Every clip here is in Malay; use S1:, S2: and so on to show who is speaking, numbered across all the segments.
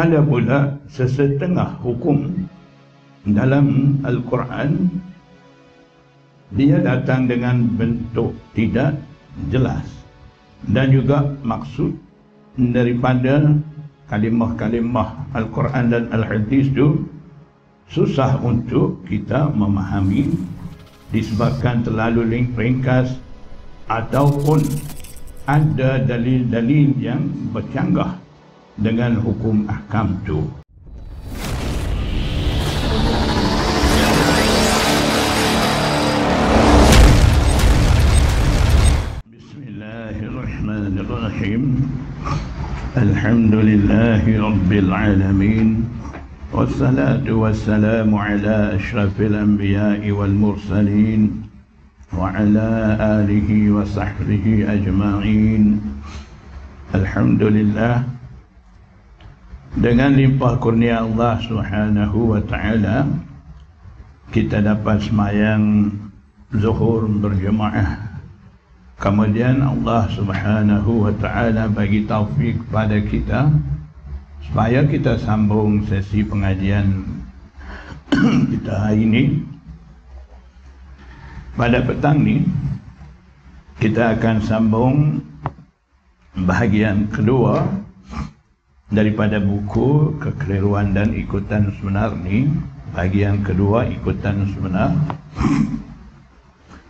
S1: Ada pula sesetengah hukum dalam Al-Quran. Dia datang dengan bentuk tidak jelas. Dan juga maksud daripada kalimah-kalimah Al-Quran dan Al-Hadis itu susah untuk kita memahami disebabkan terlalu ringkas ataupun ada dalil-dalil yang bercanggah dengan hukum ahkam itu. Bismillahirrahmanirrahim. Alhamdulillahi Rabbil Alamin. والصلاة والسلام على أشرف الأنبياء والمرسلين وعلى آله وصحبه أجمعين الحمد لله dengan limpah kurnia Allah Subhanahu wa taala kita dapat semayang zuhur berjemaah. Kemudian Allah Subhanahu wa taala bagi taufik pada kita supaya kita sambung sesi pengajian kita hari ini. Pada petang ni kita akan sambung bahagian kedua daripada buku kekeliruan dan ikutan sebenar ni bahagian kedua ikutan sebenar.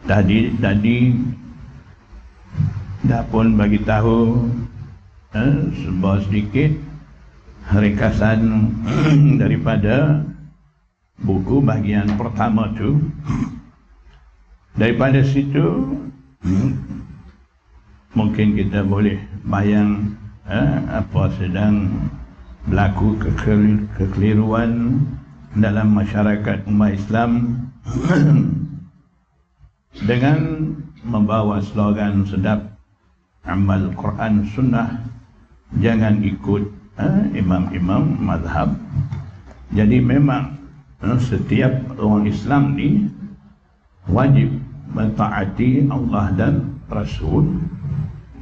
S1: Tadi tadi dah pun bagi tahu eh, sebuah sedikit ringkasan daripada buku bahagian pertama tu. Daripada situ mungkin kita boleh bayang eh, apa sedang berlaku kekeliruan dalam masyarakat umat Islam? Dengan membawa slogan sedap amal Quran sunnah jangan ikut eh, imam-imam madhab jadi memang eh, setiap orang Islam ni wajib mentaati Allah dan Rasul.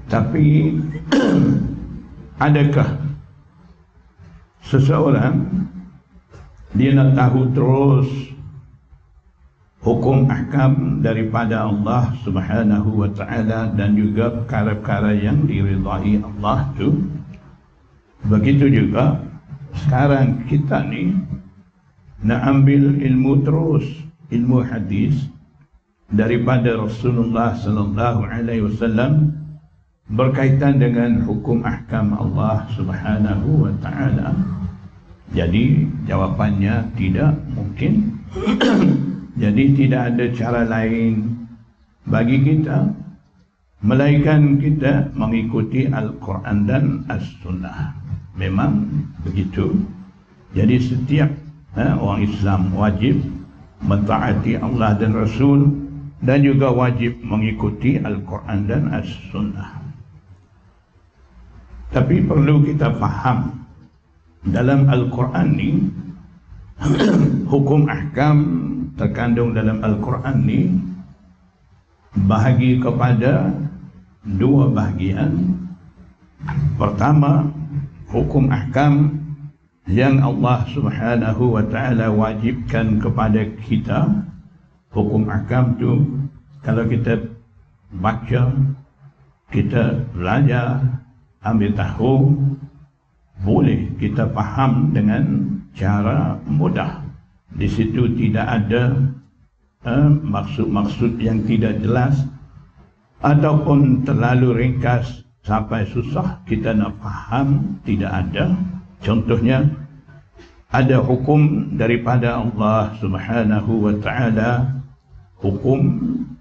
S1: Tapi adakah seseorang dia nak tahu terus hukum ahkam daripada Allah Subhanahu wa taala dan juga perkara-perkara yang diridai Allah tu? Begitu juga sekarang kita ni nak ambil ilmu terus ilmu hadis daripada Rasulullah sallallahu alaihi wasallam berkaitan dengan hukum ahkam Allah Subhanahu wa taala. Jadi jawapannya tidak mungkin. Jadi tidak ada cara lain bagi kita melainkan kita mengikuti Al-Quran dan As-Sunnah. Memang begitu. Jadi setiap eh, orang Islam wajib mentaati Allah dan Rasul dan juga wajib mengikuti Al-Quran dan As-Sunnah. Tapi perlu kita faham dalam Al-Quran ni hukum ahkam terkandung dalam Al-Quran ni bahagi kepada dua bahagian. Pertama, hukum ahkam yang Allah Subhanahu wa taala wajibkan kepada kita. Hukum ahkam tu kalau kita baca, kita belajar, ambil tahu boleh kita faham dengan cara mudah. Di situ tidak ada eh, maksud-maksud yang tidak jelas ataupun terlalu ringkas sampai susah kita nak faham tidak ada. Contohnya ada hukum daripada Allah Subhanahu wa taala hukum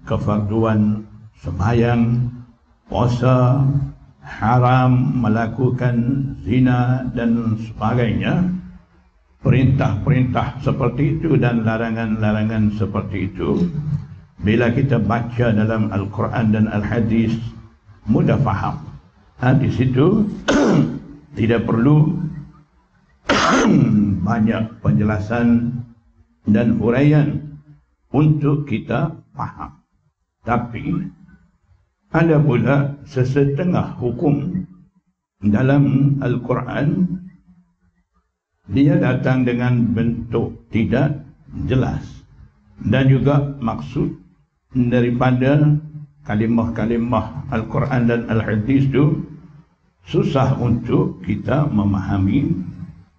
S1: kefarduan sembahyang puasa haram melakukan zina dan sebagainya perintah-perintah seperti itu dan larangan-larangan seperti itu. Bila kita baca dalam Al-Quran dan Al-Hadis mudah faham. Ha, di situ tidak perlu banyak penjelasan dan huraian untuk kita faham. Tapi ada pula sesetengah hukum dalam Al-Quran dia datang dengan bentuk tidak jelas dan juga maksud daripada kalimah-kalimah Al-Quran dan Al-Hadis itu susah untuk kita memahami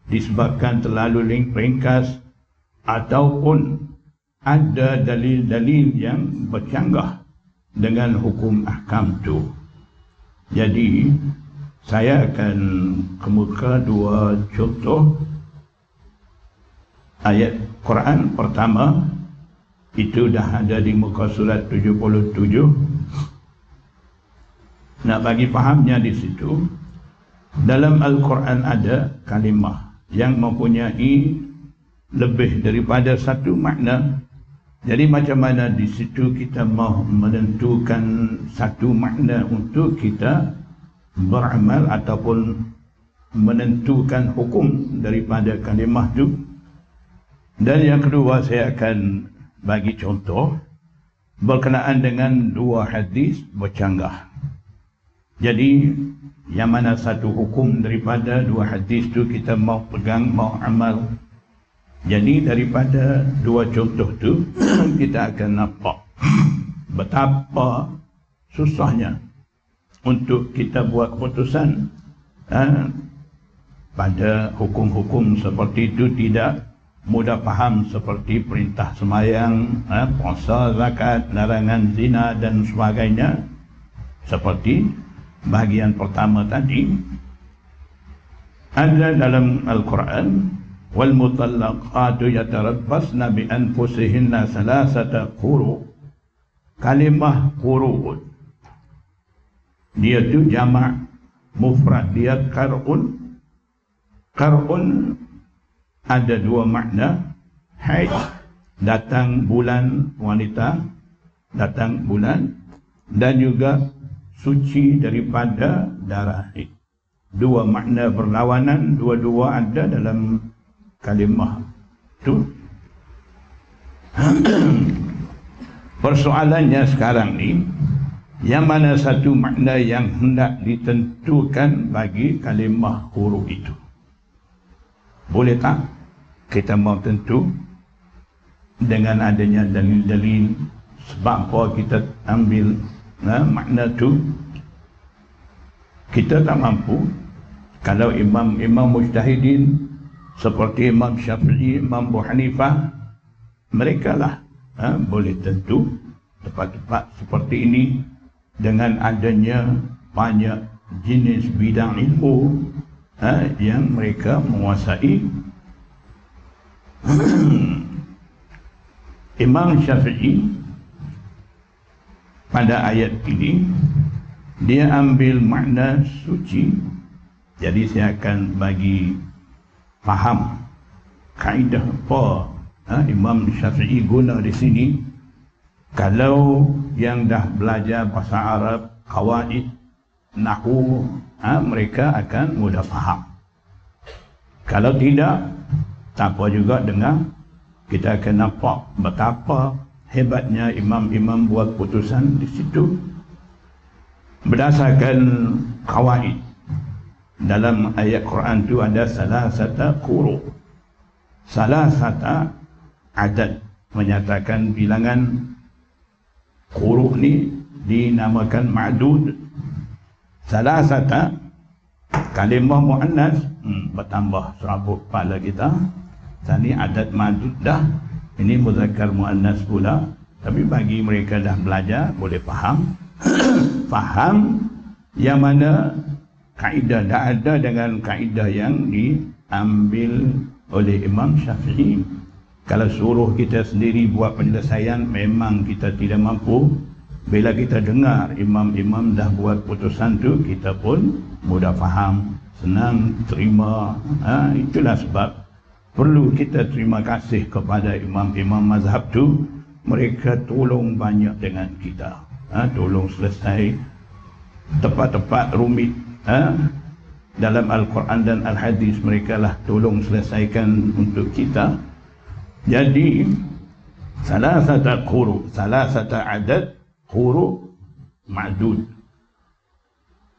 S1: disebabkan terlalu ringkas ataupun ada dalil-dalil yang bercanggah dengan hukum ahkam itu. Jadi, saya akan kemuka dua contoh ayat Quran pertama. Itu dah ada di muka surat 77 nak bagi fahamnya di situ dalam Al-Quran ada kalimah yang mempunyai lebih daripada satu makna jadi macam mana di situ kita mau menentukan satu makna untuk kita beramal ataupun menentukan hukum daripada kalimah itu. Dan yang kedua saya akan bagi contoh berkenaan dengan dua hadis bercanggah. Jadi yang mana satu hukum daripada dua hadis itu kita mau pegang, mau amal jadi daripada dua contoh tu kita akan nampak betapa susahnya untuk kita buat keputusan ha, pada hukum-hukum seperti itu tidak mudah faham seperti perintah semayang, ha, puasa, zakat, larangan zina dan sebagainya. Seperti bahagian pertama tadi ada dalam Al-Quran wal mutallaqatu yatarabbasna bi anfusihinna salasata quru. Kalimah قروء dia tu jamak mufrad dia karun. Karun ada dua makna. Haid datang bulan wanita datang bulan. Dan juga suci daripada darah haid. Dua makna berlawanan dua-dua ada dalam kalimah. Tu? Persoalannya sekarang ni yang mana satu makna yang hendak ditentukan bagi kalimah huruf itu. Boleh tak kita mau tentu dengan adanya dalil-dalil sebab apa kita ambil nah, makna tu? Kita tak mampu. Kalau imam-imam mujtahidin seperti Imam Syafi'i, Imam Abu Hanifah mereka lah ha, boleh tentu tempat-tempat seperti ini dengan adanya banyak jenis bidang ilmu ha, yang mereka menguasai. Imam Syafi'i pada ayat ini dia ambil makna suci. Jadi saya akan bagi faham? Kaedah apa ha, Imam Syafi'i guna di sini? Kalau yang dah belajar bahasa Arab kawaid nahu ha, mereka akan mudah faham. Kalau tidak tak apa juga dengar. Kita akan nampak betapa hebatnya imam-imam buat putusan di situ. Berdasarkan kawaid dalam ayat Quran tu ada salah satu kuru. Salah satu adat menyatakan bilangan kuru ni dinamakan ma'dud. Salah satu kalimah mu'annas hmm, bertambah serabut kepala kita. Tadi adat ma'dud dah. Ini muzakkar mu'annas pula. Tapi bagi mereka dah belajar boleh faham. Faham yang mana kaedah tak ada dengan kaedah yang diambil oleh Imam Syafi'i. Kalau suruh kita sendiri buat penyelesaian memang kita tidak mampu. Bila kita dengar imam-imam dah buat putusan tu kita pun mudah faham senang terima. Ha, itulah sebab perlu kita terima kasih kepada imam-imam mazhab tu. Mereka tolong banyak dengan kita. Ha, tolong selesai tepat-tepat rumit ha? dalam Al-Quran dan Al-Hadis mereka lah tolong selesaikan untuk kita. Jadi salah satu kuru salah satu adat kuru ma'dud.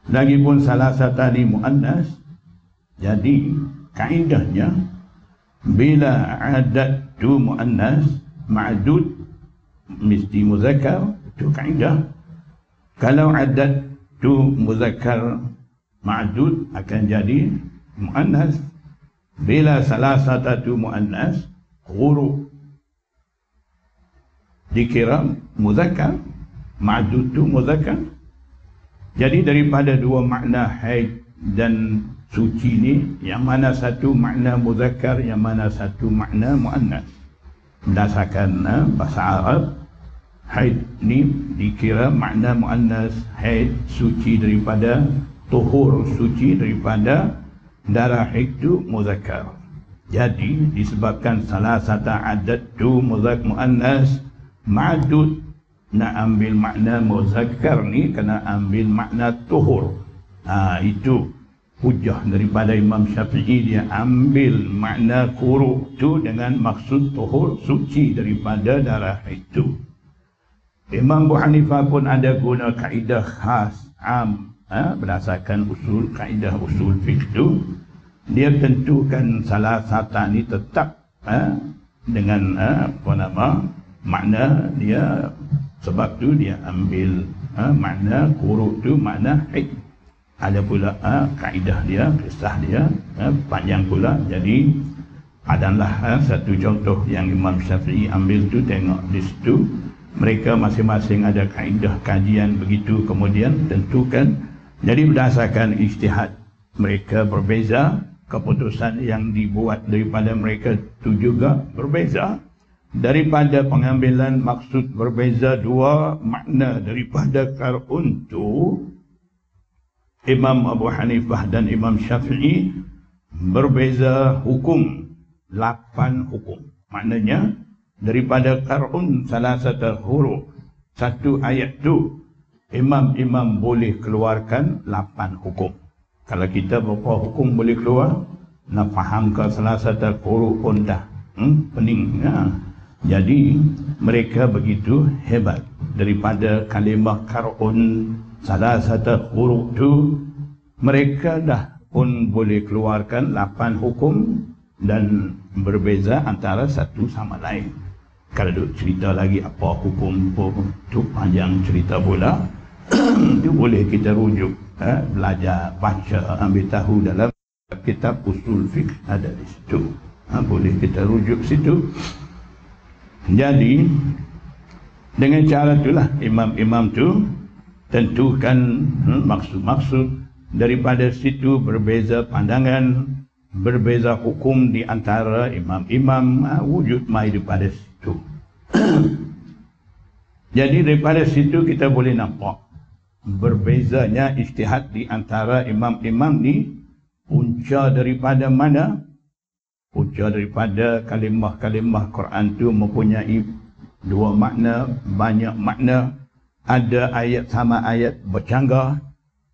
S1: Lagipun salah satu ni mu'annas jadi kaedahnya bila adat tu muannas ma'dud mesti muzakkar itu kaedah. Kalau adat tu muzakkar ma'dud akan jadi muannas. Bila salah satu muannas huruf dikira muzakkar ma'dud tu muzakkar. Jadi daripada dua makna haid dan suci ni yang mana satu makna muzakkar yang mana satu makna muannas. Berdasarkan uh, bahasa Arab haid ni dikira makna muannas haid suci daripada tuhur suci daripada darah itu muzakkar. Jadi disebabkan salah satu adat tu muzak muannas ma'dud. Nak ambil makna muzakkar ni kena ambil makna tuhur. Ha, itu hujah daripada Imam Syafi'i. Dia ambil makna kuru itu dengan maksud tuhur suci daripada darah itu. Imam Abu Hanifah pun ada guna kaedah khas am ha, berdasarkan usul kaedah usul fiqh. Itu. Dia tentukan salah satu ini tetap ha, dengan ha, apa nama? Makna dia sebab tu dia ambil ha, makna kuru itu makna hikmah ada pula ha, kaedah dia, kisah dia ha, panjang pula. Jadi adalah ha, satu contoh yang Imam Syafi'i ambil tu tengok di situ. Mereka masing-masing ada kaedah kajian begitu. Kemudian tentukan jadi berdasarkan ijtihad mereka berbeza keputusan yang dibuat daripada mereka itu juga berbeza. Daripada pengambilan maksud berbeza dua makna daripada karun tu Imam Abu Hanifah dan Imam Syafi'i berbeza hukum lapan hukum. Maknanya daripada karun salah satu huruf satu ayat tu imam-imam boleh keluarkan lapan hukum kalau kita berapa hukum boleh keluar nak faham ke salah satu huruf pun dah hmm? pening ya. jadi mereka begitu hebat daripada kalimah karun salah satu huruf tu mereka dah pun boleh keluarkan lapan hukum dan berbeza antara satu sama lain. Kalau cerita lagi apa hukum pun tu panjang cerita pula. Tu boleh kita rujuk, eh, belajar, baca, ambil tahu dalam kitab usul fiqh ada di situ. Ha, boleh kita rujuk situ. Jadi dengan cara itulah imam-imam tu tentukan hmm, maksud-maksud daripada situ berbeza pandangan berbeza hukum di antara imam-imam ha, wujud mai daripada situ. Jadi daripada situ kita boleh nampak berbezanya ijtihad di antara imam-imam ni punca daripada mana? Punca daripada kalimah-kalimah Quran tu mempunyai dua makna banyak makna. Ada ayat sama ayat bercanggah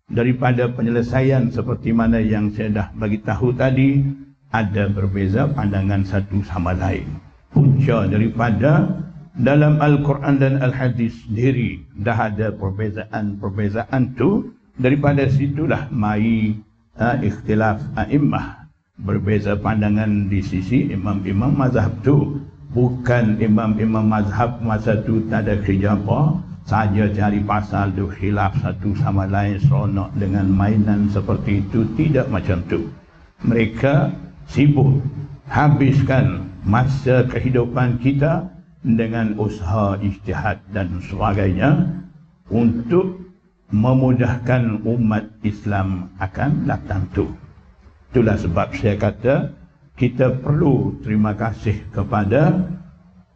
S1: daripada penyelesaian seperti mana yang saya dah bagi tahu tadi. Ada berbeza pandangan satu sama lain. Punca daripada dalam Al-Quran dan Al-Hadis sendiri. Dah ada perbezaan-perbezaan tu daripada situlah mai uh, ikhtilaf a'immah berbeza pandangan di sisi imam-imam mazhab tu. Bukan imam-imam mazhab masa tu tak ada kerja apa saja cari pasal tu khilaf satu sama lain seronok dengan mainan seperti itu. Tidak macam tu. Mereka sibuk habiskan masa kehidupan kita dengan usaha ijtihad dan sebagainya untuk memudahkan umat Islam akan datang tu. Itulah sebab saya kata kita perlu terima kasih kepada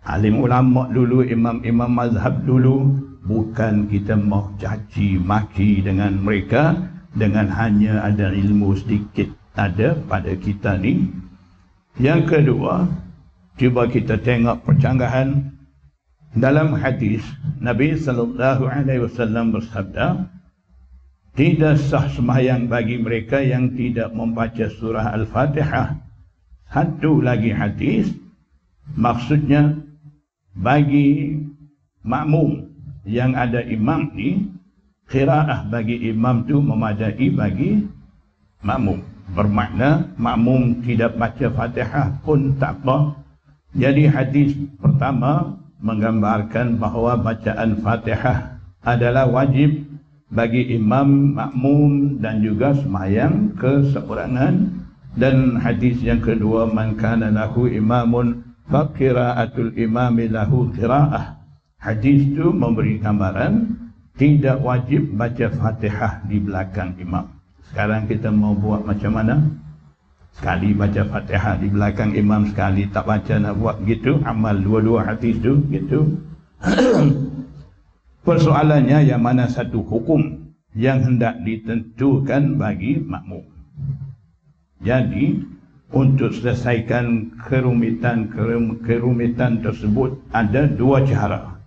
S1: alim ulama dulu imam-imam mazhab dulu. Bukan kita mau caci maki dengan mereka dengan hanya ada ilmu sedikit ada pada kita ni. Yang kedua cuba kita tengok percanggahan dalam hadis Nabi sallallahu alaihi wasallam bersabda tidak sah sembahyang bagi mereka yang tidak membaca surah al-Fatihah satu lagi hadis maksudnya bagi makmum yang ada imam ni qiraah bagi imam tu memadai bagi makmum. Bermakna makmum tidak baca Fatihah pun tak apa. Jadi hadis pertama menggambarkan bahawa bacaan Fatihah adalah wajib bagi imam, makmum dan juga semayang keseorangan dan hadis yang kedua man kana lahu imamun fa qiraatul imami lahu qiraah. Hadis itu memberi gambaran tidak wajib baca Fatihah di belakang imam. Sekarang kita mau buat macam mana sekali baca Fatihah di belakang imam sekali tak baca nak buat gitu amal dua-dua hadis tu gitu persoalannya yang mana satu hukum yang hendak ditentukan bagi makmum jadi untuk selesaikan kerumitan kerumitan tersebut ada dua cara.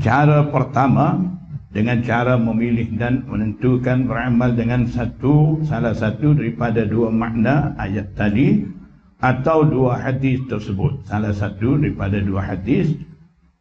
S1: Cara pertama dengan cara memilih dan menentukan beramal dengan satu salah satu daripada dua makna ayat tadi atau dua hadis tersebut. Salah satu daripada dua hadis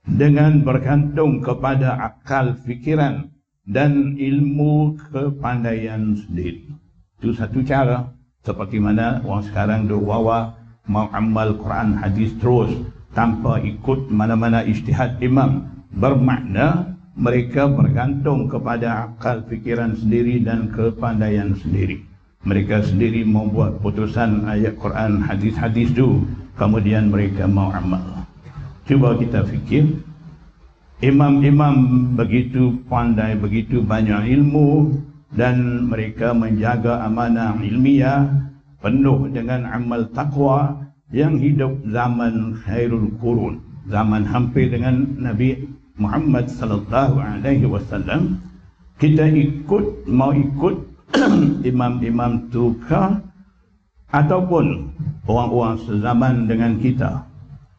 S1: dengan bergantung kepada akal fikiran dan ilmu kepandaian sendiri. Itu satu cara. Seperti mana orang sekarang duk wawa mau amal Quran hadis terus tanpa ikut mana-mana ijtihad imam. Bermakna mereka bergantung kepada akal fikiran sendiri dan kepandaian sendiri. Mereka sendiri membuat putusan ayat Quran hadis-hadis tu kemudian mereka mau amal. Cuba kita fikir imam-imam begitu pandai begitu banyak ilmu dan mereka menjaga amanah ilmiah penuh dengan amal takwa yang hidup zaman khairul qurun zaman hampir dengan Nabi Muhammad sallallahu alaihi wasallam kita ikut mau ikut imam-imam tu ataupun orang-orang sezaman dengan kita.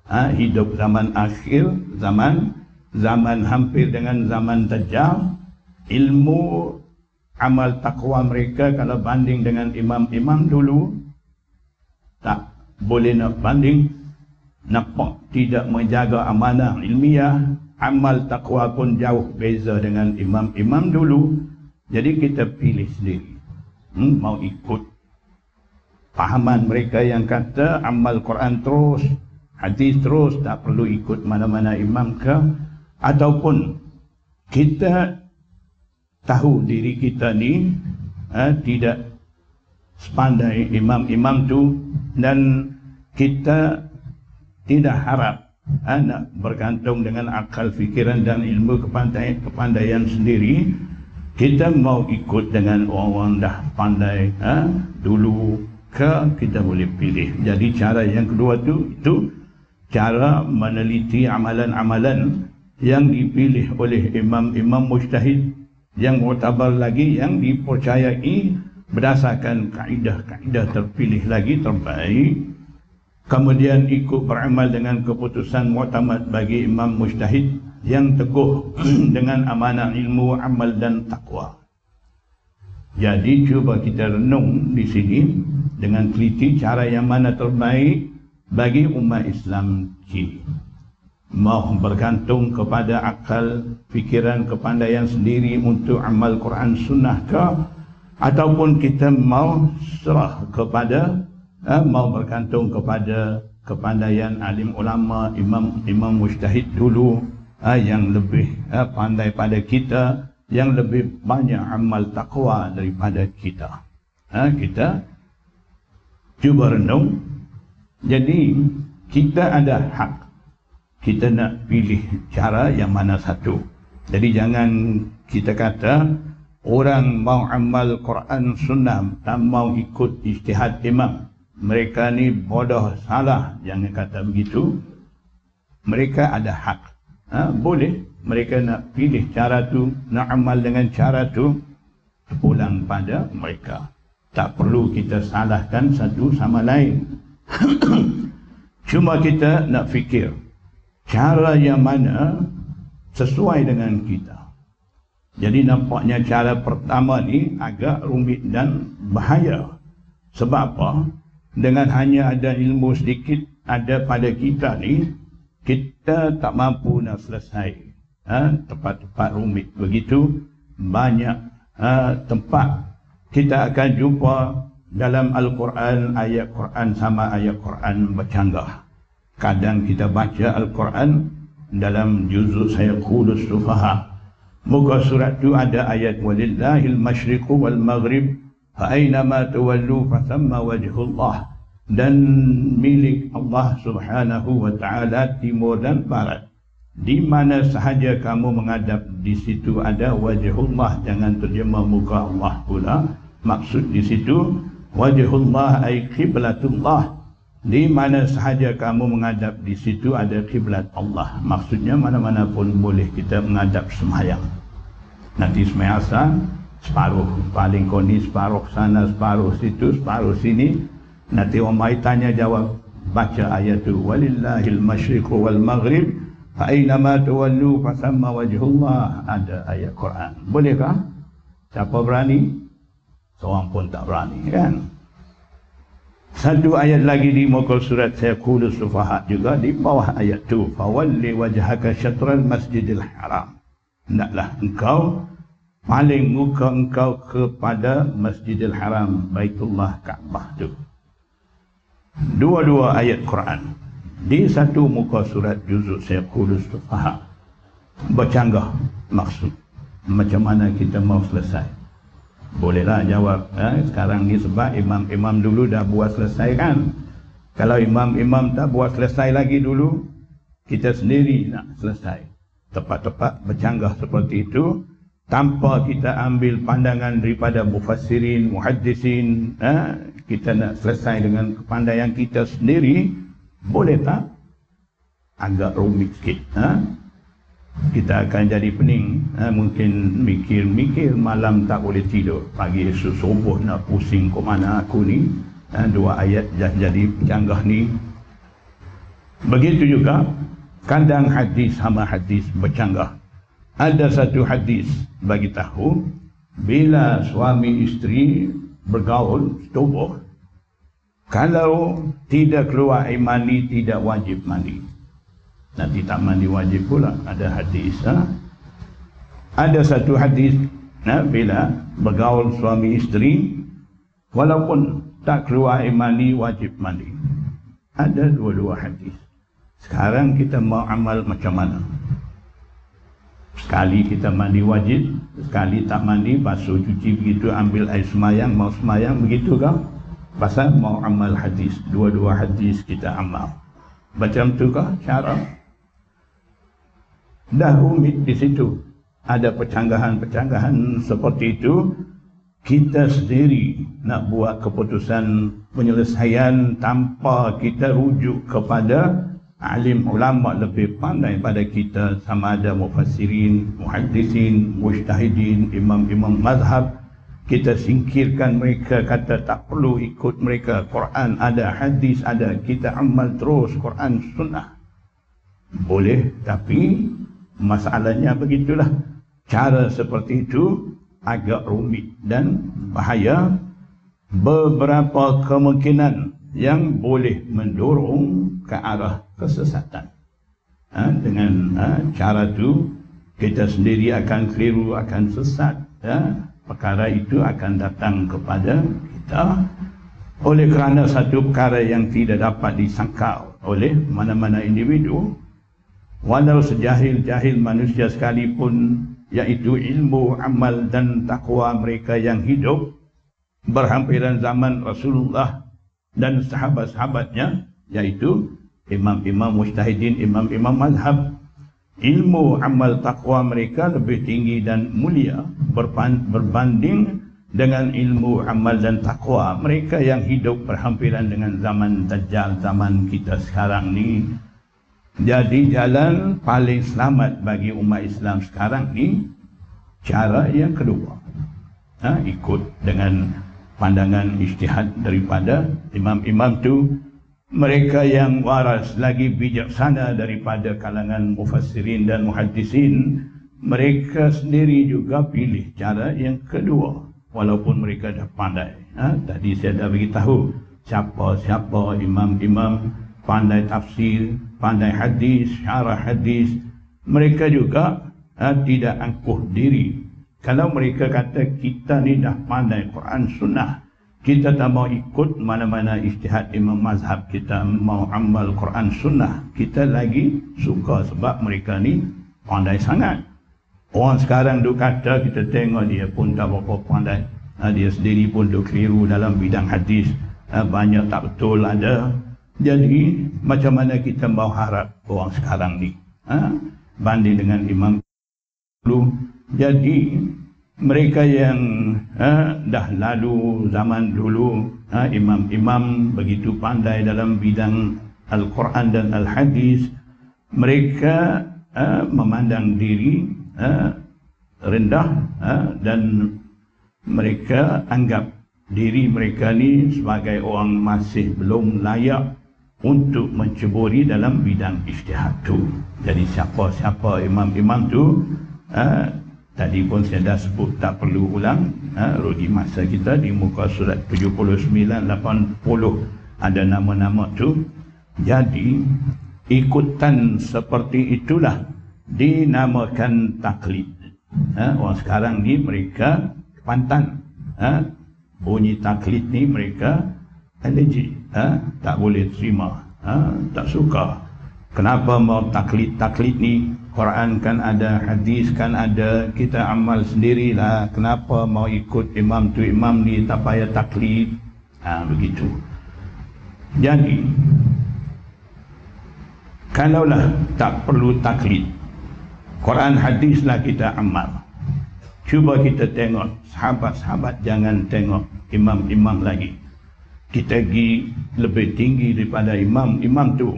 S1: Ha, hidup zaman akhir zaman zaman hampir dengan zaman dajjal ilmu amal takwa mereka kalau banding dengan imam-imam dulu tak boleh nak banding nampak tidak menjaga amanah ilmiah amal takwa pun jauh beza dengan imam-imam dulu jadi kita pilih sendiri. Hmm, mau ikut pahaman mereka yang kata amal Quran terus hadis terus tak perlu ikut mana-mana imam ke. Ataupun kita tahu diri kita ni ha, tidak sepandai imam-imam tu dan kita tidak harap ha, nak bergantung dengan akal fikiran dan ilmu kepandaian, kepandaian sendiri kita mau ikut dengan orang-orang dah pandai ha, dulu ke kita boleh pilih. Jadi cara yang kedua tu itu cara meneliti amalan-amalan yang dipilih oleh imam-imam mujtahid yang mutabar lagi yang dipercayai berdasarkan kaedah-kaedah terpilih lagi terbaik kemudian ikut beramal dengan keputusan mu'tamad bagi imam mujtahid yang teguh dengan amanah ilmu amal dan takwa jadi cuba kita renung di sini dengan teliti cara yang mana terbaik bagi umat Islam kini. Mau bergantung kepada akal fikiran kepandaian sendiri untuk amal Quran sunnah ke ataupun kita mau serah kepada eh, mau bergantung kepada kepandaian alim ulama imam imam mujtahid dulu eh, yang lebih eh, pandai pada kita yang lebih banyak amal takwa daripada kita eh, kita cuba renung jadi kita ada hak kita nak pilih cara yang mana satu. Jadi jangan kita kata orang mau amal Quran sunnah tak mau ikut ijtihad imam. Mereka ni bodoh salah jangan kata begitu. Mereka ada hak. Ha, boleh mereka nak pilih cara tu, nak amal dengan cara tu pulang pada mereka. Tak perlu kita salahkan satu sama lain. Cuma kita nak fikir cara yang mana sesuai dengan kita. Jadi nampaknya cara pertama ni agak rumit dan bahaya. Sebab apa? Dengan hanya ada ilmu sedikit ada pada kita ni, kita tak mampu nak selesai. Ha? Tempat-tempat rumit. Begitu banyak ha, tempat kita akan jumpa dalam Al-Quran ayat Quran sama ayat Quran bercanggah. Kadang kita baca Al-Quran dalam juzuk saya kulus sufaha. Muka surat tu ada ayat walillahil masyriqu wal maghrib fa aina ma tuwallu fa thamma wajhullah dan milik Allah Subhanahu wa taala timur dan barat. Di mana sahaja kamu menghadap di situ ada wajhullah. Jangan terjemah muka Allah pula. Maksud di situ wajhullah ay qiblatullah. Di mana sahaja kamu menghadap di situ ada kiblat Allah. Maksudnya mana-mana pun boleh kita menghadap sembahyang nanti sembahyang asal separuh paling koni separuh sana separuh situ separuh sini. Nanti orang mai tanya jawab baca ayat tu walillahil masyriqu wal maghrib fa aina ma tuwallu fa thamma wajhullah. Ada ayat Quran. Bolehkah? Siapa berani? Seorang pun tak berani kan? Satu ayat lagi di muka surat saya kulus sufahat juga di bawah ayat tu. Fawalli wajhaka syatral masjidil haram. Hendaklah engkau paling muka engkau kepada masjidil haram baitullah kaabah tu. Dua-dua ayat Quran. Di satu muka surat juzuk saya kulus tu faham bercanggah maksud. Macam mana kita mau selesai? Bolehlah jawab eh? sekarang ni sebab imam-imam dulu dah buat selesai kan? Kalau imam-imam tak buat selesai lagi dulu kita sendiri nak selesai. Tepat-tepat bercanggah seperti itu tanpa kita ambil pandangan daripada mufassirin, muhaddisin eh? kita nak selesai dengan kepandaian kita sendiri boleh tak? Agak rumit sikit. Ha? Kita akan jadi pening. Ha? Mungkin mikir-mikir malam tak boleh tidur. Pagi esok subuh nak pusing ke mana aku ni. Ha? Dua ayat jadi canggah ni. Begitu juga kandang hadis sama hadis bercanggah. Ada satu hadis bagi tahu bila suami isteri bergaul, setubuh, kalau tidak keluar air mandi, tidak wajib mandi. Nanti tak mandi wajib pula. Ada hadis. Ha? Ada satu hadis. Ha? Bila bergaul suami isteri. Walaupun tak keluar air mandi, wajib mandi. Ada dua-dua hadis. Sekarang kita mau amal macam mana? Sekali kita mandi wajib. Sekali tak mandi, basuh cuci begitu, ambil air semayang, mau semayang, begitu kan? Pasal mau amal hadis Dua-dua hadis kita amal Macam tu kah cara Dah rumit di situ Ada percanggahan-percanggahan seperti itu Kita sendiri nak buat keputusan penyelesaian Tanpa kita rujuk kepada Alim ulama lebih pandai pada kita Sama ada mufassirin, muhadisin, mujtahidin, imam-imam mazhab. Kita singkirkan mereka kata tak perlu ikut mereka. Quran ada hadis ada. Kita amal terus Quran sunnah. Boleh tapi masalahnya begitulah. Cara seperti itu agak rumit dan bahaya. Beberapa kemungkinan yang boleh mendorong ke arah kesesatan. Ha, dengan ha, cara itu kita sendiri akan keliru akan sesat ha, perkara itu akan datang kepada kita oleh kerana satu perkara yang tidak dapat disangkal oleh mana-mana individu. Walau sejahil-jahil manusia sekalipun iaitu ilmu amal dan takwa mereka yang hidup berhampiran zaman Rasulullah dan sahabat-sahabatnya iaitu imam-imam mujtahidin imam-imam mazhab. Ilmu amal takwa mereka lebih tinggi dan mulia berbanding dengan ilmu amal dan takwa mereka yang hidup berhampiran dengan zaman dajjal zaman kita sekarang ni. Jadi jalan paling selamat bagi umat Islam sekarang ni cara yang kedua ha, ikut dengan pandangan ijtihad daripada imam-imam tu mereka yang waras lagi bijaksana daripada kalangan mufassirin dan muhaddisin mereka sendiri juga pilih cara yang kedua walaupun mereka dah pandai ha? tadi saya dah beritahu siapa-siapa imam-imam pandai tafsir pandai hadis syarah hadis mereka juga ha, tidak angkuh diri kalau mereka kata kita ni dah pandai Quran sunnah kita tak mau ikut mana-mana istihad imam mazhab kita mau amal Quran sunnah. Kita lagi suka sebab mereka ni pandai sangat. Orang sekarang duk kata kita tengok dia pun tak berapa pandai. Ha, dia sendiri pun duk keliru dalam bidang hadis. Ha, banyak tak betul ada. Jadi macam mana kita mau harap orang sekarang ni? Ha, banding dengan imam dulu. Jadi mereka yang ha, dah lalu zaman dulu ha, imam-imam begitu pandai dalam bidang Al-Quran dan Al-Hadis mereka ha, memandang diri ha, rendah ha, dan mereka anggap diri mereka ni sebagai orang masih belum layak untuk menceburi dalam bidang ijtihad tu. Jadi siapa-siapa imam-imam tu ha, Tadi pun saya dah sebut tak perlu ulang ha, Rugi masa kita di muka surat 79-80 Ada nama-nama tu. Jadi ikutan seperti itulah Dinamakan taklid. Ha, Orang sekarang ni mereka pantan ha, Bunyi taklid ni mereka allergic. Ha, Tak boleh terima. Ha, Tak suka. Kenapa mau taklid-taklid ni Quran kan ada, hadis kan ada, kita amal sendirilah. Kenapa mau ikut imam tu imam ni tak payah taklid? Ha, begitu. Jadi, kalaulah tak perlu taklid, Quran hadislah kita amal. Cuba kita tengok, sahabat-sahabat jangan tengok imam-imam lagi. Kita pergi lebih tinggi daripada imam-imam tu.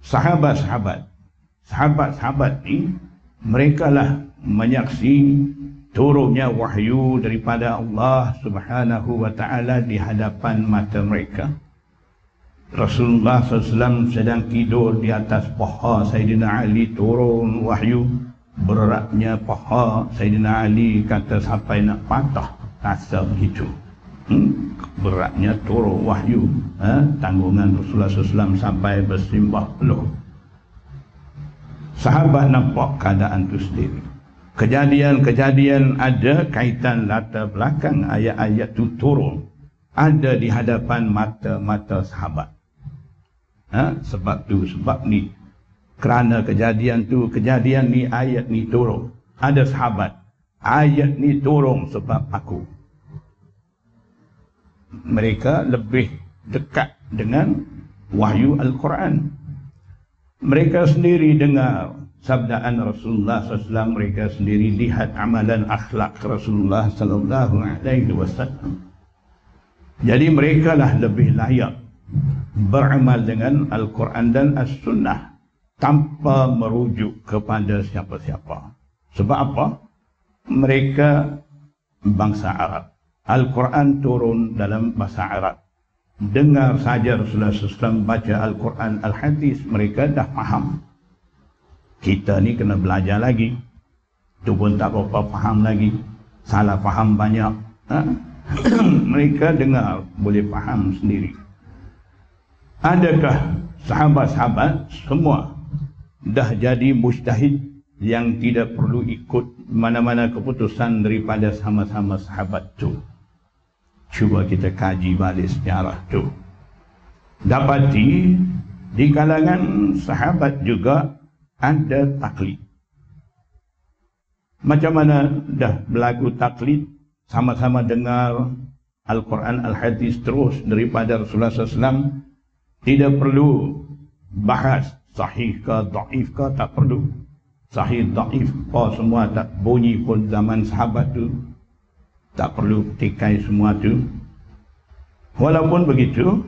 S1: Sahabat-sahabat sahabat-sahabat ni mereka lah menyaksi turunnya wahyu daripada Allah Subhanahu wa taala di hadapan mata mereka. Rasulullah SAW sedang tidur di atas paha Sayyidina Ali turun wahyu beratnya paha Sayyidina Ali kata sampai nak patah rasa begitu hmm? beratnya turun wahyu ha? tanggungan Rasulullah SAW sampai bersimbah peluh sahabat nampak keadaan itu sendiri. Kejadian-kejadian ada kaitan latar belakang ayat-ayat itu turun. Ada di hadapan mata-mata sahabat. Ha? Sebab tu, sebab ni. Kerana kejadian tu, kejadian ni, ayat ni turun. Ada sahabat. Ayat ni turun sebab aku. Mereka lebih dekat dengan wahyu Al-Quran mereka sendiri dengar sabdaan Rasulullah SAW mereka sendiri lihat amalan akhlak Rasulullah sallallahu alaihi wasallam. Jadi mereka lah lebih layak beramal dengan Al-Quran dan As-Sunnah tanpa merujuk kepada siapa-siapa. Sebab apa? Mereka bangsa Arab. Al-Quran turun dalam bahasa Arab dengar saja Rasulullah SAW baca Al-Quran Al-Hadis mereka dah faham. Kita ni kena belajar lagi. Tu pun tak apa-apa faham lagi. Salah faham banyak. Ha? mereka dengar boleh faham sendiri. Adakah sahabat-sahabat semua dah jadi mustahid yang tidak perlu ikut mana-mana keputusan daripada sama-sama sahabat tu cuba kita kaji balik sejarah tu. Dapati di kalangan sahabat juga ada taklid. Macam mana dah berlaku taklid? Sama-sama dengar Al-Quran Al-Hadis terus daripada Rasulullah SAW tidak perlu bahas sahih ke da'if ke tak perlu. Sahih da'if apa semua tak bunyi pun zaman sahabat tu tak perlu tikai semua tu. Walaupun begitu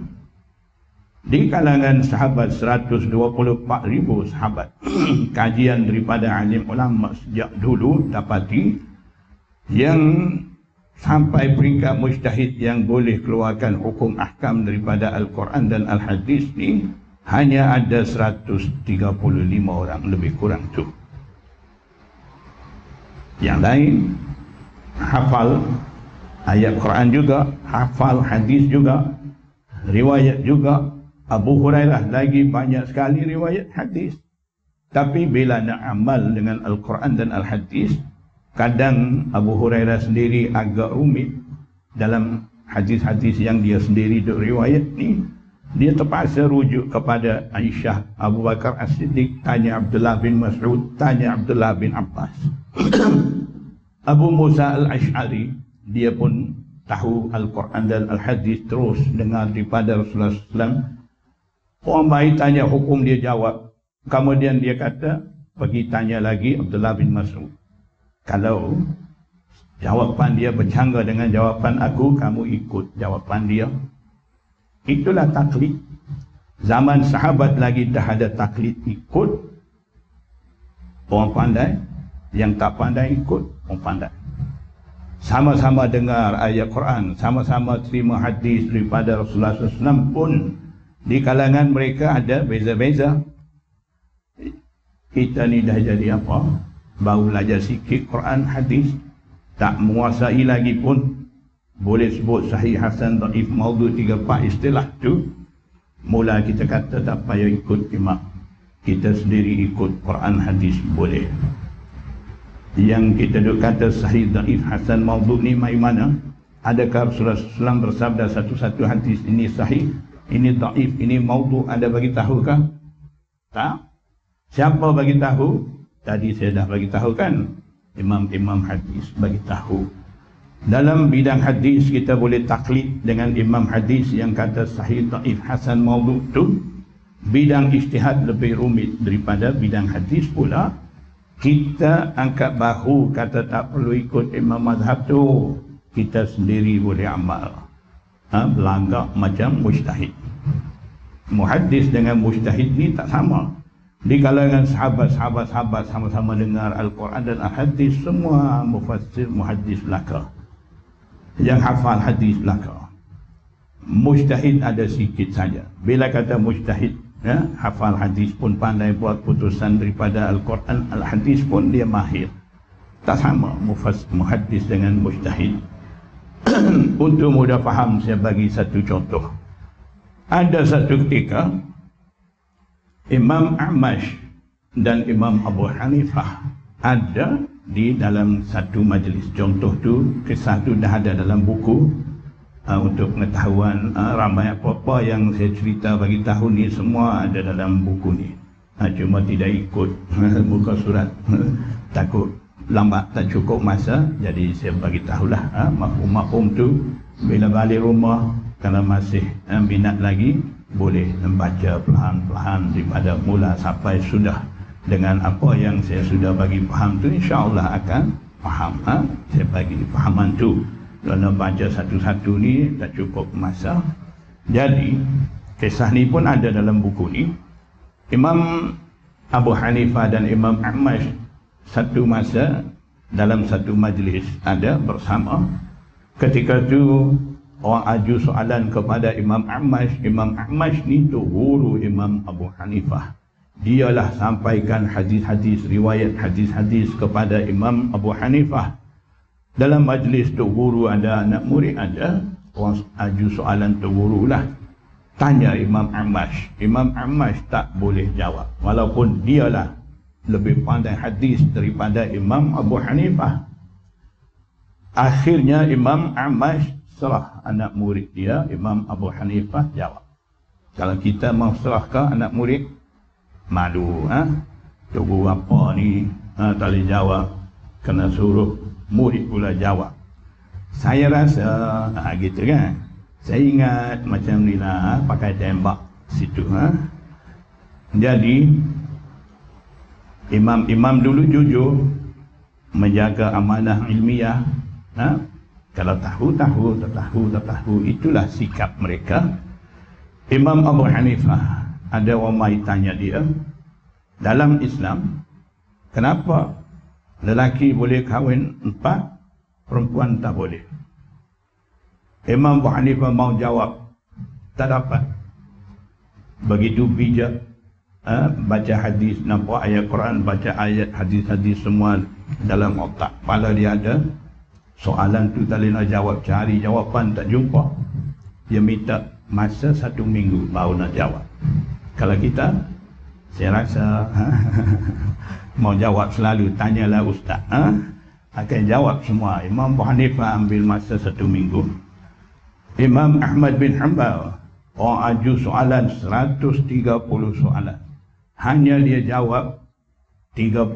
S1: di kalangan sahabat 124 ribu sahabat kajian daripada alim ulama sejak dulu dapati yang sampai peringkat mujtahid yang boleh keluarkan hukum ahkam daripada Al-Quran dan Al-Hadis ni hanya ada 135 orang lebih kurang tu. Yang lain hafal ayat Quran juga, hafal hadis juga, riwayat juga. Abu Hurairah lagi banyak sekali riwayat hadis. Tapi bila nak amal dengan Al-Quran dan Al-Hadis, kadang Abu Hurairah sendiri agak rumit dalam hadis-hadis yang dia sendiri duk riwayat ni dia terpaksa rujuk kepada Aisyah Abu Bakar As-Siddiq tanya Abdullah bin Mas'ud tanya Abdullah bin Abbas Abu Musa Al-Ash'ari dia pun tahu Al-Quran dan Al-Hadis terus dengar daripada Rasulullah SAW orang baik tanya hukum dia jawab. Kemudian dia kata pergi tanya lagi Abdullah bin Mas'ud. Kalau jawapan dia bercanggah dengan jawapan aku kamu ikut jawapan dia. Itulah taklid. Zaman sahabat lagi dah ada taklid ikut. Orang pandai yang tak pandai ikut orang pandai. Sama-sama dengar ayat Quran sama-sama terima hadis daripada Rasulullah SAW pun di kalangan mereka ada beza-beza. Kita ni dah jadi apa? Baru belajar sikit Quran hadis. Tak menguasai lagi pun. Boleh sebut sahih hasan maudhu tiga empat istilah tu. Mula kita kata tak payah ikut imam. Kita sendiri ikut Quran hadis boleh yang kita duk kata sahih dhaif hasan maudhu ni mai mana? Adakah Rasulullah SAW bersabda satu-satu hadis ini sahih ini dhaif ini maudhu ada bagi tahu kah? Tak. Siapa bagi tahu? Tadi saya dah bagi tahu kan? Imam-imam hadis bagi tahu. Dalam bidang hadis kita boleh taklid dengan imam hadis yang kata sahih dhaif hasan maudhu tu bidang ijtihad lebih rumit daripada bidang hadis pula kita angkat bahu kata tak perlu ikut imam mazhab tu. Kita sendiri boleh amal. Ha, belanggar macam mujtahid. Muhaddis dengan mujtahid ni tak sama. Di kalangan sahabat-sahabat sahabat sama-sama dengar Al-Quran dan Al-Hadis semua mufassir muhaddis belaka. Yang hafal hadis belaka. Mujtahid ada sikit saja. Bila kata mujtahid ya, hafal hadis pun pandai buat putusan daripada Al-Quran. Al-Hadis pun dia mahir. Tak sama mufassir muhaddis dengan mujtahid. Untuk mudah faham saya bagi satu contoh. Ada satu ketika Imam Ahmash dan Imam Abu Hanifah ada di dalam satu majlis. Contoh tu kisah tu dah ada dalam buku uh, untuk pengetahuan uh, ramai apa-apa yang saya cerita bagi tahun ni semua ada dalam buku ni. Uh, cuma tidak ikut buka surat. Takut lambat tak cukup masa jadi saya bagi tahulah uh, makum-makum tu bila balik rumah kalau masih uh, minat lagi boleh membaca perlahan-lahan daripada mula sampai sudah. Dengan apa yang saya sudah bagi faham tu insyaAllah akan faham ha? saya bagi fahaman tu kerana baca satu-satu ni tak cukup masa jadi kisah ni pun ada dalam buku ni. Imam Abu Hanifah dan Imam Ahmad satu masa dalam satu majlis ada bersama. Ketika tu orang aju soalan kepada Imam Ahmad. Imam Ahmad ni tu guru Imam Abu Hanifah. Dialah sampaikan hadis-hadis riwayat hadis-hadis kepada Imam Abu Hanifah dalam majlis tu guru ada anak murid ada orang aju soalan tu guru lah. Tanya Imam Ahmad Imam Ahmad tak boleh jawab. Walaupun dialah lebih pandai hadis daripada Imam Abu Hanifah. Akhirnya Imam Ahmad serah anak murid dia Imam Abu Hanifah jawab. Kalau kita mau serahkan anak murid malu ha? tunggu apa ni? Ha, tak boleh jawab. Kena suruh murid pula jawab saya rasa ha, gitu kan saya ingat macam ni lah ha, pakai tembak situ ha? jadi imam-imam dulu jujur menjaga amanah ilmiah ha? Kalau tahu, tahu, tak tahu, tak tahu. Itulah sikap mereka. Imam Abu Hanifah, ada orang mai tanya dia, dalam Islam, kenapa lelaki boleh kahwin empat, perempuan tak boleh? Imam Abu Hanifah mau jawab, tak dapat. Begitu bijak, eh, baca hadis, nampak ayat Quran, baca ayat hadis-hadis semua dalam otak. Kepala dia ada, soalan tu tak boleh nak jawab cari jawapan tak jumpa dia minta masa satu minggu baru nak jawab kalau kita saya rasa mau jawab selalu tanyalah ustaz ha? akan jawab semua. Imam Abu Hanifah ambil masa satu minggu. Imam Ahmad bin Hanbal orang aju soalan 130 soalan. Hanya dia jawab 30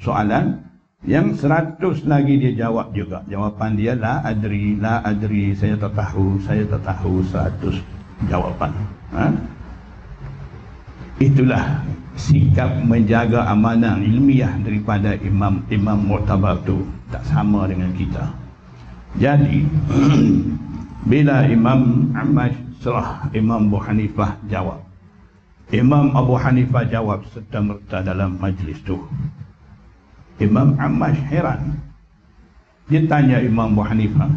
S1: soalan. Yang 100 lagi dia jawab juga. Jawapan dia la adri la adri saya tak tahu saya tak tahu. 100 jawapan ha? Itulah sikap menjaga amanah ilmiah daripada imam imam muktabar tu tak sama dengan kita. Jadi bila imam Ahmad serah imam Abu Hanifah jawab imam Abu Hanifah jawab serta merta dalam majlis tu. Imam Ahmad heran. Dia tanya imam Abu Hanifah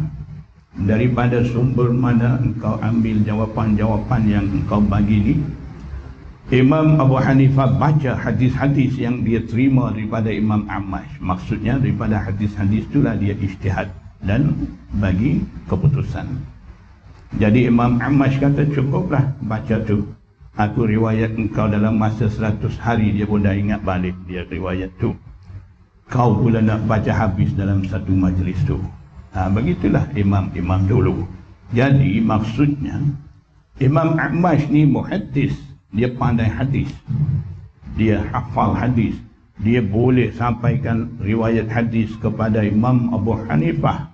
S1: daripada sumber mana engkau ambil jawapan-jawapan yang engkau bagi ni Imam Abu Hanifah baca hadis-hadis yang dia terima daripada Imam Ahmad. Maksudnya daripada hadis-hadis itulah dia isytihad dan bagi keputusan. Jadi Imam Ahmad kata cukuplah baca tu. Aku riwayat engkau dalam masa 100 hari dia pun dah ingat balik dia riwayat tu. Kau pula nak baca habis dalam satu majlis tu. Ha, begitulah imam-imam dulu. Jadi maksudnya Imam Ahmad ni muhaddis dia pandai hadis. Dia hafal hadis. Dia boleh sampaikan riwayat hadis kepada Imam Abu Hanifah.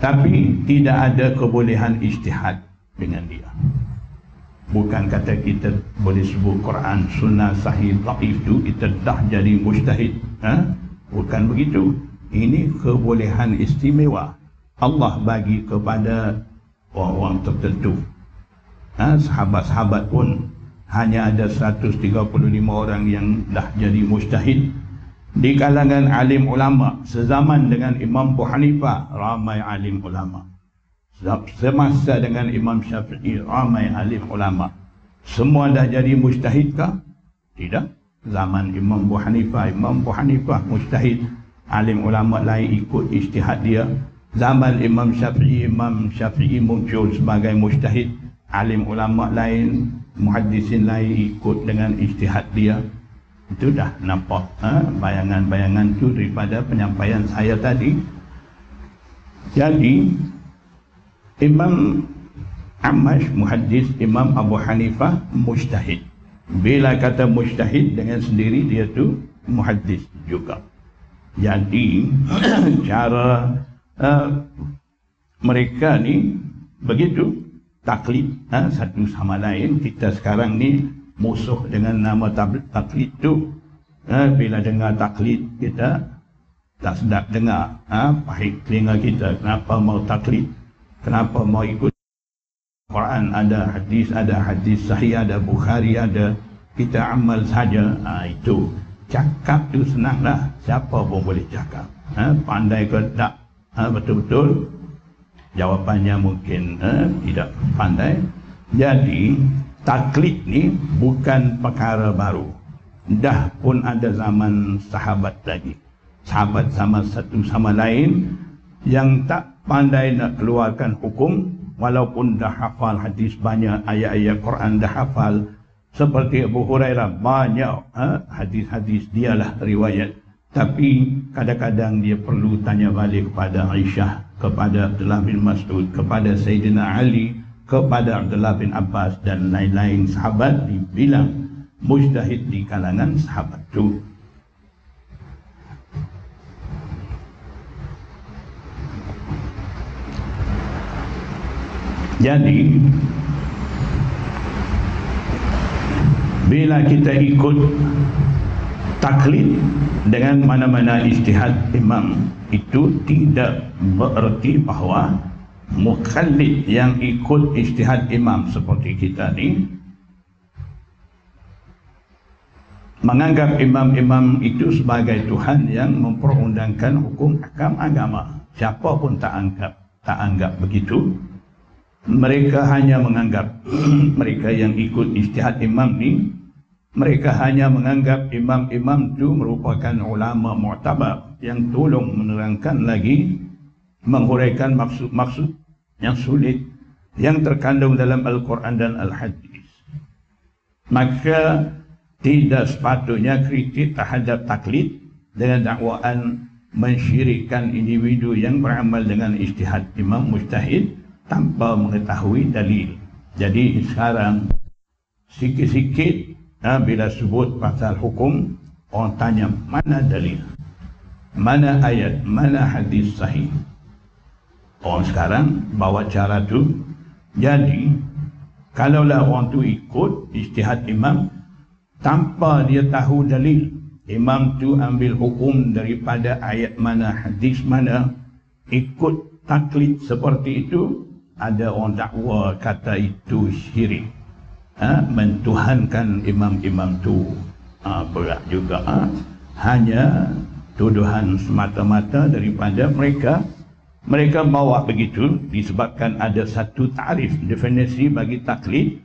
S1: Tapi tidak ada kebolehan ijtihad dengan dia. Bukan kata kita boleh sebut Quran sunnah sahih dhaif tu kita dah jadi mujtahid. Ha? bukan begitu. Ini kebolehan istimewa. Allah bagi kepada orang-orang tertentu ha, sahabat-sahabat pun hanya ada 135 orang yang dah jadi mujtahid. Di kalangan alim ulama sezaman dengan Imam Abu Hanifah ramai alim ulama. Semasa dengan Imam Syafi'i ramai alim ulama. Semua dah jadi mujtahid kah? tidak. Zaman Imam Abu Hanifah Imam Abu Hanifah mujtahid. Alim ulama lain ikut ijtihad dia. Zaman Imam Syafi'i Imam Syafi'i muncul sebagai mujtahid alim ulama lain muhaddisin lain ikut dengan ijtihad dia. Itu dah nampak ha? bayangan-bayangan tu daripada penyampaian saya tadi. Jadi Imam Amash muhaddis Imam Abu Hanifah mujtahid. Bila kata mujtahid dengan sendiri dia tu muhaddis juga. Jadi cara uh, mereka ni begitu taklid ha, satu sama lain. Kita sekarang ni musuh dengan nama taklid tu. Ha, bila dengar taklid kita tak sedap dengar ha, pahit telinga kita kenapa mau taklid? Kenapa mau ikut Quran? Ada hadis ada hadis sahih ada Bukhari ada kita amal saja. Ha, itu. Cakap tu senanglah. Siapa pun boleh cakap ha, pandai ke tak ha, betul-betul Jawapannya mungkin eh, tidak pandai. Jadi taklid ni bukan perkara baru. Dah pun ada zaman sahabat lagi. Sahabat sama satu sama lain yang tak pandai nak keluarkan hukum walaupun dah hafal hadis banyak ayat-ayat Quran dah hafal seperti Abu Hurairah banyak eh, hadis-hadis dialah riwayat tapi kadang-kadang dia perlu tanya balik kepada Aisyah kepada Abdullah bin Mas'ud, kepada Sayyidina Ali, kepada Abdullah bin Abbas dan lain-lain sahabat dibilang mujtahid di kalangan sahabat itu. Jadi bila kita ikut taklid dengan mana-mana istihad imam. Itu tidak bererti bahawa mukhallid yang ikut ijtihad imam seperti kita ni menganggap imam-imam itu sebagai Tuhan yang memperundangkan hukum akam agama. Siapa pun tak anggap tak anggap begitu mereka hanya menganggap mereka yang ikut ijtihad imam ni mereka hanya menganggap imam-imam itu merupakan ulama mu'tabar yang tolong menerangkan lagi menghuraikan maksud-maksud yang sulit yang terkandung dalam Al-Quran dan Al-Hadis. Maka tidak sepatutnya kritik terhadap taklid dengan dakwaan mensyirikkan individu yang beramal dengan ijtihad imam mujtahid tanpa mengetahui dalil. Jadi sekarang sikit-sikit ha, bila sebut pasal hukum orang tanya mana dalil? Mana ayat? Mana hadis sahih? Orang sekarang bawa cara tu jadi kalaulah orang tu ikut ijtihad imam tanpa dia tahu dalil imam tu ambil hukum daripada ayat mana hadis mana ikut taklid seperti itu ada orang dakwa kata itu syirik ha? mentuhankan imam-imam tu ha, berat juga ha? hanya tuduhan semata-mata daripada mereka mereka bawa begitu disebabkan ada satu tarif definisi bagi taklid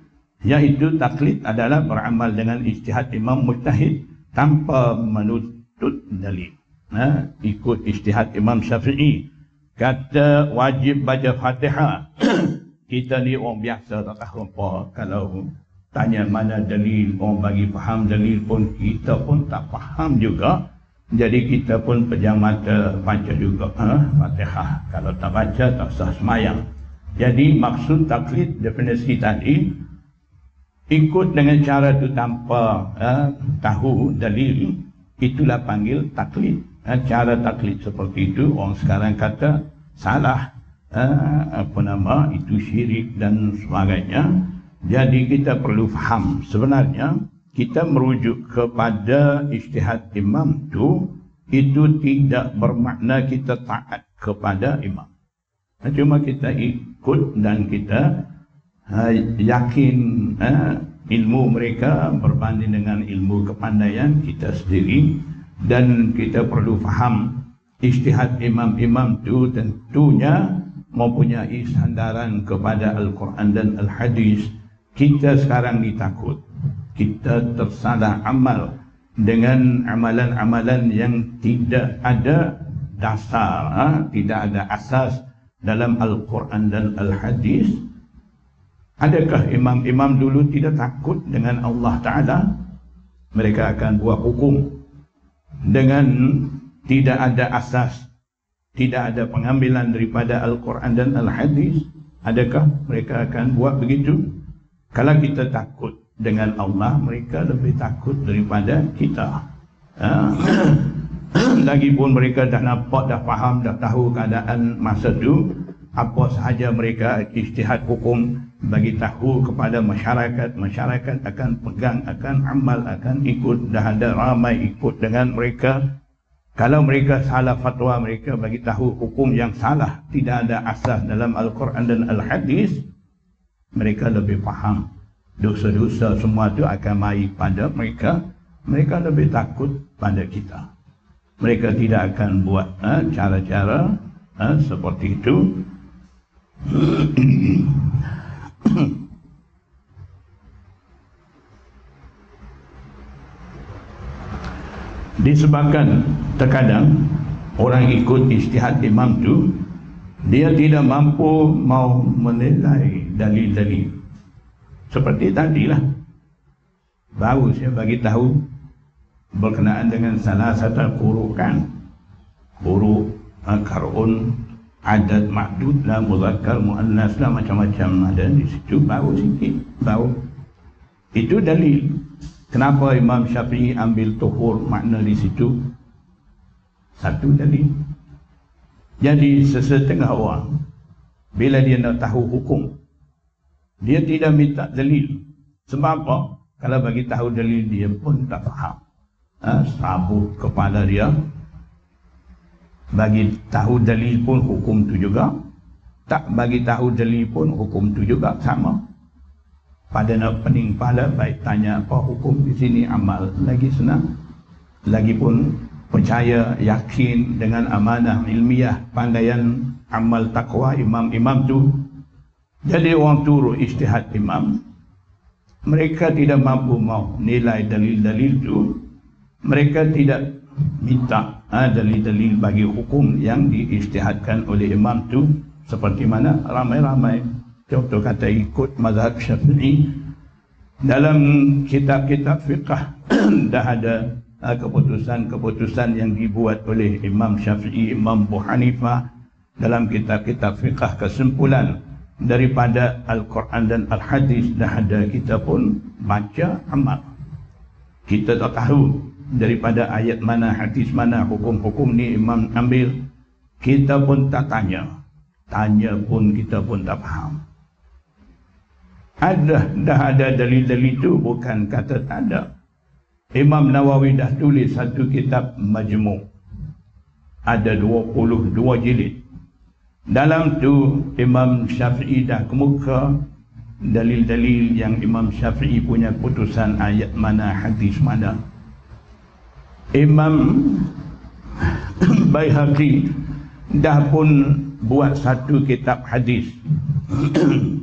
S1: iaitu taklid adalah beramal dengan ijtihad imam mujtahid tanpa menuntut dalil ha? ikut ijtihad imam syafi'i kata wajib baca Fatihah. kita ni orang biasa tak tahu apa kalau tanya mana dalil orang bagi faham dalil pun kita pun tak faham juga jadi kita pun pejam mata baca juga ha? Fatihah kalau tak baca tak sah semayang jadi maksud taklid definisi tadi ikut dengan cara tu tanpa ha? tahu dalil itulah panggil taklid ha, cara taklid seperti itu orang sekarang kata salah ha, apa nama itu syirik dan sebagainya jadi kita perlu faham. Sebenarnya kita merujuk kepada ijtihad imam tu itu tidak bermakna kita taat kepada imam. Cuma kita ikut dan kita ha, yakin ha, ilmu mereka berbanding dengan ilmu kepandaian kita sendiri. Dan kita perlu faham ijtihad imam-imam itu tentunya mempunyai sandaran kepada Al-Quran dan Al-Hadis kita sekarang ditakut kita tersalah amal dengan amalan-amalan yang tidak ada dasar ha? tidak ada asas dalam Al-Quran dan Al-Hadis. Adakah imam-imam dulu tidak takut dengan Allah Ta'ala? Mereka akan buat hukum dengan tidak ada asas tidak ada pengambilan daripada Al-Quran dan Al-Hadis. Adakah mereka akan buat begitu kalau kita takut dengan Allah mereka lebih takut daripada kita. Ha? lagipun mereka dah nampak dah faham dah tahu keadaan masa itu apa sahaja mereka istihad hukum bagi tahu kepada masyarakat masyarakat akan pegang akan amal akan ikut. Dah ada ramai ikut dengan mereka. Kalau mereka salah fatwa mereka bagi tahu hukum yang salah. Tidak ada asas dalam Al-Quran dan Al-Hadis mereka lebih faham. Dosa-dosa semua itu akan mai pada mereka. Mereka lebih takut pada kita. Mereka tidak akan buat ha, cara-cara ha, seperti itu. Disebabkan terkadang orang ikut istihad imam tu dia tidak mampu mau menilai dalil-dalil. Seperti tadi lah baru saya bagi tahu berkenaan dengan salah satu kurukan huruf ha, karun adat mahdud lah muzakkar muannas lah macam-macam. Ada di situ baru sikit baru itu dalil. Kenapa Imam Syafi'i ambil tuhur makna di situ? Satu dalil. Jadi sesetengah orang bila dia nak tahu hukum dia tidak minta dalil. Sebab apa? Kalau bagi tahu dalil dia pun tak faham. Ha, sabut kepala dia. Bagi tahu dalil pun hukum tu juga. Tak bagi tahu dalil pun hukum tu juga. Sama. Pada nak pening pala baik tanya apa hukum di sini amal lagi senang. Lagi pun percaya yakin dengan amanah ilmiah pandaian amal takwa imam-imam tu jadi orang turut istihad imam mereka tidak mampu mau nilai dalil-dalil tu. Mereka tidak minta ha, dalil-dalil bagi hukum yang diistihadkan oleh imam tu. Seperti mana? Ramai-ramai. Contoh kata ikut mazhab syafi'i. Dalam kitab-kitab fiqah dah ada uh, keputusan-keputusan yang dibuat oleh Imam Syafi'i, Imam Abu Hanifah dalam kitab-kitab fiqah kesimpulan daripada Al-Quran dan Al-Hadis dah ada kita pun baca amal. Kita tak tahu daripada ayat mana, hadis mana, hukum-hukum ni Imam ambil. Kita pun tak tanya. Tanya pun kita pun tak faham. Ada, dah ada dalil-dalil itu bukan kata tak ada. Imam Nawawi dah tulis satu kitab majmuk. Ada 22 jilid. Dalam tu Imam Syafi'i dah kemuka dalil-dalil yang Imam Syafi'i punya putusan ayat mana hadis mana. Imam Baihaqi dah pun buat satu kitab hadis.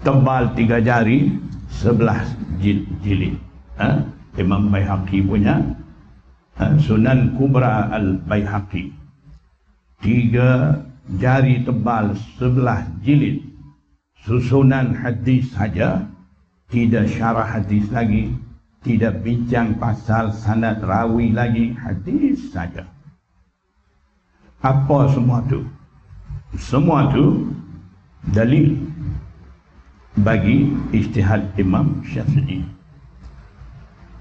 S1: Tebal tiga jari, sebelah jilid. Ha? Imam Baihaqi punya Sunan Kubra Al-Bayhaqi Tiga jari tebal sebelah jilid. Susunan hadis saja. Tidak syarah hadis lagi. Tidak bincang pasal sanad rawi lagi. Hadis saja. Apa semua tu? Semua tu dalil bagi istihad Imam Syafi'i.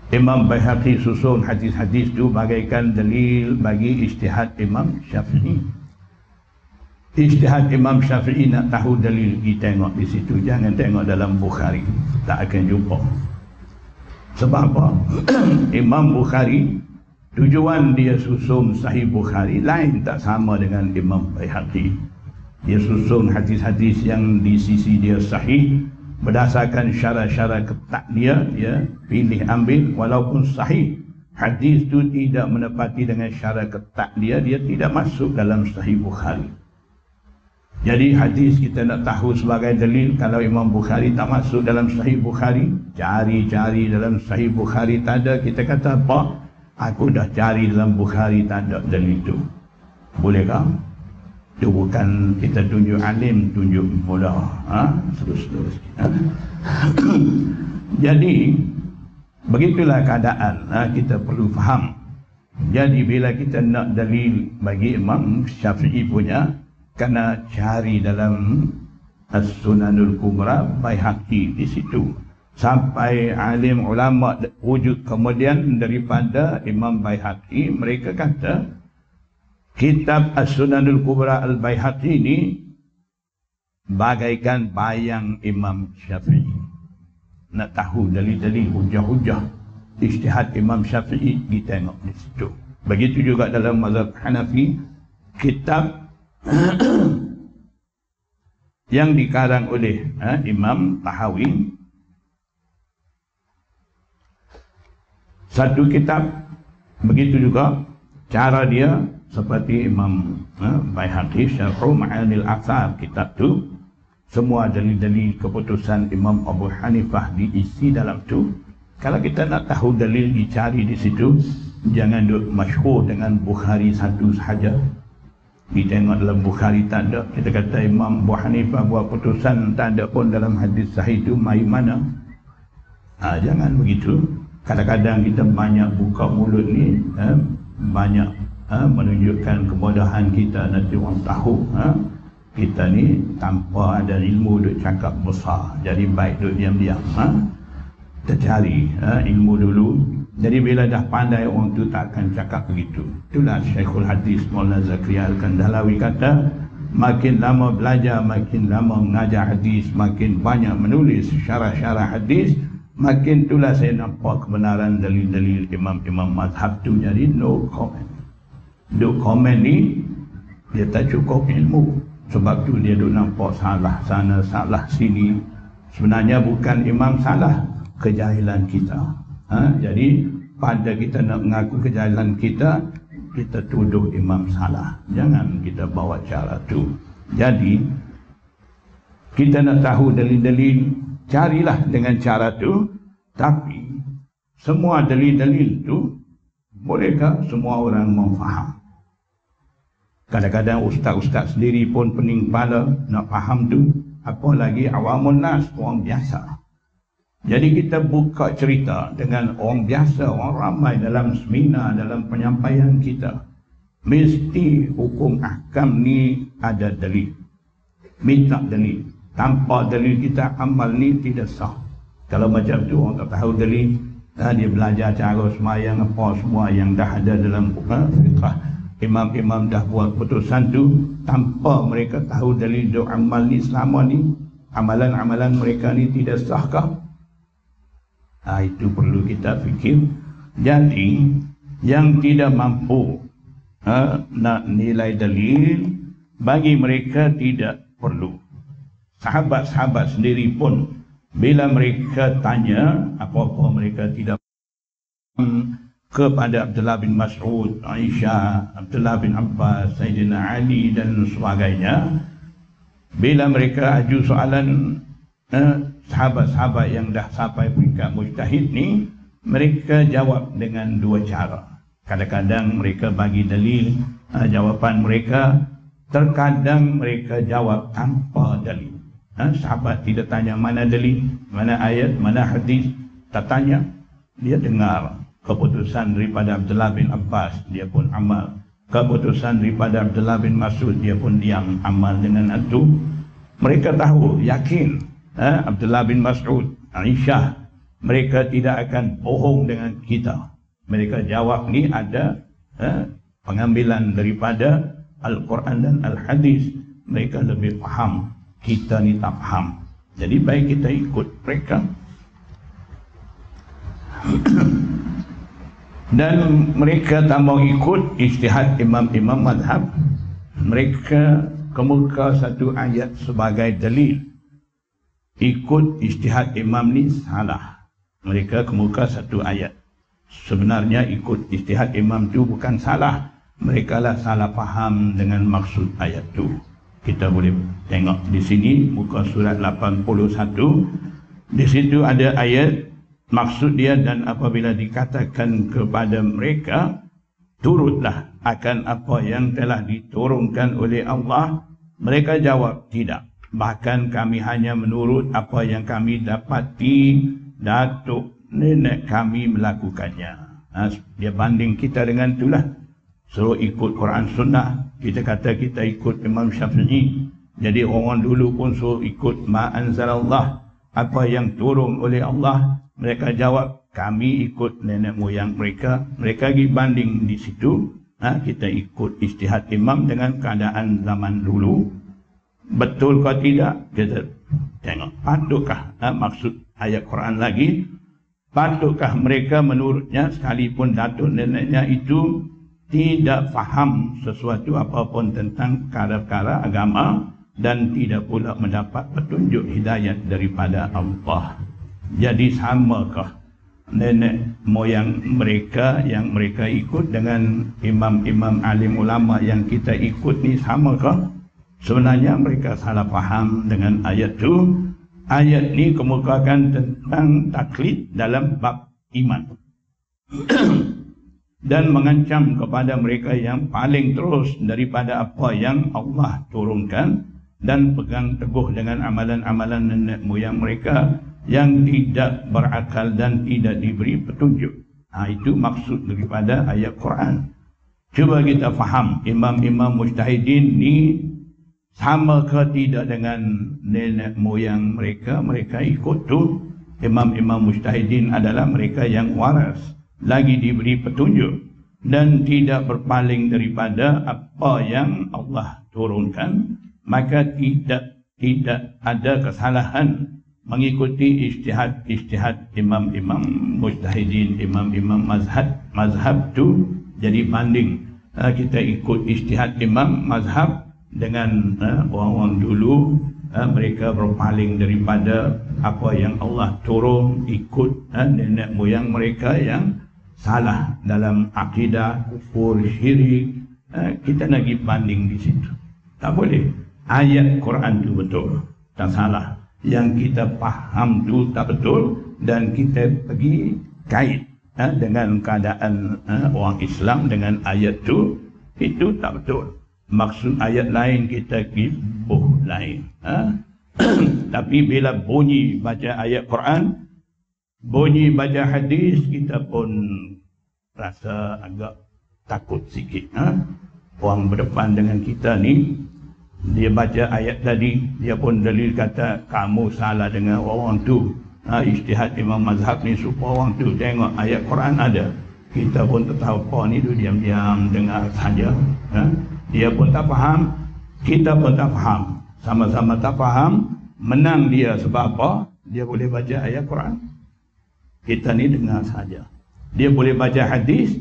S1: Imam Bayhaqi susun hadis-hadis itu bagaikan dalil bagi istihad Imam Syafi'i. Istihad Imam Syafi'i nak tahu dalil kita tengok di situ. Jangan tengok dalam Bukhari. Tak akan jumpa. Sebab apa? Imam Bukhari, tujuan dia susun sahih Bukhari lain tak sama dengan Imam Bayhaqi. Dia susun hadis-hadis yang di sisi dia sahih berdasarkan syarat-syarat ketat dia dia pilih ambil walaupun sahih. Hadis itu tidak menepati dengan syarat ketat dia dia tidak masuk dalam sahih Bukhari. Jadi hadis kita nak tahu sebagai dalil kalau Imam Bukhari tak masuk dalam sahih Bukhari cari-cari dalam sahih Bukhari tak ada kita kata apa aku dah cari dalam Bukhari tak ada dalil itu bolehkah itu bukan kita tunjuk alim, tunjuk bola. Ha? Terus-terus. Ha? Jadi, begitulah keadaan. Ha? Kita perlu faham. Jadi, bila kita nak dalil bagi Imam Syafi'i punya, kena cari dalam As-Sunanul Kubra Bayhaqi di situ. Sampai alim ulama wujud kemudian daripada Imam Bayhaqi, mereka kata, Kitab As-Sunanul Kubra Al-Bayhaqi ini bagaikan bayang Imam Syafi'i. Nak tahu dalil-dalil hujah-hujah istihad Imam Syafi'i kita tengok di situ. Begitu juga dalam mazhab Hanafi kitab yang dikarang oleh ha, Imam Tahawi satu kitab begitu juga cara dia seperti Imam ha, Baihaqi Syarhu Ma'anil Athar kitab tu. Semua dalil-dalil keputusan Imam Abu Hanifah diisi dalam tu. Kalau kita nak tahu dalil dicari di situ jangan duk masyhur dengan Bukhari satu sahaja. Kita tengok dalam Bukhari tak ada. Kita kata Imam Abu Hanifah buat putusan tak ada pun dalam hadis sahih itu mai mana. Ha, jangan begitu. Kadang-kadang kita banyak buka mulut ni ha, banyak ha, menunjukkan kemudahan kita nanti orang tahu ha, kita ni tanpa ada ilmu duk cakap besar jadi baik duk diam-diam ha. kita cari ha, ilmu dulu. Jadi bila dah pandai orang tu tak akan cakap begitu. Itulah Syekhul Hadis Maulana Zakaria Al-Kandalawi kata makin lama belajar makin lama mengajar hadis makin banyak menulis syarah-syarah hadis makin itulah saya nampak kebenaran dalil-dalil imam-imam mazhab tu jadi no comment duk komen ni dia tak cukup ilmu. Sebab tu dia duk nampak salah sana salah sini. Sebenarnya bukan imam salah kejahilan kita. Ha? jadi pada kita nak mengaku kejahilan kita kita tuduh imam salah. Jangan kita bawa cara tu. Jadi kita nak tahu dalil-dalil carilah dengan cara tu. Tapi semua dalil-dalil tu bolehkah semua orang memfaham Kadang-kadang ustaz-ustaz sendiri pun pening kepala nak faham tu. Apa lagi awamun nas, orang biasa. Jadi kita buka cerita dengan orang biasa, orang ramai dalam seminar, dalam penyampaian kita. Mesti hukum ahkam ni ada dalil. Minta dalil. Tanpa dalil kita amal ni tidak sah. Kalau macam tu orang tak tahu dalil, ha, dia belajar cara semayang apa semua yang dah ada dalam ha, fiqah. Imam-imam dah buat putusan tu tanpa mereka tahu dalil doa amal ni selama ni amalan-amalan mereka ni tidak sahkah? Ha, itu perlu kita fikir. Jadi, yang tidak mampu ha, nak nilai dalil, bagi mereka tidak perlu. Sahabat-sahabat sendiri pun, bila mereka tanya, apa-apa mereka tidak kepada Abdullah bin Mas'ud, Aisyah, Abdullah bin Abbas, Sayyidina Ali dan sebagainya, bila mereka aju soalan eh, sahabat-sahabat yang dah sampai peringkat mujtahid ni mereka jawab dengan dua cara. Kadang-kadang mereka bagi dalil uh, jawapan mereka. Terkadang mereka jawab tanpa dalil. Uh, sahabat tidak tanya mana dalil mana ayat mana hadis. Tak tanya dia dengar keputusan daripada Abdullah bin Abbas dia pun amal keputusan daripada Abdullah bin Masud dia pun diam amal dengan itu mereka tahu yakin ha, Abdullah bin Mas'ud, Aisyah, mereka tidak akan bohong dengan kita. Mereka jawab ni ada ha, pengambilan daripada Al-Quran dan Al-Hadis. Mereka lebih faham. Kita ni tak faham. Jadi baik kita ikut mereka. dan mereka tak mau ikut istihad imam-imam madhab. Mereka kemuka satu ayat sebagai dalil ikut istihad imam ni salah. Mereka kemuka satu ayat. Sebenarnya ikut istihad imam tu bukan salah. Mereka lah salah faham dengan maksud ayat tu. Kita boleh tengok di sini muka surat 81. Di situ ada ayat maksud dia dan apabila dikatakan kepada mereka turutlah akan apa yang telah diturunkan oleh Allah mereka jawab tidak Bahkan kami hanya menurut apa yang kami dapati datuk nenek kami melakukannya. Ha, dia banding kita dengan itulah. Suruh ikut Quran Sunnah. Kita kata kita ikut Imam Syafi'i. Jadi orang dulu pun suruh ikut Ma'anzalallah. Apa yang turun oleh Allah. Mereka jawab, kami ikut nenek moyang mereka. Mereka pergi banding di situ. Ha, kita ikut istihad imam dengan keadaan zaman dulu. Betul kau tidak? Kita tengok. Patutkah ha, maksud ayat Quran lagi? Patutkah mereka menurutnya sekalipun datuk neneknya itu tidak faham sesuatu apapun tentang perkara-perkara agama dan tidak pula mendapat petunjuk hidayat daripada Allah. Jadi samakah nenek moyang mereka yang mereka ikut dengan imam-imam alim ulama yang kita ikut ni samakah? Sebenarnya mereka salah faham dengan ayat itu. Ayat ini kemukakan tentang taklid dalam bab iman. Dan mengancam kepada mereka yang paling terus daripada apa yang Allah turunkan dan pegang teguh dengan amalan-amalan nenek moyang mereka yang tidak berakal dan tidak diberi petunjuk. Ha, itu maksud daripada ayat Quran. Cuba kita faham imam-imam mujtahidin ni sama ke tidak dengan nenek moyang mereka mereka ikut tu imam-imam mustahidin adalah mereka yang waras lagi diberi petunjuk dan tidak berpaling daripada apa yang Allah turunkan maka tidak tidak ada kesalahan mengikuti ijtihad-ijtihad imam-imam mujtahidin imam-imam mazhab mazhab tu jadi banding. Ha, kita ikut ijtihad imam mazhab dengan uh, orang-orang dulu uh, mereka berpaling daripada apa yang Allah turun ikut uh, nenek moyang mereka yang salah dalam akidah kufur syirik. Uh, kita lagi banding di situ. Tak boleh. Ayat Quran itu betul. Tak salah yang kita faham tu tak betul dan kita pergi kait uh, dengan keadaan uh, orang Islam dengan ayat tu itu tak betul maksud ayat lain kita kibuh lain ha? tapi bila bunyi baca ayat Quran bunyi baca hadis kita pun rasa agak takut sikit ha? orang berdepan dengan kita ni dia baca ayat tadi dia pun dalil kata kamu salah dengan orang tu. Ha, istihad imam mazhab ni supaya orang tu tengok ayat Quran ada. Kita pun tak tahu apa ni tu diam-diam dengar saja. Ha? dia pun tak faham kita pun tak faham. Sama-sama tak faham menang dia sebab apa? Dia boleh baca ayat Quran. Kita ni dengar saja. Dia boleh baca hadis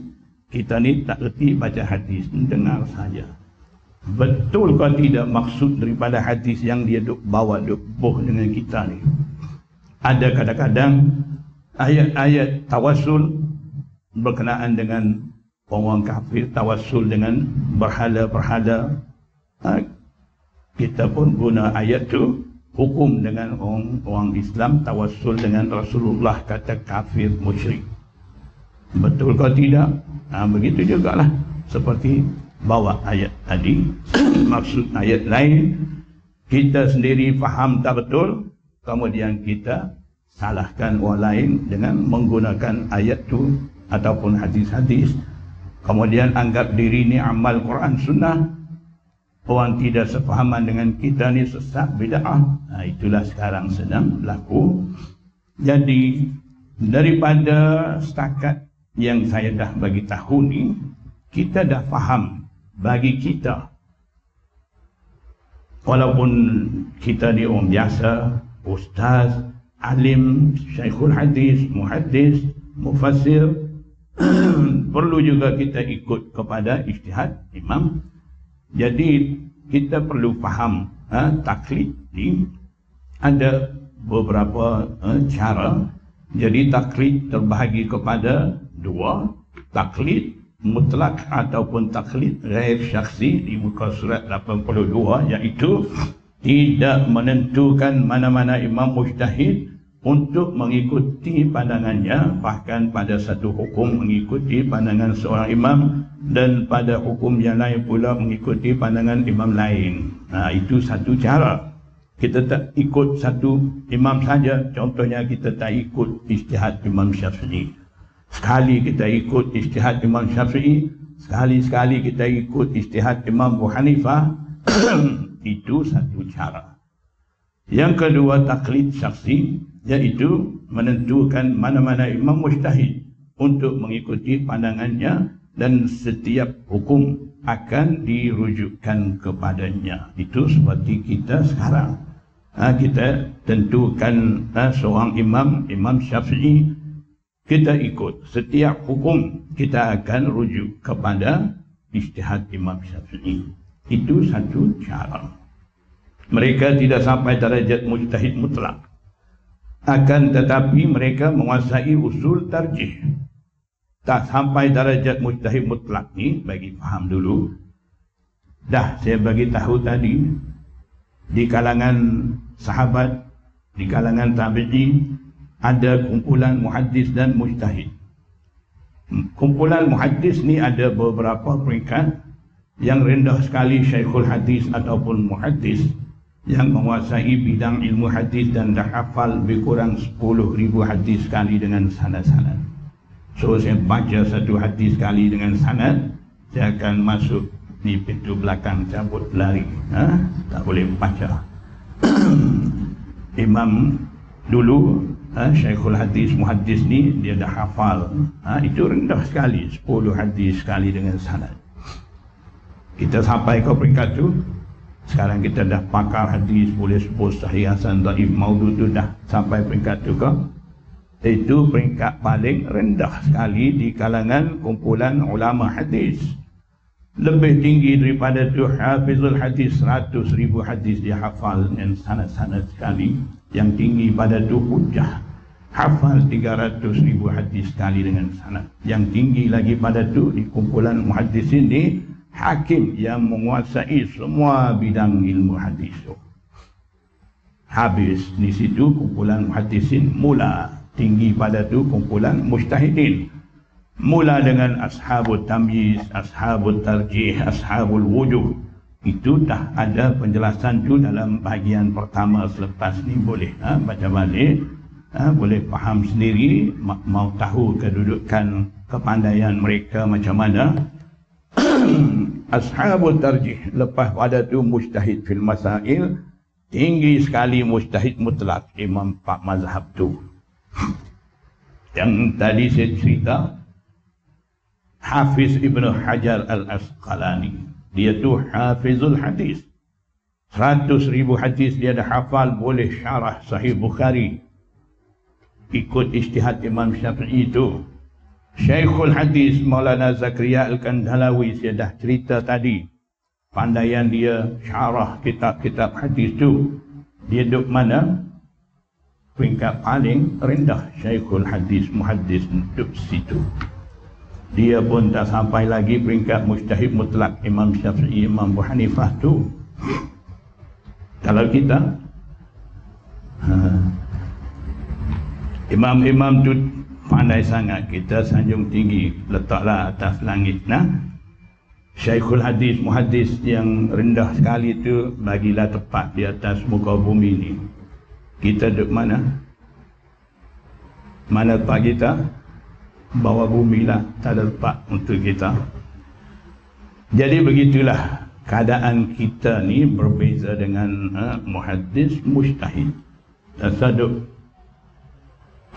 S1: kita ni tak reti baca hadis dengar saja betul kau tidak maksud daripada hadis yang dia duk bawa duk boh dengan kita ni ada kadang-kadang ayat-ayat tawassul berkenaan dengan orang kafir tawassul dengan berhala-berhala ha, kita pun guna ayat tu hukum dengan orang, orang Islam tawassul dengan Rasulullah kata kafir musyrik. Betul kau tidak? Ha, begitu juga lah. Seperti bawa ayat tadi. Maksud ayat lain. Kita sendiri faham tak betul. Kemudian kita salahkan orang lain dengan menggunakan ayat tu ataupun hadis-hadis. Kemudian anggap diri ni amal Quran sunnah orang tidak sefahaman dengan kita ni sesat bid'ah. Nah, itulah sekarang sedang berlaku. Jadi daripada setakat yang saya dah bagi tahu ni, kita dah faham bagi kita walaupun kita ni orang biasa, ustaz, alim, syekhul hadis, muhaddis, mufassir, perlu juga kita ikut kepada ijtihad imam jadi kita perlu faham ha, taklid ni ada beberapa ha, cara. Jadi taklid terbahagi kepada dua. Taklid mutlak ataupun taklid ghaib syaksi di muka surat 82 iaitu tidak menentukan mana-mana imam mujtahid untuk mengikuti pandangannya bahkan pada satu hukum mengikuti pandangan seorang imam dan pada hukum yang lain pula mengikuti pandangan imam lain. Nah itu satu cara. Kita tak ikut satu imam saja. Contohnya kita tak ikut istihad imam syafi'i sekali kita ikut istihad imam syafi'i sekali-sekali kita ikut istihad imam Abu Hanifah itu satu cara yang kedua taklid syaksi iaitu menentukan mana-mana imam mujtahid untuk mengikuti pandangannya dan setiap hukum akan dirujukkan kepadanya. Itu seperti kita sekarang. Ha, kita tentukan ha, seorang imam, imam syafi'i, kita ikut. Setiap hukum kita akan rujuk kepada istihad imam syafi'i. Itu satu cara. Mereka tidak sampai darajat mujtahid mutlak akan tetapi mereka menguasai usul tarjih tak sampai darajat mujtahid mutlak ni bagi faham dulu dah saya bagi tahu tadi di kalangan sahabat di kalangan tabi'i ada kumpulan muhaddis dan mujtahid kumpulan muhaddis ni ada beberapa peringkat yang rendah sekali syekhul hadis ataupun muhaddis yang menguasai bidang ilmu hadis dan dah hafal lebih kurang 10 ribu hadis sekali dengan sanad-sanad. So saya baca satu hadis sekali dengan sanad, saya akan masuk di pintu belakang cabut lari. Ha? Tak boleh baca. Imam dulu, ha? Syekhul Hadis Muhaddis ni, dia dah hafal. Ha? Itu rendah sekali, 10 hadis sekali dengan sanad. Kita sampai ke peringkat tu, sekarang kita dah pakar hadis boleh sebut sahih hasan dhaif maudhu tu dah sampai peringkat tu ke itu peringkat paling rendah sekali di kalangan kumpulan ulama hadis lebih tinggi daripada tu hafizul hadis 100 ribu hadis dia hafal dengan sanad-sanad sekali yang tinggi pada tu hujah hafal 300 ribu hadis sekali dengan sanad. Yang tinggi lagi pada tu di kumpulan muhadis ini hakim yang menguasai semua bidang ilmu hadis habis di situ kumpulan muhaddisin mula tinggi pada tu kumpulan mustahidin mula dengan ashabul tamyiz ashabul tarjih ashabul wujuh itu dah ada penjelasan tu dalam bahagian pertama selepas ni boleh ha? baca balik ha, boleh faham sendiri mau tahu kedudukan kepandaian mereka macam mana ashabul tarjih lepas pada tu mujtahid fil masail tinggi sekali mujtahid mutlak imam pak mazhab tu yang tadi saya cerita Hafiz Ibn Hajar Al-Asqalani dia tu hafizul hadis Seratus ribu hadis dia dah hafal boleh syarah sahih Bukhari ikut istihad Imam Syafi'i itu. Syekhul Hadis Maulana Zakaria Al-Kandhalawi saya dah cerita tadi. Pandaian dia syarah kitab-kitab hadis tu. Dia duduk mana? Peringkat paling rendah Syekhul Hadis Muhaddis duduk situ. Dia pun tak sampai lagi peringkat mustahib mutlak Imam Syafi'i Imam Abu Hanifah tu. Kalau kita ha, Imam-imam tu pandai sangat kita sanjung tinggi letaklah atas langit nah. Syekhul Hadis Muhaddis yang rendah sekali tu bagilah tepat di atas muka bumi ni. Kita duduk mana? Mana tempat kita bawah bumi lah tak ada tempat untuk kita. Jadi begitulah keadaan kita ni berbeza dengan uh, muhaddis mustahid dan saduk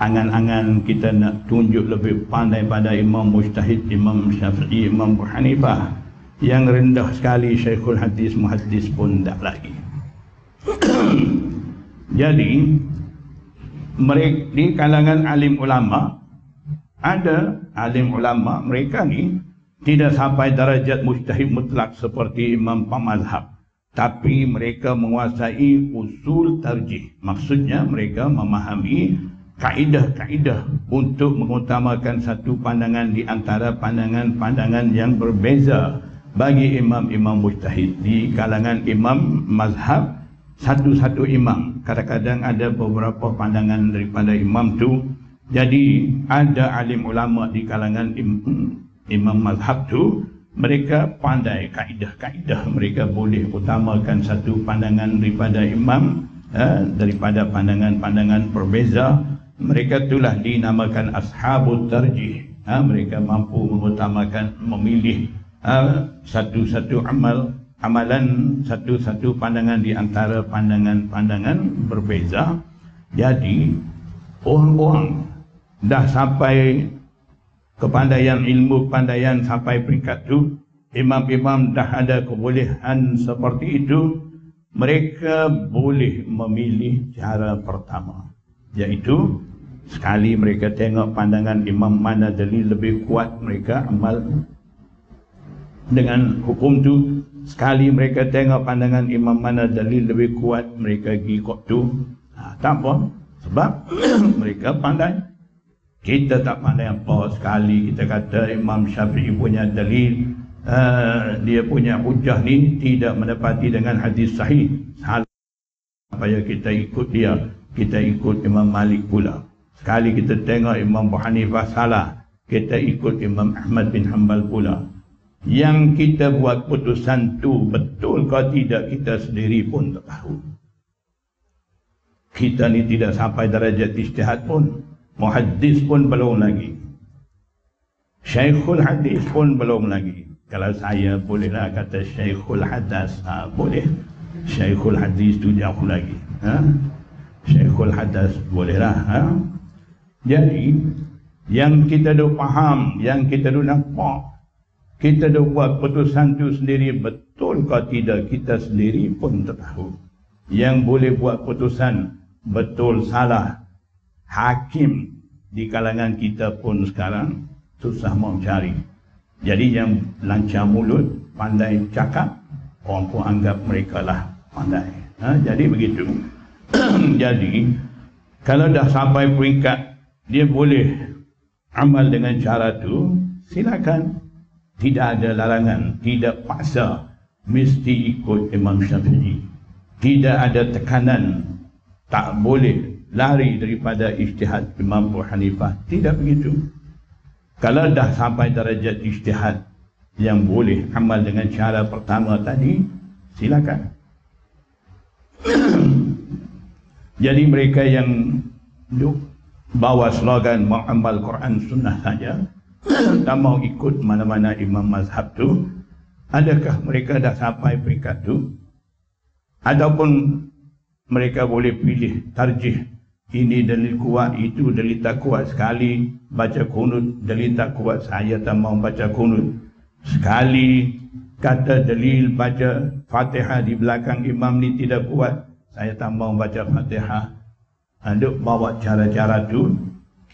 S1: angan-angan kita nak tunjuk lebih pandai pada Imam Mujtahid, Imam Syafi'i, Imam Hanifah. Yang rendah sekali Syekhul Hadis Muhaddis pun tak lagi. Jadi mereka di kalangan alim ulama ada alim ulama mereka ni tidak sampai darajat mujtahid mutlak seperti Imam Pamazhab tapi mereka menguasai usul tarjih. Maksudnya mereka memahami kaedah-kaedah untuk mengutamakan satu pandangan di antara pandangan-pandangan yang berbeza bagi imam-imam mujtahid. Di kalangan imam mazhab satu-satu imam. Kadang-kadang ada beberapa pandangan daripada imam tu jadi ada alim ulama di kalangan imam, imam mazhab tu mereka pandai kaedah-kaedah. Mereka boleh utamakan satu pandangan daripada imam eh, daripada pandangan-pandangan berbeza mereka itulah dinamakan ashabul tarjih. Ha, mereka mampu mengutamakan memilih ha, satu-satu amal amalan satu-satu pandangan di antara pandangan-pandangan berbeza. Jadi orang-orang dah sampai kepandaian ilmu kepandaian sampai peringkat itu imam-imam dah ada kebolehan seperti itu mereka boleh memilih cara pertama. Iaitu Sekali mereka tengok pandangan imam mana dalil lebih kuat mereka amal dengan hukum tu sekali mereka tengok pandangan imam mana dalil lebih kuat mereka ikut tu ha, tak apa. Sebab mereka pandai kita tak pandai apa sekali kita kata imam syafi'i punya dalil uh, dia punya hujah ni tidak mendapati dengan hadis sahih salah supaya kita ikut dia kita ikut imam malik pula Sekali kita tengok Imam Abu Hanifah salah, kita ikut Imam Ahmad bin Hanbal pula. Yang kita buat putusan tu betul kau tidak kita sendiri pun tak tahu. Kita ni tidak sampai darajat istihad pun. Muhaddis pun belum lagi. Syekhul Hadis pun belum lagi. Kalau saya bolehlah kata Syekhul Hadas, ha, boleh. Syekhul Hadis tu jauh lagi. Ha? Syekhul Hadas bolehlah. Ha? Jadi yang kita dah faham, yang kita dah nampak, kita dah buat putusan tu sendiri betul ke tidak kita sendiri pun tak tahu. Yang boleh buat putusan betul salah hakim di kalangan kita pun sekarang susah mau cari. Jadi yang lancar mulut, pandai cakap, orang pun anggap mereka lah pandai. Ha? Jadi begitu. jadi kalau dah sampai peringkat dia boleh amal dengan cara tu silakan tidak ada larangan tidak paksa mesti ikut Imam Syafi'i tidak ada tekanan tak boleh lari daripada ijtihad Imam Abu Hanifah. Tidak begitu. Kalau dah sampai darjat ijtihad yang boleh amal dengan cara pertama tadi silakan. Jadi mereka yang duk bawa slogan mengamal Quran sunnah saja tak mau ikut mana-mana imam mazhab tu adakah mereka dah sampai peringkat tu? Ataupun mereka boleh pilih tarjih ini dalil kuat itu dalil tak kuat sekali. Baca kunut dalil tak kuat. Saya tak mau baca kunut. Sekali kata dalil baca fatihah di belakang imam ni tidak kuat. Saya tak mau baca fatihah. Aduk bawa cara-cara tu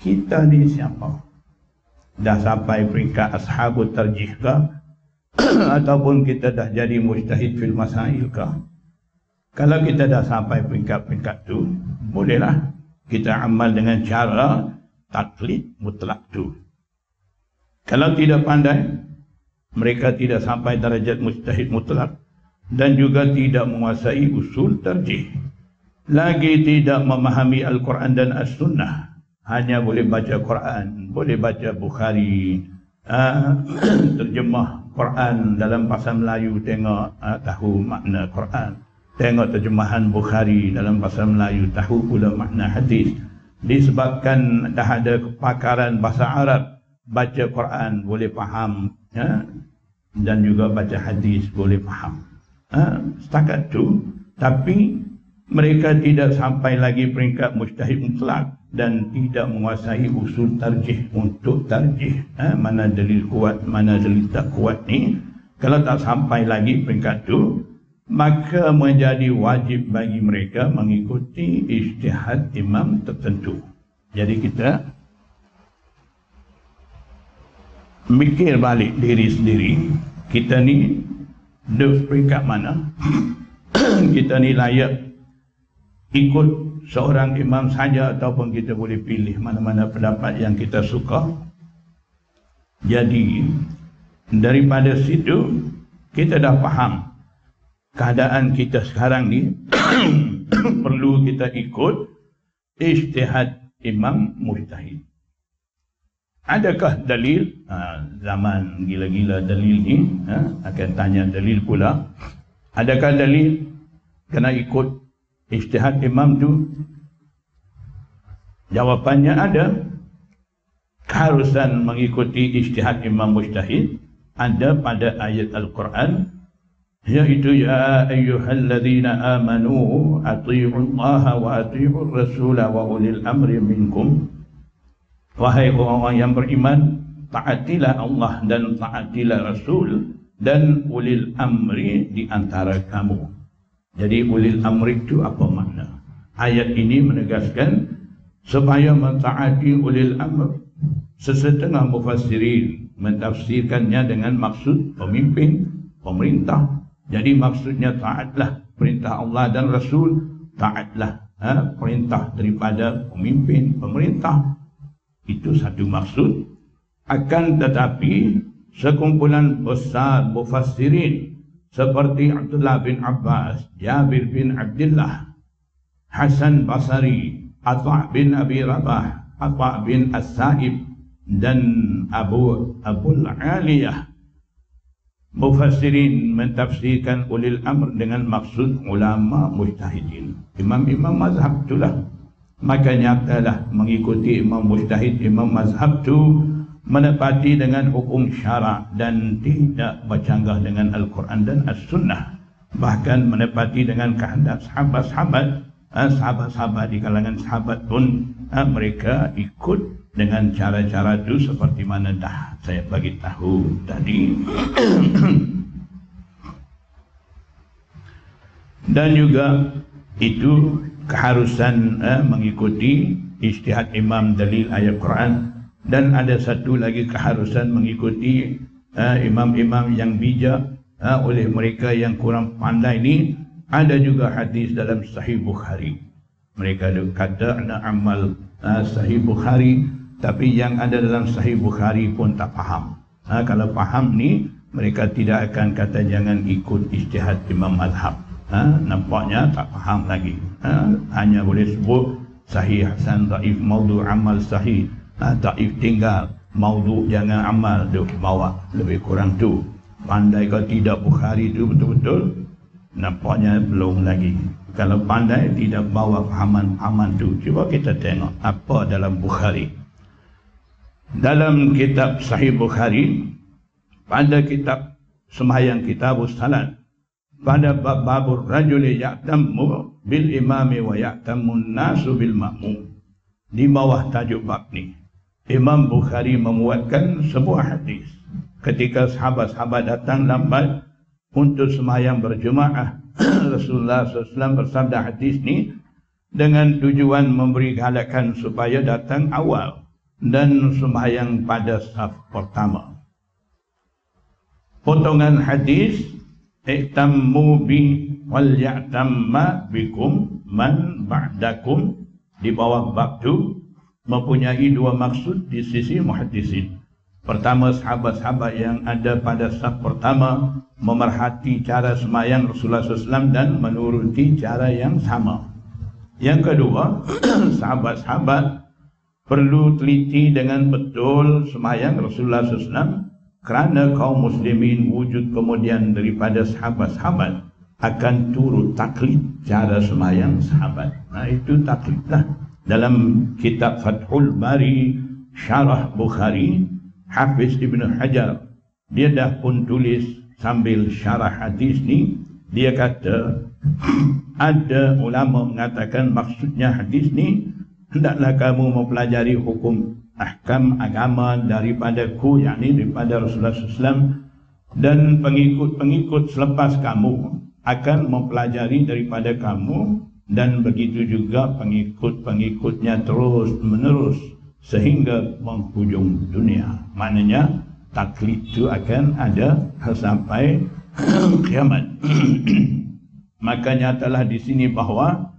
S1: kita ni siapa? Dah sampai peringkat ashabut tarjih ke? Ataupun kita dah jadi mujtahid fil masail ke? Kalau kita dah sampai peringkat-peringkat tu bolehlah kita amal dengan cara taklid mutlak tu. Kalau tidak pandai, mereka tidak sampai darajat mustahid mutlak dan juga tidak menguasai usul terjih. Lagi tidak memahami Al-Quran dan As-Sunnah. Hanya boleh baca Quran, boleh baca Bukhari, uh, terjemah Quran dalam bahasa Melayu tengok uh, tahu makna Quran. Tengok terjemahan Bukhari dalam bahasa Melayu, tahu pula makna hadis. Disebabkan dah ada kepakaran bahasa Arab, baca Quran boleh faham ya? dan juga baca hadis boleh faham. Ha? Setakat tu, tapi mereka tidak sampai lagi peringkat mustahid mutlak dan tidak menguasai usul tarjih untuk tarjih. Ha? Mana dalil kuat, mana dalil tak kuat ni. Kalau tak sampai lagi peringkat tu, maka menjadi wajib bagi mereka mengikuti ijtihad imam tertentu. Jadi kita mikir balik diri sendiri, kita ni di peringkat mana? kita ni layak ikut seorang imam saja ataupun kita boleh pilih mana-mana pendapat yang kita suka. Jadi daripada situ kita dah faham keadaan kita sekarang ni perlu kita ikut ijtihad imam mujtahid. Adakah dalil ha, zaman gila-gila dalil ni ha, akan tanya dalil pula. Adakah dalil kena ikut ijtihad imam tu? Jawapannya ada. Keharusan mengikuti ijtihad imam mujtahid ada pada ayat Al-Quran yaitu ya ayyuhalladzina amanu atii'u Allah wa atii'u Rasul wa ulil amri minkum. Wahai orang-orang yang beriman taatilah Allah dan taatilah Rasul dan ulil amri di antara kamu. Jadi ulil amri itu apa makna? Ayat ini menegaskan supaya mentaati ulil amr sesetengah mufassirin mentafsirkannya dengan maksud pemimpin pemerintah jadi maksudnya taatlah perintah Allah dan Rasul, taatlah ha, perintah daripada pemimpin pemerintah. Itu satu maksud. Akan tetapi sekumpulan besar mufassirin seperti Abdullah bin Abbas, Jabir bin Abdullah, Hasan Basri, Atha' bin Abi Rabah, Atha' bin As-Sa'ib dan Abu Abu Aliyah Mufassirin mentafsirkan ulil amr dengan maksud ulama mujtahidin. Imam-imam mazhab itulah. Maka nyatalah mengikuti imam mujtahid, imam mazhab itu menepati dengan hukum syarak dan tidak bercanggah dengan Al-Quran dan As-Sunnah. Bahkan menepati dengan kehendak sahabat-sahabat. Ha, sahabat-sahabat di kalangan sahabat pun ha, mereka ikut dengan cara-cara itu seperti mana dah saya bagi tahu tadi. Dan juga itu keharusan eh, mengikuti ijtihad imam dalil ayat Quran. Dan ada satu lagi keharusan mengikuti eh, imam-imam yang bijak eh, oleh mereka yang kurang pandai ini ada juga hadis dalam sahih Bukhari. Mereka kata nak amal eh, sahih Bukhari tapi yang ada dalam sahih Bukhari pun tak faham. Ha, kalau faham ni, mereka tidak akan kata jangan ikut istihad Imam Madhab. Ha, nampaknya tak faham lagi. Ha, hanya boleh sebut sahih Hasan, Taif, Maudu, Amal, Sahih. Ha, taif tinggal, Maudu jangan amal, duk bawa. Lebih kurang tu. Pandai kau tidak Bukhari tu betul-betul. nampaknya belum lagi kalau pandai tidak bawa pahaman-pahaman tu cuba kita tengok apa dalam Bukhari dalam kitab Sahih Bukhari pada kitab sembahyang kitab salat pada bab babur rajul ya'tammu bil imami wa ya'tammu nasu bil ma'mum. Di bawah tajuk bab ni Imam Bukhari memuatkan sebuah hadis. Ketika sahabat-sahabat datang lambat untuk semayang berjemaah Rasulullah SAW bersabda hadis ni dengan tujuan memberi galakan supaya datang awal dan semayang pada saf pertama. Potongan hadis Iktammu bi wal ya'tamma bikum man ba'dakum di bawah bab tu mempunyai dua maksud di sisi muhaddisin. Pertama, sahabat-sahabat yang ada pada saf pertama memerhati cara semayang Rasulullah SAW dan menuruti cara yang sama. Yang kedua, sahabat-sahabat perlu teliti dengan betul semayang Rasulullah SAW kerana kaum muslimin wujud kemudian daripada sahabat-sahabat akan turut taklid cara semayang sahabat. Nah itu taklidlah. Dalam kitab Fathul Bari Syarah Bukhari Hafiz Ibn Hajar dia dah pun tulis sambil syarah hadis ni dia kata ada ulama mengatakan maksudnya hadis ni hendaklah kamu mempelajari hukum ahkam agama daripada ku yakni daripada Rasulullah SAW dan pengikut-pengikut selepas kamu akan mempelajari daripada kamu dan begitu juga pengikut-pengikutnya terus menerus sehingga menghujung dunia. Maknanya taklid itu akan ada sampai kiamat. Maka nyatalah di sini bahawa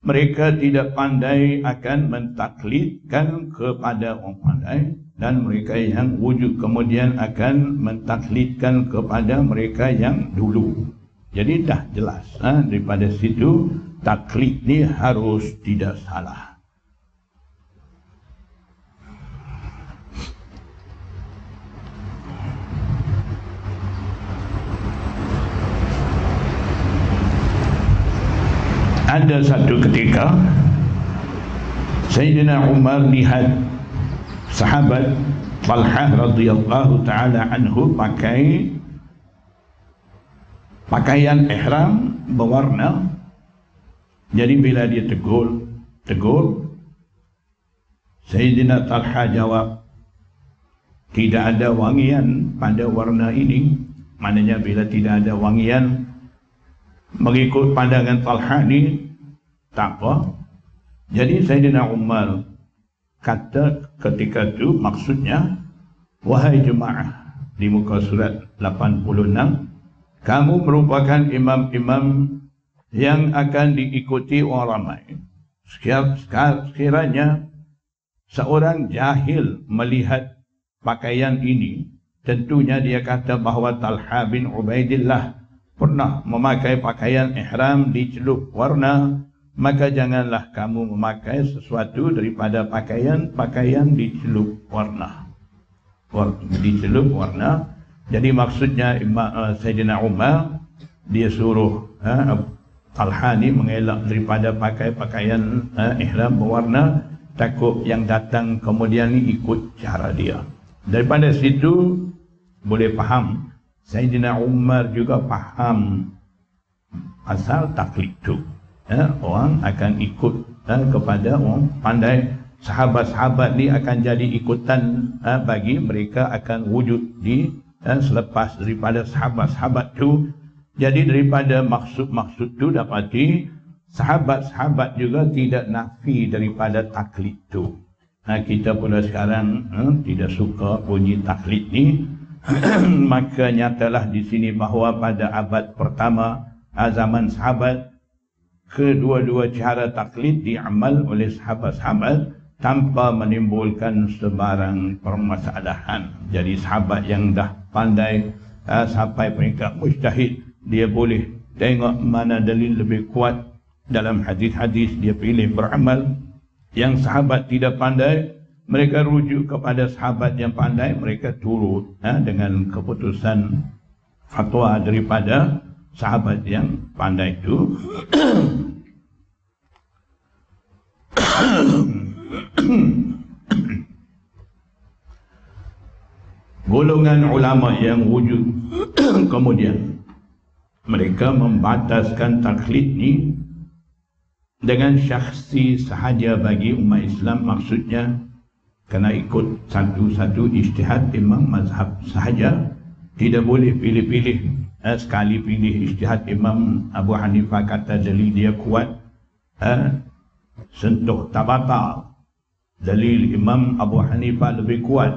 S1: mereka tidak pandai akan mentaklidkan kepada orang pandai dan mereka yang wujud kemudian akan mentaklidkan kepada mereka yang dulu. Jadi dah jelas ha? daripada situ taklid ni harus tidak salah. Ada satu ketika Sayyidina Umar lihat sahabat Talha radhiyallahu taala anhu pakai pakaian ihram berwarna. Jadi bila dia tegur tegur Sayyidina Talha jawab tidak ada wangian pada warna ini. Maknanya bila tidak ada wangian mengikut pandangan Talha ni tak apa. Jadi Sayyidina Umar kata ketika itu maksudnya wahai jemaah di muka surat 86 kamu merupakan imam-imam yang akan diikuti orang ramai. Sekiranya seorang jahil melihat pakaian ini tentunya dia kata bahawa Talha bin Ubaidillah pernah memakai pakaian ihram dicelup warna maka janganlah kamu memakai sesuatu daripada pakaian-pakaian dicelup warna. Dicelup warna. Jadi maksudnya uh, Sayyidina Umar dia suruh uh, Al-Hani mengelak daripada pakai pakaian uh, ihram berwarna takut yang datang kemudian ni ikut cara dia. Daripada situ boleh faham Sayyidina Umar juga faham asal taklid itu. Ya, orang akan ikut ya, kepada orang pandai. Sahabat-sahabat ni akan jadi ikutan ya, bagi mereka akan wujud di ya, selepas daripada sahabat-sahabat itu. Jadi daripada maksud-maksud itu dapati sahabat-sahabat juga tidak nafi daripada taklid itu. Nah, kita pula sekarang eh, tidak suka bunyi taklid ni maka nyatalah di sini bahawa pada abad pertama zaman sahabat kedua-dua cara taklid diamal oleh sahabat-sahabat tanpa menimbulkan sebarang permasalahan. Jadi sahabat yang dah pandai uh, sampai peringkat mujtahid dia boleh tengok mana dalil lebih kuat dalam hadis-hadis dia pilih beramal yang sahabat tidak pandai mereka rujuk kepada sahabat yang pandai mereka turut ha, dengan keputusan fatwa daripada sahabat yang pandai itu. Golongan ulama yang wujud kemudian mereka membataskan taklid ni dengan syakhsi sahaja bagi umat Islam maksudnya kena ikut satu-satu ijtihad imam mazhab sahaja. Tidak boleh pilih-pilih eh, sekali pilih ijtihad imam Abu Hanifah kata dalil dia kuat eh, sentuh tabata. Dalil imam Abu Hanifah lebih kuat.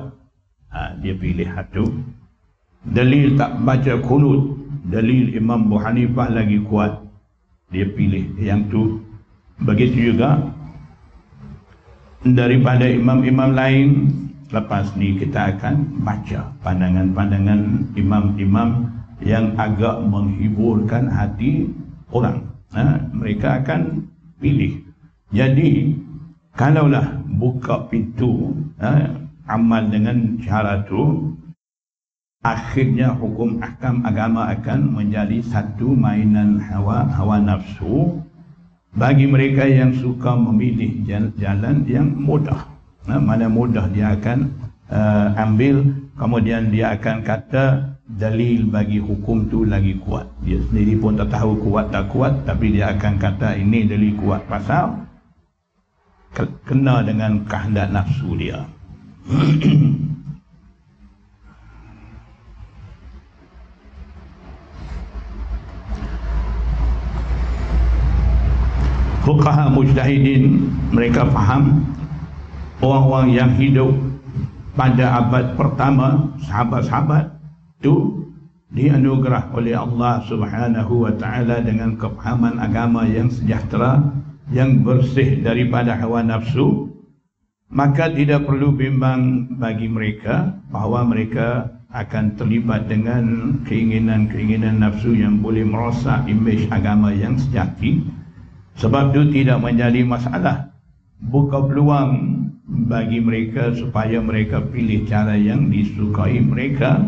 S1: Ha, dia pilih satu. Dalil tak baca kunut dalil imam Abu Hanifah lagi kuat. Dia pilih yang tu. Begitu juga daripada imam-imam lain lepas ni kita akan baca pandangan-pandangan imam-imam yang agak menghiburkan hati orang. Ha, mereka akan pilih. Jadi kalaulah buka pintu ha, amal dengan cara tu akhirnya hukum ahkam agama akan menjadi satu mainan hawa hawa nafsu bagi mereka yang suka memilih jalan yang mudah. Nah, mana mudah dia akan uh, ambil kemudian dia akan kata dalil bagi hukum tu lagi kuat. Dia sendiri pun tak tahu kuat tak kuat tapi dia akan kata ini dalil kuat pasal kena dengan kehendak nafsu dia fuqaha mujtahidin mereka faham orang-orang yang hidup pada abad pertama sahabat-sahabat itu dianugerah oleh Allah Subhanahu wa taala dengan kefahaman agama yang sejahtera yang bersih daripada hawa nafsu. Maka tidak perlu bimbang bagi mereka bahawa mereka akan terlibat dengan keinginan-keinginan nafsu yang boleh merosak imej agama yang sejati sebab itu tidak menjadi masalah. Buka peluang bagi mereka supaya mereka pilih cara yang disukai mereka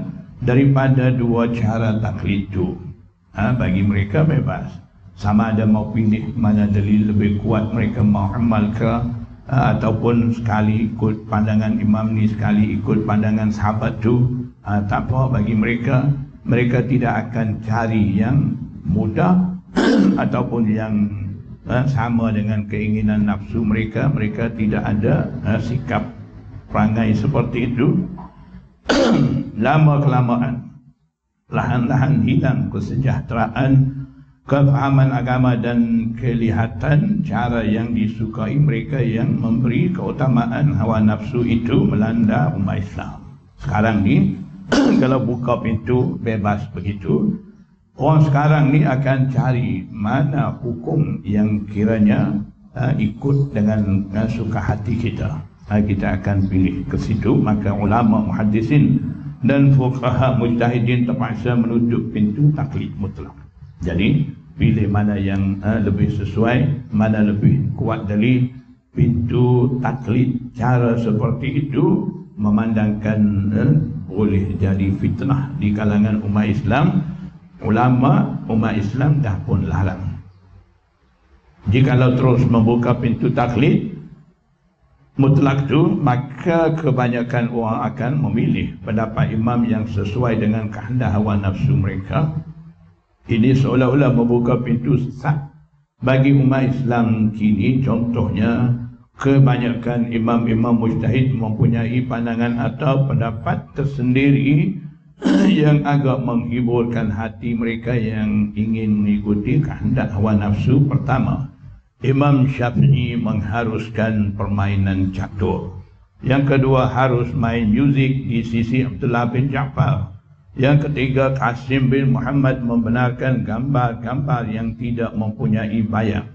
S1: Daripada dua cara taklid itu ha, Bagi mereka bebas. Sama ada mau pilih mana dalil lebih kuat mereka mau amal ke ha, Ataupun sekali ikut pandangan imam ni Sekali ikut pandangan sahabat itu ha, Tak apa bagi mereka. Mereka tidak akan cari yang mudah Ataupun yang ha, sama dengan keinginan nafsu mereka mereka tidak ada ha, sikap perangai seperti itu. Lama kelamaan lahan-lahan hilang kesejahteraan kefahaman agama dan kelihatan cara yang disukai mereka yang memberi keutamaan hawa nafsu itu melanda umat Islam. Sekarang ni kalau buka pintu bebas begitu Orang sekarang ni akan cari mana hukum yang kiranya uh, ikut dengan uh, suka hati kita. Uh, kita akan pilih ke situ. Maka ulama muhadisin dan fuqaha mujtahidin terpaksa menutup pintu taklid mutlak. Jadi, pilih mana yang uh, lebih sesuai, mana lebih kuat dalil. Pintu taklid cara seperti itu memandangkan uh, boleh jadi fitnah di kalangan umat Islam ulama umat Islam dah pun larang. Jikalau terus membuka pintu taklid mutlak tu maka kebanyakan orang akan memilih pendapat imam yang sesuai dengan kehendak hawa nafsu mereka. Ini seolah-olah membuka pintu sesat bagi umat Islam kini contohnya kebanyakan imam-imam mujtahid mempunyai pandangan atau pendapat tersendiri yang agak menghiburkan hati mereka yang ingin mengikuti kehendak hawa nafsu pertama. Imam Syafi'i mengharuskan permainan catur. Yang kedua harus main muzik di sisi Abdullah bin Ja'far. Yang ketiga Qasim bin Muhammad membenarkan gambar-gambar yang tidak mempunyai bayang.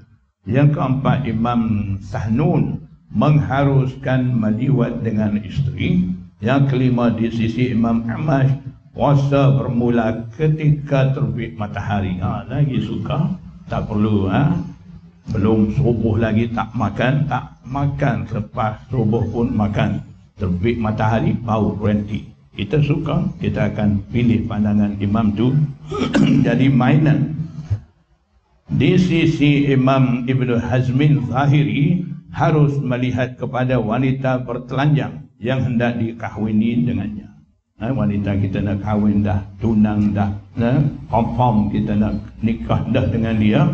S1: Yang keempat Imam Sahnun mengharuskan meliwat dengan isteri yang kelima di sisi Imam Ahmad Puasa bermula ketika terbit matahari. Ha, Lagi suka? Tak perlu ha? Belum subuh lagi tak makan Tak makan. Lepas subuh pun makan. Terbit matahari Bau berhenti. Kita suka kita akan pilih pandangan imam tu. Jadi mainan. Di sisi Imam Ibn Hazmin Zahiri harus melihat kepada wanita bertelanjang yang hendak dikahwini dengannya. Ha, wanita kita nak kahwin dah, tunang dah, ha, confirm kita nak nikah dah dengan dia,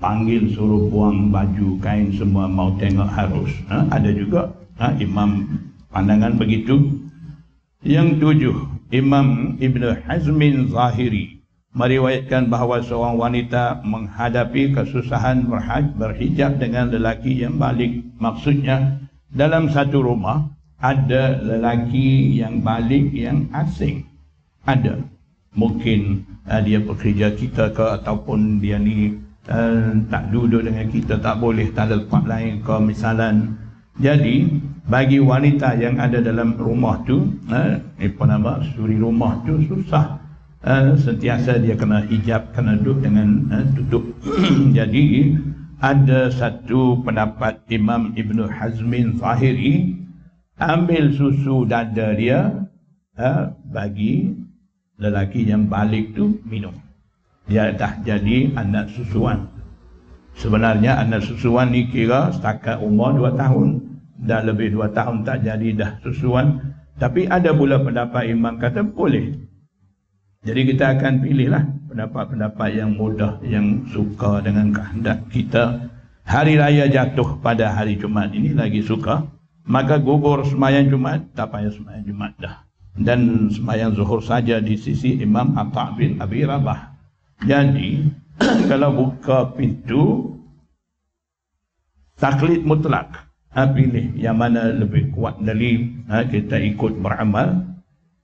S1: panggil suruh buang baju, kain semua mau tengok harus. Ha, ada juga ha, imam pandangan begitu. Yang tujuh, Imam Ibn Hazmin Zahiri meriwayatkan bahawa seorang wanita menghadapi kesusahan berhijab dengan lelaki yang balik. Maksudnya, dalam satu rumah, ada lelaki yang balik yang asing. Ada. Mungkin uh, dia pekerja kita ke ataupun dia ni uh, tak duduk dengan kita, tak boleh, tak ada tempat lain ke misalan. Jadi, bagi wanita yang ada dalam rumah tu, uh, apa nama, suri rumah tu susah uh, sentiasa dia kena hijab kena duduk dengan uh, tutup jadi ada satu pendapat Imam Ibn Hazmin Zahiri ambil susu dada dia uh, bagi lelaki yang balik tu minum. Dia dah jadi anak susuan. Sebenarnya anak susuan ni kira setakat umur 2 tahun. Dah lebih 2 tahun tak jadi dah susuan. Tapi ada pula pendapat imam kata boleh. Jadi kita akan pilihlah pendapat-pendapat yang mudah, yang suka dengan kehendak kita. Hari raya jatuh pada hari Jumat ini lagi suka. Maka gugur semayang Jumat, tak payah semayang Jumat dah. Dan semayang zuhur saja di sisi Imam Atta' bin Abi Rabah. Jadi, kalau buka pintu, taklid mutlak. Ha, pilih yang mana lebih kuat dari ha, kita ikut beramal.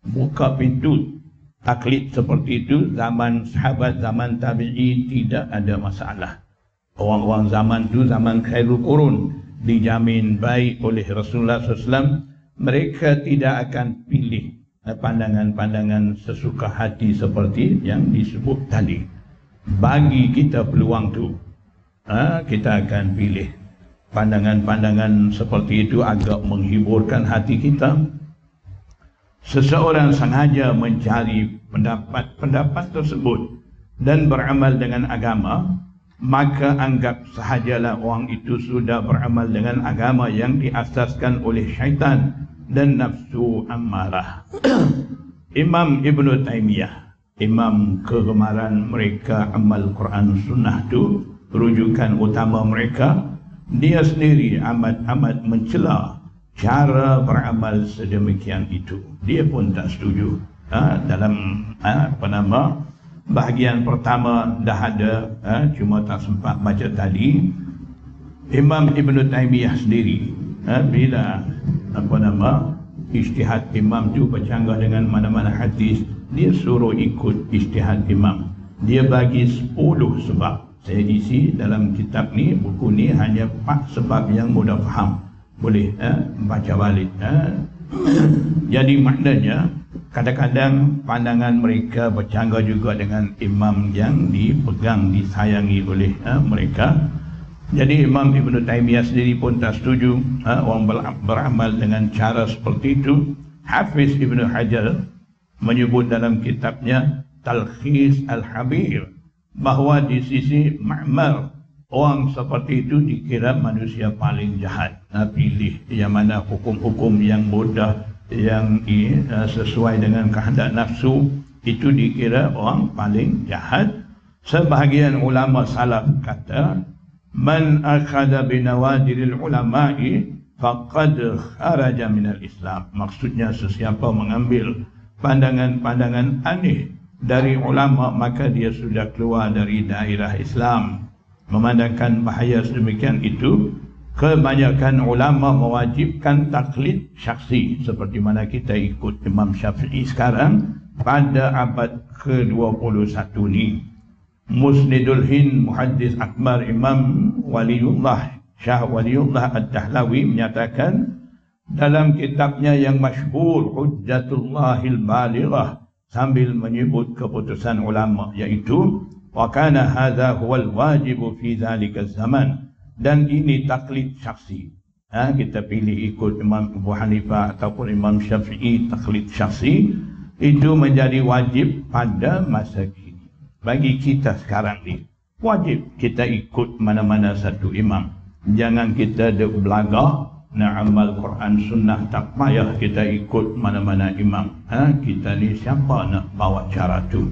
S1: Buka pintu, taklid seperti itu zaman sahabat zaman tabi'i tidak ada masalah orang-orang zaman itu zaman khairul qurun dijamin baik oleh Rasulullah SAW mereka tidak akan pilih pandangan-pandangan sesuka hati seperti yang disebut tadi. Bagi kita peluang tu ha, kita akan pilih. Pandangan-pandangan seperti itu agak menghiburkan hati kita. Seseorang sengaja mencari pendapat-pendapat tersebut dan beramal dengan agama, maka anggap sahajalah orang itu sudah beramal dengan agama yang diasaskan oleh syaitan dan nafsu ammarah. Imam Ibn Taymiyah, imam kegemaran mereka amal Quran Sunnah itu, rujukan utama mereka, dia sendiri amat-amat mencela cara beramal sedemikian itu. Dia pun tak setuju. Ha, dalam ha, apa nama bahagian pertama dah ada ha, cuma tak sempat baca tadi. Imam Ibn Taymiyah sendiri ha, bila apa nama ijtihad imam tu bercanggah dengan mana-mana hadis dia suruh ikut ijtihad imam. Dia bagi 10 sebab. Saya isi dalam kitab ni buku ni hanya 4 sebab yang mudah faham. Boleh eh, baca balik eh. jadi maknanya kadang-kadang pandangan mereka bercanggah juga dengan imam yang dipegang disayangi oleh eh, mereka jadi Imam Ibn Taymiyah sendiri pun tak setuju eh, orang beramal dengan cara seperti itu Hafiz Ibn Hajar menyebut dalam kitabnya Talkhis Al-Habir bahawa di sisi Ma'mar orang seperti itu dikira manusia paling jahat. Nah, pilih yang mana hukum-hukum yang mudah, yang uh, sesuai dengan kehendak nafsu, itu dikira orang paling jahat. Sebahagian ulama salaf kata, Man akhada binawadiril ulama'i faqad kharaja minal Islam. Maksudnya sesiapa mengambil pandangan-pandangan aneh dari ulama maka dia sudah keluar dari daerah Islam memandangkan bahaya sedemikian itu kebanyakan ulama mewajibkan taklid syaksi seperti mana kita ikut Imam Syafi'i sekarang pada abad ke-21 ni. Musnidul Hind Muhaddis Akbar Imam Waliullah Syah Waliullah Ad-Dahlawi menyatakan dalam kitabnya yang masyhur Hujjatullahil Balighah sambil menyebut keputusan ulama iaitu wa kana hadha huwa al-wajib fi dhalika zaman dan ini taklid syaksi ha, kita pilih ikut Imam Abu Hanifah ataupun Imam Syafi'i taklid syaksi itu menjadi wajib pada masa kini. Bagi kita sekarang ni wajib kita ikut mana-mana satu imam. Jangan kita dek belagak nak amal Quran sunnah tak payah kita ikut mana-mana imam. Ha? kita ni siapa nak bawa cara tu?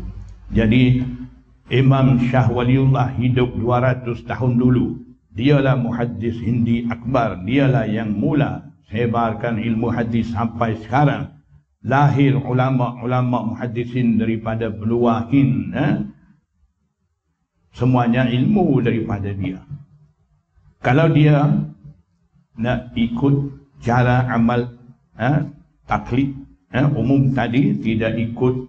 S1: Jadi Imam Syah Waliullah hidup 200 tahun dulu dialah muhaddis Hindi akbar. Dialah yang mula sebarkan ilmu hadis sampai sekarang. Lahir ulama-ulama muhaddisin daripada beluahin ha? semuanya ilmu daripada dia. Kalau dia nak ikut cara amal ha, taklid ha, umum tadi tidak ikut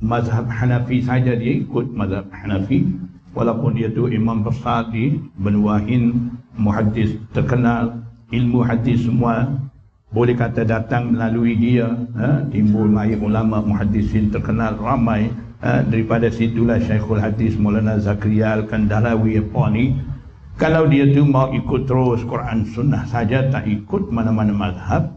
S1: mazhab Hanafi saja dia ikut mazhab Hanafi walaupun dia tu imam besar di benuahin muhaddis terkenal ilmu hadis semua boleh kata datang melalui dia ha, timbul mai ulama muhaddisin terkenal ramai ha, daripada situlah Syekhul Hadis Maulana Zakaria Al-Kandalawi apa ni kalau dia tu mau ikut terus Quran Sunnah saja tak ikut mana-mana mazhab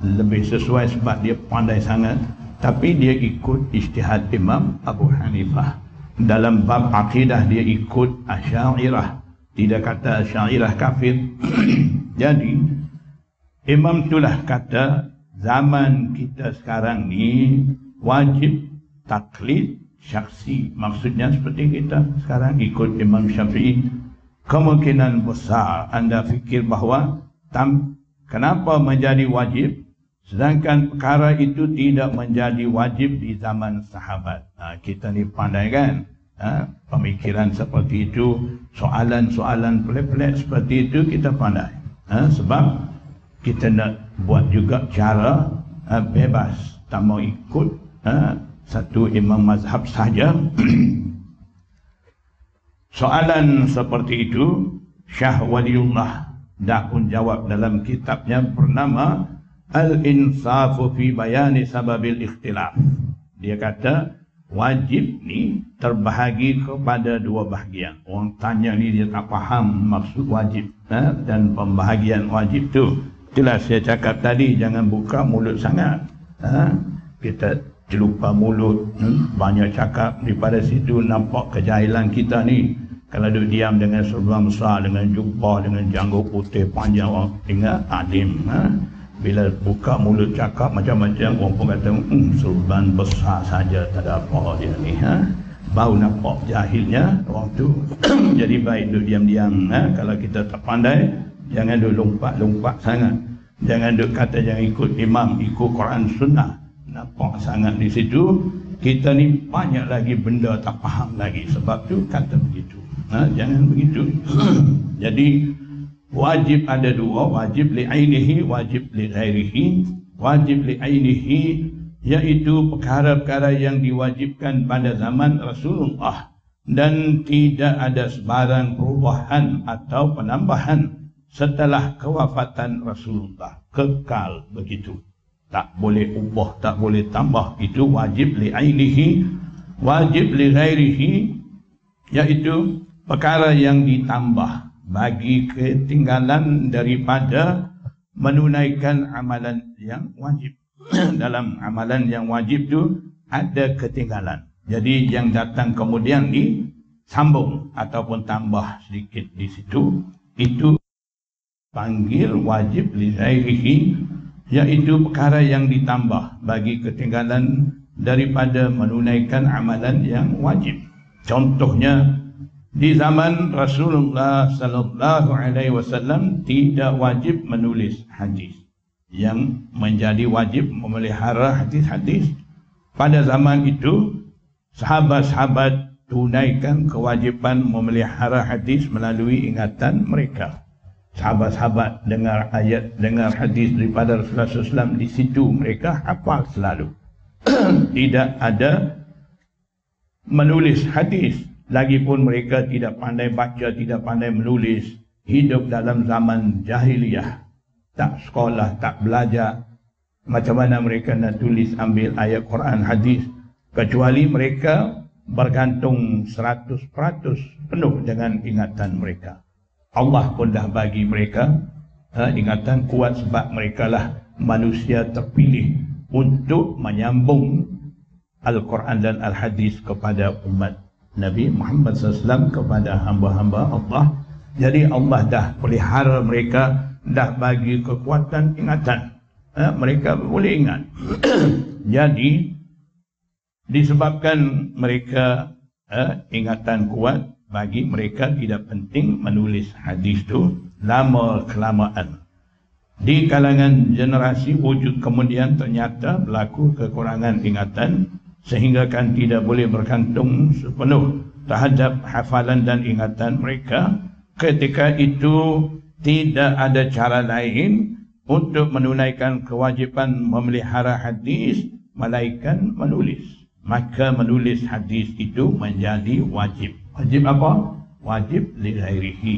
S1: lebih sesuai sebab dia pandai sangat tapi dia ikut istihad Imam Abu Hanifah dalam bab akidah dia ikut Asy'ariyah tidak kata Asy'ariyah kafir. Jadi Imam itulah kata zaman kita sekarang ni wajib taklid syaksi. Maksudnya seperti kita sekarang ikut Imam Syafi'i. Kemungkinan besar anda fikir bahawa tam, kenapa menjadi wajib sedangkan perkara itu tidak menjadi wajib di zaman sahabat. Ha, kita ni pandai kan? Ha, pemikiran seperti itu soalan-soalan pelik-pelik seperti itu kita pandai. Ha, sebab kita nak buat juga cara ha, bebas. Tak mau ikut ha, satu imam mazhab saja. Soalan seperti itu Syah Waliullah dah pun jawab dalam kitabnya bernama Al-Insafu fi Bayani Sababil Ikhtilaf dia kata wajib ni terbahagi kepada dua bahagian orang tanya ni dia tak faham maksud wajib ha? dan pembahagian wajib tu itulah saya cakap tadi jangan buka mulut sangat ha? kita celupa mulut hmm? banyak cakap daripada situ nampak kejahilan kita ni kalau duduk diam dengan serban besar dengan jubah dengan janggut putih panjang ingat alim ha? Bila buka mulut cakap macam-macam orang pun kata hmm, serban besar saja tak ada apa dia ni ha? bau nampak jahilnya orang tu jadi baik duduk diam-diam ha? kalau kita tak pandai jangan duduk lompat-lompat sangat. Jangan duduk kata jangan ikut imam ikut Quran sunnah. Nampak sangat di situ kita ni banyak lagi benda tak faham lagi. Sebab tu kata begitu ha, jangan begitu. Jadi wajib ada dua wajib li ainihi wajib li ghairihi. Wajib li ainihi iaitu perkara-perkara yang diwajibkan pada zaman Rasulullah dan tidak ada sebarang perubahan atau penambahan setelah kewafatan Rasulullah. Kekal begitu. Tak boleh ubah, tak boleh tambah. Itu wajib li ainihi, wajib li ghairihi, iaitu perkara yang ditambah bagi ketinggalan daripada menunaikan amalan yang wajib. Dalam amalan yang wajib itu ada ketinggalan. Jadi yang datang kemudian disambung ataupun tambah sedikit di situ, itu panggil wajib li ghairihi, iaitu perkara yang ditambah bagi ketinggalan daripada menunaikan amalan yang wajib. Contohnya di zaman Rasulullah sallallahu alaihi wasallam tidak wajib menulis hadis. Yang menjadi wajib memelihara hadis-hadis pada zaman itu sahabat-sahabat tunaikan kewajipan memelihara hadis melalui ingatan mereka sahabat-sahabat dengar ayat, dengar hadis daripada Rasulullah SAW di situ mereka hafal selalu. tidak ada menulis hadis. Lagipun mereka tidak pandai baca, tidak pandai menulis. Hidup dalam zaman jahiliyah. Tak sekolah, tak belajar. Macam mana mereka nak tulis ambil ayat Quran hadis. Kecuali mereka bergantung 100% penuh dengan ingatan mereka. Allah pun dah bagi mereka ha, ingatan kuat sebab mereka lah manusia terpilih untuk menyambung Al-Quran dan Al-Hadis kepada umat Nabi Muhammad SAW kepada hamba-hamba Allah. Jadi Allah dah pelihara mereka, dah bagi kekuatan ingatan. Ha, mereka boleh ingat. Jadi disebabkan mereka ha, ingatan kuat, bagi mereka tidak penting menulis hadis itu lama kelamaan. Di kalangan generasi wujud kemudian ternyata berlaku kekurangan ingatan sehingga kan tidak boleh bergantung sepenuh terhadap hafalan dan ingatan mereka. Ketika itu tidak ada cara lain untuk menunaikan kewajipan memelihara hadis malaikat menulis. Maka menulis hadis itu menjadi wajib. Wajib apa? Wajib li ghairihi.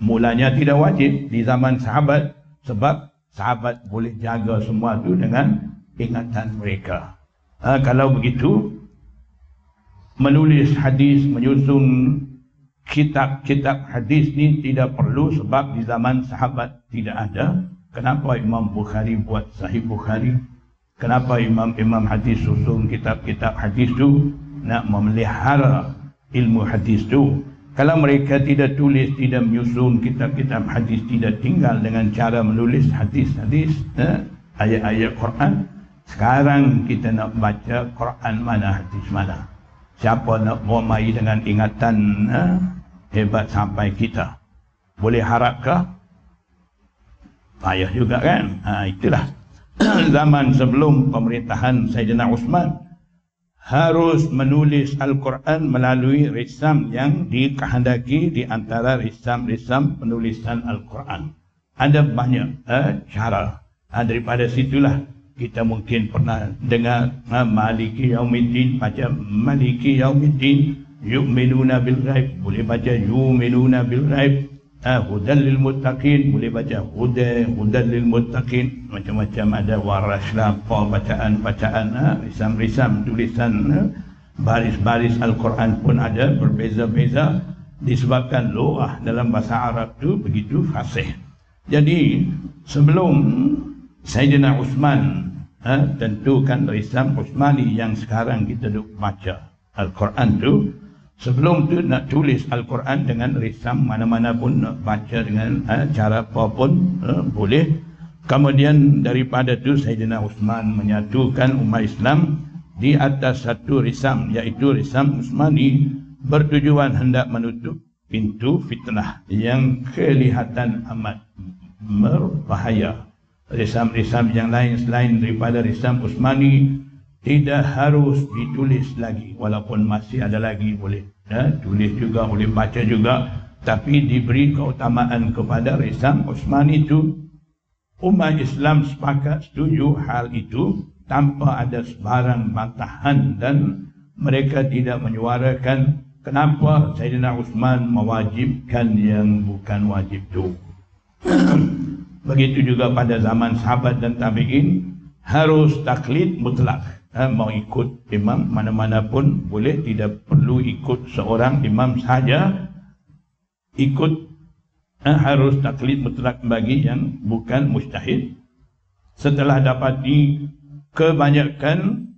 S1: Mulanya tidak wajib di zaman sahabat sebab sahabat boleh jaga semua itu dengan ingatan mereka. Ha, kalau begitu menulis hadis menyusun kitab-kitab hadis ni tidak perlu sebab di zaman sahabat tidak ada. Kenapa Imam Bukhari buat Sahih Bukhari? Kenapa imam-imam hadis susun kitab-kitab hadis tu nak memelihara ilmu hadis tu. Kalau mereka tidak tulis, tidak menyusun kitab-kitab hadis, tidak tinggal dengan cara menulis hadis-hadis, eh, ayat-ayat Quran, sekarang kita nak baca Quran mana, hadis mana. Siapa nak bermain dengan ingatan eh, hebat sampai kita? Boleh harapkah? Payah juga kan? Ha, itulah zaman sebelum pemerintahan Sayyidina Uthman harus menulis Al-Quran melalui risam yang dikehendaki di antara risam-risam penulisan Al-Quran. Ada banyak eh, cara. Ha, daripada situlah kita mungkin pernah dengar ha, Maliki Yaumiddin, baca Maliki Yaumiddin, Yu'minuna bil ghaib, boleh baca Yu'minuna bil ghaib, Ah, hudan lil muttaqin boleh baca huda hudan lil muttaqin macam-macam ada waraslah apa bacaan-bacaan ha? risam-risam tulisan ha? baris-baris al-Quran pun ada berbeza-beza disebabkan loah dalam bahasa Arab tu begitu fasih. Jadi sebelum Sayyidina Uthman ha? tentukan risam Uthmani yang sekarang kita duk baca Al-Quran tu Sebelum tu nak tulis Al-Quran dengan risam mana-mana pun nak baca dengan ha, cara apa pun ha, boleh. Kemudian daripada tu Sayyidina Uthman menyatukan umat Islam di atas satu risam iaitu risam Uthmani bertujuan hendak menutup pintu fitnah yang kelihatan amat berbahaya. Risam-risam yang lain selain daripada risam Uthmani tidak harus ditulis lagi. Walaupun masih ada lagi boleh ya, tulis juga boleh baca juga. Tapi diberi keutamaan kepada Risam Osman itu umat Islam sepakat setuju hal itu tanpa ada sebarang bantahan dan mereka tidak menyuarakan kenapa Sayyidina Uthman mewajibkan yang bukan wajib itu begitu juga pada zaman sahabat dan tabi'in harus taklid mutlak. Ha, mau ikut imam mana-mana pun boleh tidak perlu ikut seorang imam saja ikut ha, harus taklid mutlak bagi yang bukan mustahid. Setelah dapati kebanyakan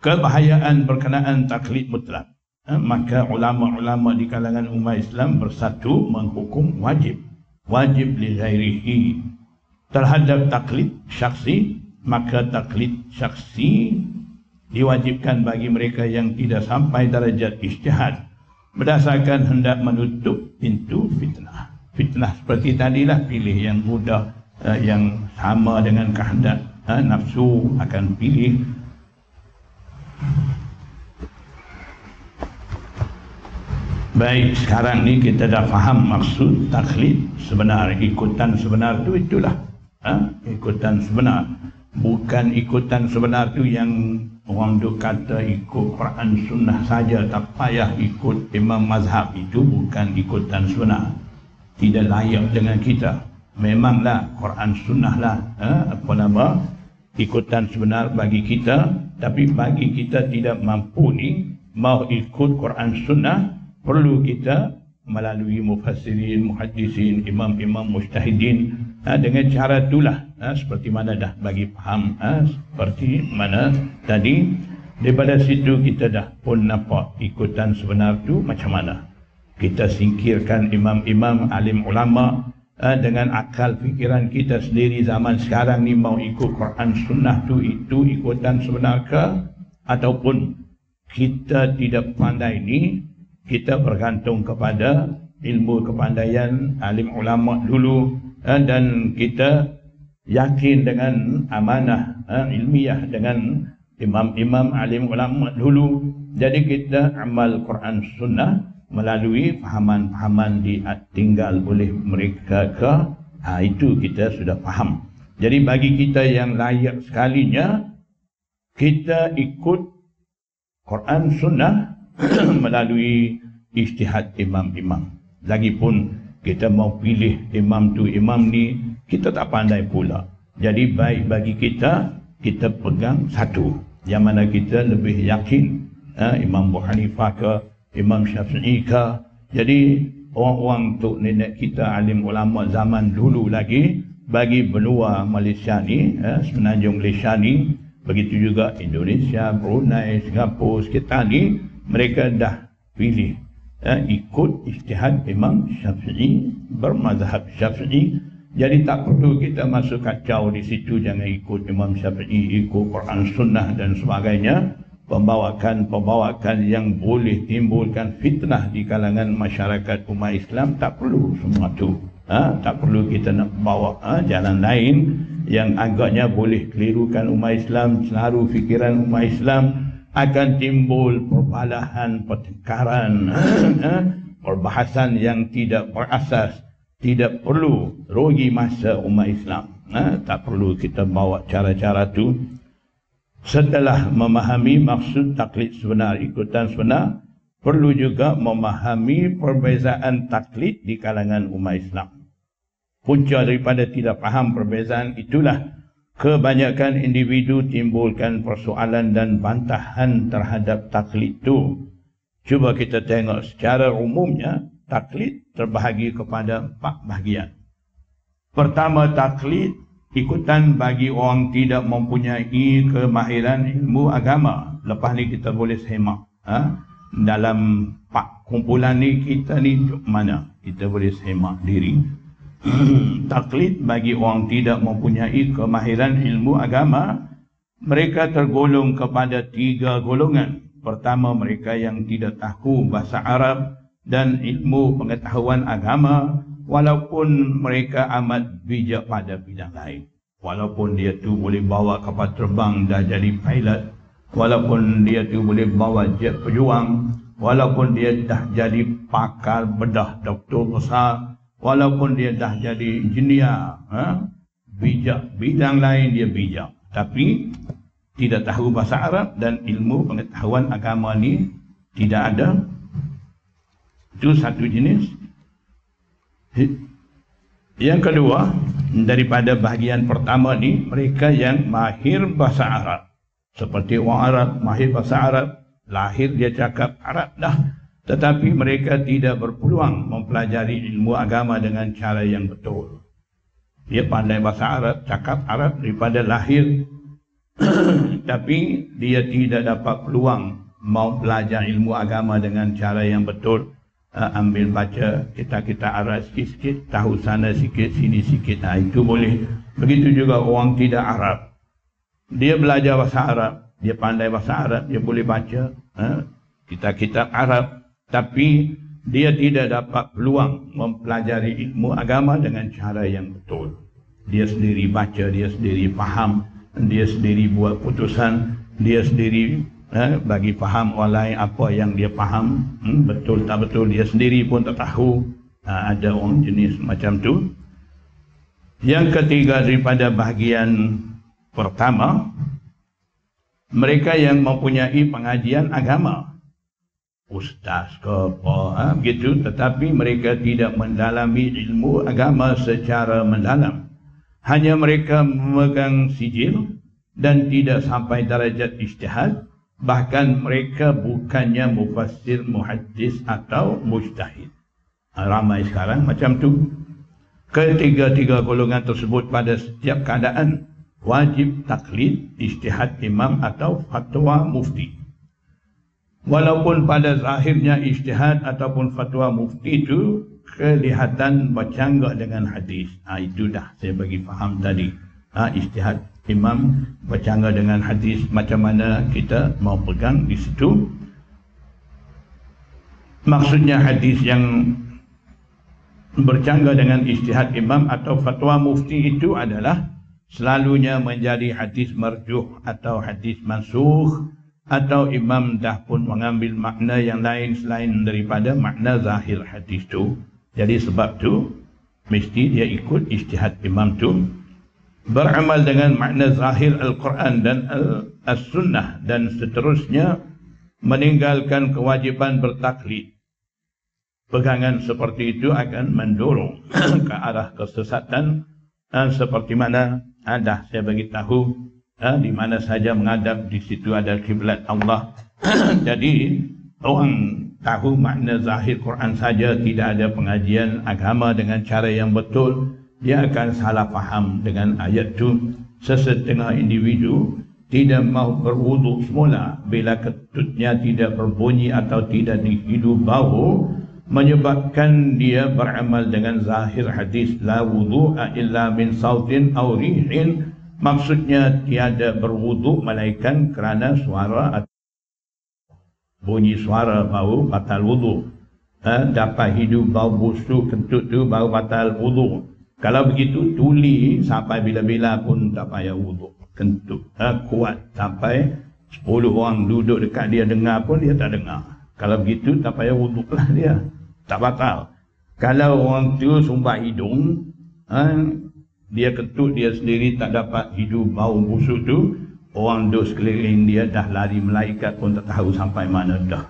S1: kebahayaan berkenaan taklid mutlak ha, maka ulama-ulama di kalangan umat Islam bersatu menghukum wajib wajib li ghairihi terhadap taklid syaksi maka taklid syaksi diwajibkan bagi mereka yang tidak sampai darajat ijtihad berdasarkan hendak menutup pintu fitnah. Fitnah seperti tadilah pilih yang mudah uh, yang sama dengan kehendak uh, nafsu akan pilih Baik, sekarang ni kita dah faham maksud taklid sebenar. Ikutan sebenar tu itulah. Ha? Ikutan sebenar. Bukan ikutan sebenar tu yang orang duk kata ikut Quran sunnah saja tak payah ikut imam mazhab. Itu bukan ikutan sunnah tidak layak dengan kita. Memanglah Quran sunnah lah eh, apa nama? Ikutan sebenar bagi kita. Tapi bagi kita tidak mampu ni mau ikut Quran sunnah perlu kita melalui mufassirin, muhaddisin, imam-imam mujtahidin ha, dengan cara itulah ha, seperti mana dah bagi faham ha, seperti mana tadi. Daripada situ kita dah pun nampak ikutan sebenar tu macam mana. Kita singkirkan imam-imam alim ulama ha, dengan akal fikiran kita sendiri zaman sekarang ni mau ikut Quran sunnah tu itu ikutan sebenar ke ataupun kita tidak pandai ni kita bergantung kepada ilmu kepandaian alim ulama dulu eh, dan kita yakin dengan amanah eh, ilmiah dengan imam-imam alim ulama dulu. Jadi kita amal Quran sunnah melalui fahaman-fahaman ditinggal oleh mereka ke ha, itu kita sudah faham. Jadi bagi kita yang layak sekalinya kita ikut Quran sunnah melalui ijtihad imam-imam. Lagipun kita mau pilih imam tu imam ni, kita tak pandai pula. Jadi baik bagi kita, kita pegang satu. Yang mana kita lebih yakin ha, Imam Abu Hanifah ke, Imam Syafi'i ke. Jadi orang-orang tu nenek kita alim ulama zaman dulu lagi bagi benua Malaysia ni, ha, semenanjung Malaysia ni, begitu juga Indonesia, Brunei, Singapura, sekitar ni, mereka dah pilih ya, ikut ijtihad Imam Syafi'i bermazhab Syafi'i jadi tak perlu kita masuk kacau di situ jangan ikut Imam Syafi'i ikut Quran Sunnah dan sebagainya pembawakan-pembawakan yang boleh timbulkan fitnah di kalangan masyarakat umat Islam tak perlu semua tu ha? tak perlu kita nak bawa ha? jalan lain yang agaknya boleh kelirukan umat Islam senaruh fikiran umat Islam akan timbul perbalahan pertengkaran eh, perbahasan yang tidak berasas tidak perlu rugi masa umat Islam. Eh, tak perlu kita bawa cara-cara tu. Setelah memahami maksud taklid sebenar ikutan sebenar perlu juga memahami perbezaan taklid di kalangan umat Islam. Punca daripada tidak faham perbezaan itulah kebanyakan individu timbulkan persoalan dan bantahan terhadap taklid itu. Cuba kita tengok secara umumnya, taklid terbahagi kepada empat bahagian. Pertama, taklid ikutan bagi orang tidak mempunyai kemahiran ilmu agama. Lepas ni kita boleh semak. Ha? Dalam empat kumpulan ni, kita ni mana? Kita boleh semak diri. taklid bagi orang tidak mempunyai kemahiran ilmu agama mereka tergolong kepada tiga golongan. Pertama mereka yang tidak tahu bahasa Arab dan ilmu pengetahuan agama walaupun mereka amat bijak pada bidang lain. Walaupun dia tu boleh bawa kapal terbang dah jadi pilot walaupun dia tu boleh bawa jet pejuang walaupun dia dah jadi pakar bedah doktor besar walaupun dia dah jadi engineer, ha? bijak bidang lain dia bijak, tapi tidak tahu bahasa Arab dan ilmu pengetahuan agama ni tidak ada. Itu satu jenis. Yang kedua, daripada bahagian pertama ni, mereka yang mahir bahasa Arab. Seperti orang Arab, mahir bahasa Arab, lahir dia cakap Arab dah tetapi mereka tidak berpeluang mempelajari ilmu agama dengan cara yang betul. Dia pandai bahasa Arab, cakap Arab daripada lahir. Tapi dia tidak dapat peluang mau belajar ilmu agama dengan cara yang betul. Uh, ambil baca kita-kita Arab sikit-sikit, tahu sana sikit, sini sikit. Nah, itu boleh. Begitu juga orang tidak Arab. Dia belajar bahasa Arab, dia pandai bahasa Arab, dia boleh baca. Uh, kita-kita Arab, tapi dia tidak dapat peluang mempelajari ilmu agama dengan cara yang betul. Dia sendiri baca, dia sendiri faham, dia sendiri buat putusan, dia sendiri eh, bagi faham lain apa yang dia faham, hmm, betul tak betul, dia sendiri pun tak tahu. Ha, ada orang jenis macam tu. Yang ketiga daripada bahagian pertama, mereka yang mempunyai pengajian agama ustaz ke apa ha, begitu. Tetapi mereka tidak mendalami ilmu agama secara mendalam. Hanya mereka memegang sijil dan tidak sampai darajat ijtihad. Bahkan mereka bukannya mufassir muhaddis atau mujtahid. Ramai sekarang macam tu. Ketiga-tiga golongan tersebut pada setiap keadaan wajib taklid istihad imam atau fatwa mufti walaupun pada zahirnya istihad ataupun fatwa mufti itu kelihatan bercanggah dengan hadis. Ha, itu dah saya bagi faham tadi. Ha, istihad imam bercanggah dengan hadis macam mana kita mau pegang di situ. Maksudnya hadis yang bercanggah dengan istihad imam atau fatwa mufti itu adalah selalunya menjadi hadis marjuh atau hadis mansuh atau imam dah pun mengambil makna yang lain selain daripada makna zahir hadis itu. Jadi sebab tu mesti dia ikut istihad imam tu. Beramal dengan makna zahir Al-Quran dan Al-Sunnah dan seterusnya meninggalkan kewajiban bertaklid pegangan seperti itu akan mendorong ke arah kesesatan. Seperti mana ada saya bagi tahu uh, di mana saja menghadap di situ ada kiblat Allah. Jadi orang tahu makna zahir Quran saja tidak ada pengajian agama dengan cara yang betul dia akan salah faham dengan ayat itu sesetengah individu tidak mahu berwuduk semula bila ketutnya tidak berbunyi atau tidak dihidu bau menyebabkan dia beramal dengan zahir hadis la wudu'a illa min sautin aw rihin maksudnya tiada berwuduk melainkan kerana suara atau bunyi suara bau batal wuduk ha, dapat hidup bau busuk kentut tu bau batal wuduk kalau begitu tuli sampai bila-bila pun tak payah wuduk kentut ha, kuat. Sampai 10 orang duduk dekat dia dengar pun dia tak dengar. Kalau begitu tak payah wuduk lah dia. Tak batal. Kalau orang tu sumbah hidung, ha, dia ketut dia sendiri tak dapat hidup bau busuk tu, orang duduk sekeliling dia dah lari malaikat pun tak tahu sampai mana dah.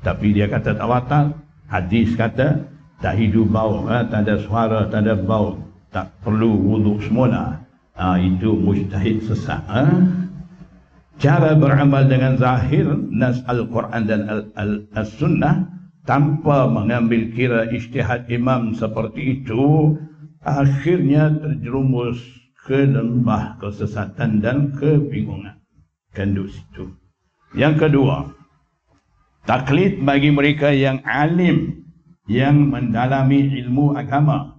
S1: Tapi dia kata tak batal. Hadis kata tak hidup bau, ha, tak ada suara, tak ada bau, tak perlu wuduk semula. Ha, itu mustahid sesat. Ha? Cara beramal dengan zahir nas Al-Quran dan Al-Sunnah tanpa mengambil kira istihad imam seperti itu akhirnya terjerumus ke lembah kesesatan dan kebingungan. Kandung situ. Yang kedua taklid bagi mereka yang alim yang mendalami ilmu agama.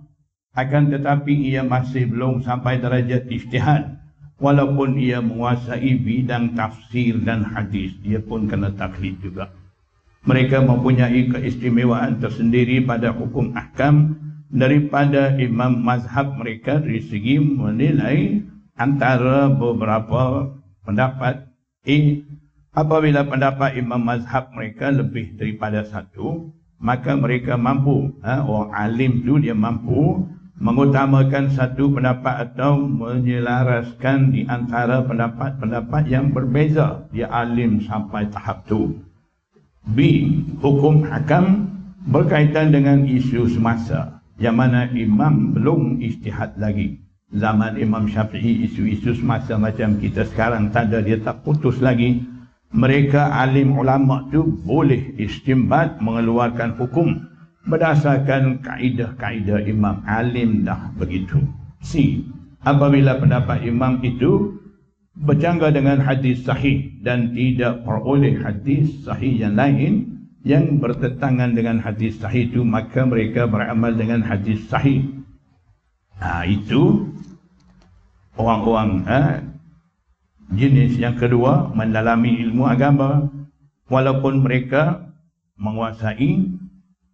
S1: Akan tetapi ia masih belum sampai darjat istihad walaupun ia menguasai bidang tafsir dan hadis dia pun kena taklid juga. Mereka mempunyai keistimewaan tersendiri pada hukum ahkam daripada imam mazhab mereka dari segi menilai antara beberapa pendapat eh, apabila pendapat imam mazhab mereka lebih daripada satu maka mereka mampu ha, orang alim tu dia mampu mengutamakan satu pendapat atau menyelaraskan di antara pendapat-pendapat yang berbeza dia alim sampai tahap tu B. Hukum hakam berkaitan dengan isu semasa yang mana imam belum istihad lagi. Zaman Imam Syafi'i isu-isu semasa macam kita sekarang tak ada, dia tak putus lagi. Mereka alim ulama tu boleh istimbat mengeluarkan hukum berdasarkan kaedah-kaedah imam alim dah begitu. C. Apabila pendapat imam itu bercanggah dengan hadis sahih dan tidak peroleh hadis sahih yang lain yang bertentangan dengan hadis sahih itu maka mereka beramal dengan hadis sahih. Ha, itu orang-orang ha, jenis yang kedua mendalami ilmu agama walaupun mereka menguasai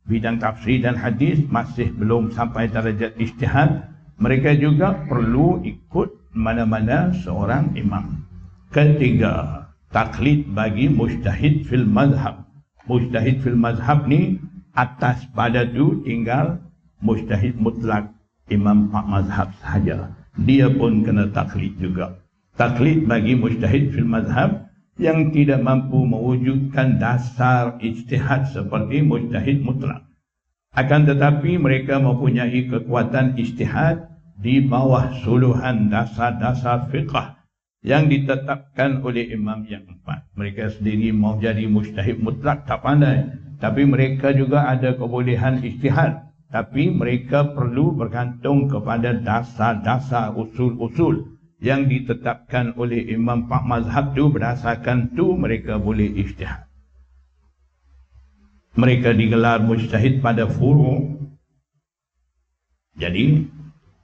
S1: bidang tafsir dan hadis masih belum sampai darjat ijtihad mereka juga perlu ikut mana-mana seorang imam. Ketiga, taklid bagi mujtahid fil mazhab. Mujtahid fil mazhab ni atas pada tu tinggal mujtahid mutlak imam pak mazhab sahaja. Dia pun kena taklid juga. Taklid bagi mujtahid fil mazhab yang tidak mampu mewujudkan dasar ijtihad seperti mujtahid mutlak. Akan tetapi mereka mempunyai kekuatan ijtihad di bawah suluhan dasar-dasar fiqah yang ditetapkan oleh imam yang empat. Mereka sendiri mau jadi mustahib mutlak tak pandai. Tapi mereka juga ada kebolehan istihad tapi mereka perlu bergantung kepada dasar-dasar usul-usul yang ditetapkan oleh imam pak mazhab tu berdasarkan tu mereka boleh ijtihad mereka digelar mujtahid pada furu jadi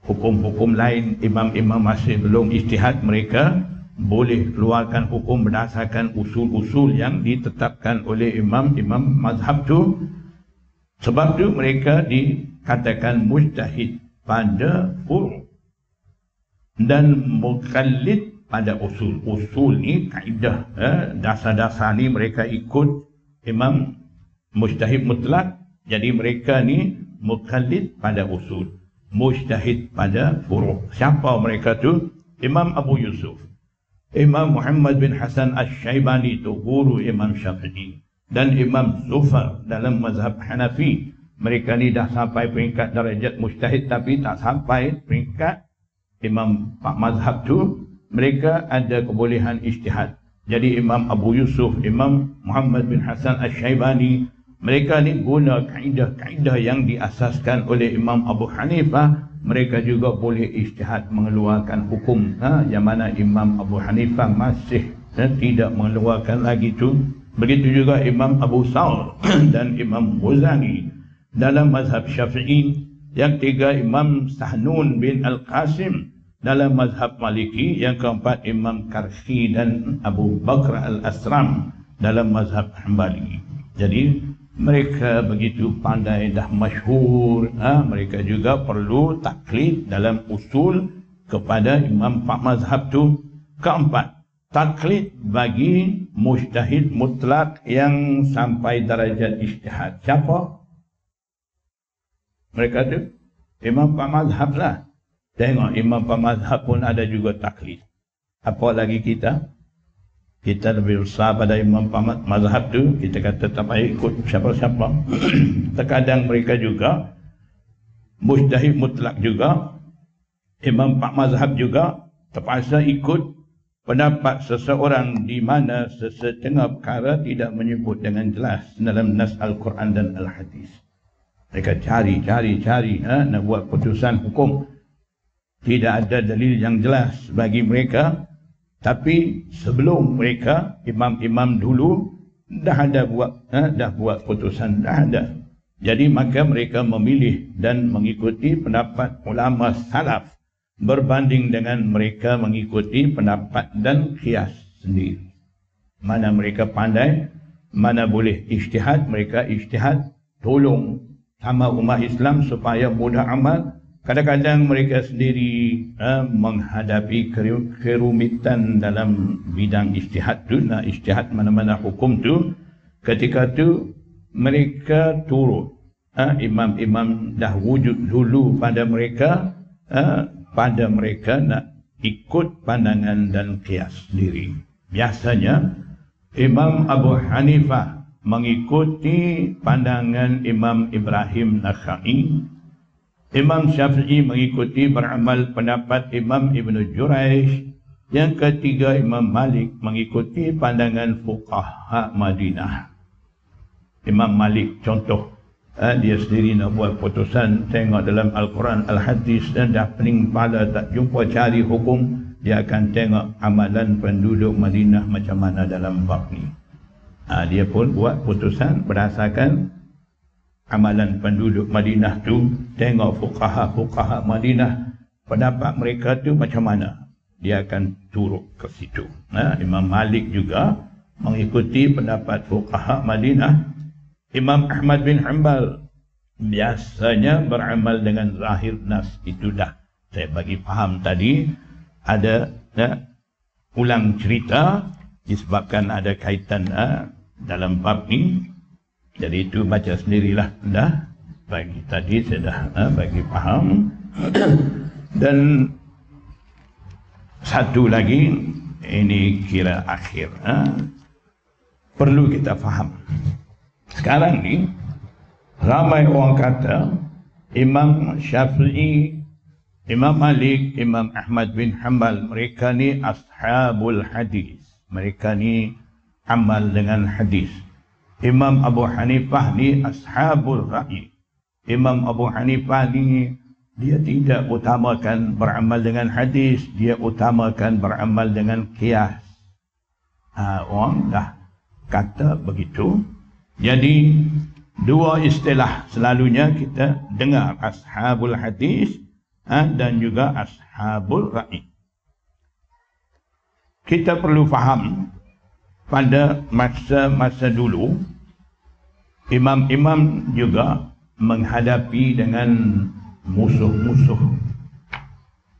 S1: hukum-hukum lain imam-imam masih belum ijtihad mereka boleh keluarkan hukum berdasarkan usul-usul yang ditetapkan oleh imam-imam mazhab tu sebab tu mereka dikatakan mujtahid pada furu dan mukallid pada usul. Usul ni kaedah eh, dasar-dasar ni mereka ikut imam mujtahid mutlak. Jadi mereka ni mukallid pada usul. Mujtahid pada furu. Siapa mereka tu? Imam Abu Yusuf. Imam Muhammad bin Hasan Al-Shaybani tu guru Imam Syafi'i dan Imam Zufar dalam mazhab Hanafi. Mereka ni dah sampai peringkat darajat mujtahid tapi tak sampai peringkat Imam Pak Mazhab tu mereka ada kebolehan ijtihad. Jadi Imam Abu Yusuf, Imam Muhammad bin Hasan Al-Syaibani mereka ni guna kaedah-kaedah yang diasaskan oleh Imam Abu Hanifah mereka juga boleh ijtihad mengeluarkan hukum ha, yang mana Imam Abu Hanifah masih ha, tidak mengeluarkan lagi tu Begitu juga Imam Abu Saul dan Imam Muzani dalam mazhab Syafi'i. Yang tiga Imam Sahnun bin Al-Qasim dalam mazhab Maliki. Yang keempat Imam Karshi dan Abu Bakr Al-Asram dalam mazhab Hanbali. Jadi mereka begitu pandai dah masyhur. Ha? Mereka juga perlu taklid dalam usul kepada Imam Pak Mazhab tu. Keempat, taklid bagi mujtahid mutlak yang sampai darajat ijtihad. Siapa? Mereka tu Imam Pak Mazhab lah. Tengok Imam Pak Mazhab pun ada juga taklid. Apa lagi kita? Kita lebih besar pada Imam Pak Mazhab tu. Kita kata tak payah ikut siapa-siapa. Terkadang mereka juga mujtahid mutlak juga. Imam Pak Mazhab juga terpaksa ikut pendapat seseorang di mana sesetengah perkara tidak menyebut dengan jelas dalam nas Al-Quran dan Al-Hadis. Mereka cari, cari, cari ha, nak buat putusan hukum. Tidak ada dalil yang jelas bagi mereka. Tapi sebelum mereka, imam-imam dulu, dah ada buat, ha, dah buat putusan, dah ada. Jadi maka mereka memilih dan mengikuti pendapat ulama salaf berbanding dengan mereka mengikuti pendapat dan kias sendiri. Mana mereka pandai, mana boleh ijtihad, mereka ijtihad tolong sama umat Islam supaya mudah amal. Kadang-kadang mereka sendiri uh, menghadapi kerumitan dalam bidang ijtihad tu, nak ijtihad mana-mana hukum tu. Ketika tu mereka turut. Uh, imam-imam dah wujud dulu pada mereka uh, pada mereka nak ikut pandangan dan kias diri. Biasanya Imam Abu Hanifah mengikuti pandangan Imam Ibrahim Nakhai. Imam Syafi'i mengikuti beramal pendapat Imam Ibn Juraish. Yang ketiga Imam Malik mengikuti pandangan fuqaha Madinah. Imam Malik contoh ha, dia sendiri nak buat putusan tengok dalam Al-Quran Al-Hadis dan dah pening kepala tak jumpa cari hukum dia akan tengok amalan penduduk Madinah macam mana dalam bab ni ha, dia pun buat putusan berdasarkan amalan penduduk Madinah tu tengok fukaha-fukaha Madinah pendapat mereka tu macam mana? Dia akan turut ke situ. Ha, Imam Malik juga mengikuti pendapat fukaha Madinah. Imam Ahmad bin Hanbal biasanya beramal dengan zahir nas itu dah. Saya bagi faham tadi ada ya, ulang cerita disebabkan ada kaitan ya, dalam bab ni jadi itu baca sendirilah dah bagi tadi saya dah ya, bagi faham dan satu lagi ini kira akhir ya. perlu kita faham sekarang ni ramai orang kata Imam Syafi'i, Imam Malik, Imam Ahmad bin Hanbal mereka ni ashabul hadis. Mereka ni amal dengan hadis. Imam Abu Hanifah ni ashabul ra'i. Imam Abu Hanifah ni dia tidak utamakan beramal dengan hadis, dia utamakan beramal dengan kias. Ha, orang dah kata begitu. Jadi dua istilah selalunya kita dengar ashabul hadis ha, dan juga ashabul ra'i. Kita perlu faham pada masa-masa dulu imam-imam juga menghadapi dengan musuh-musuh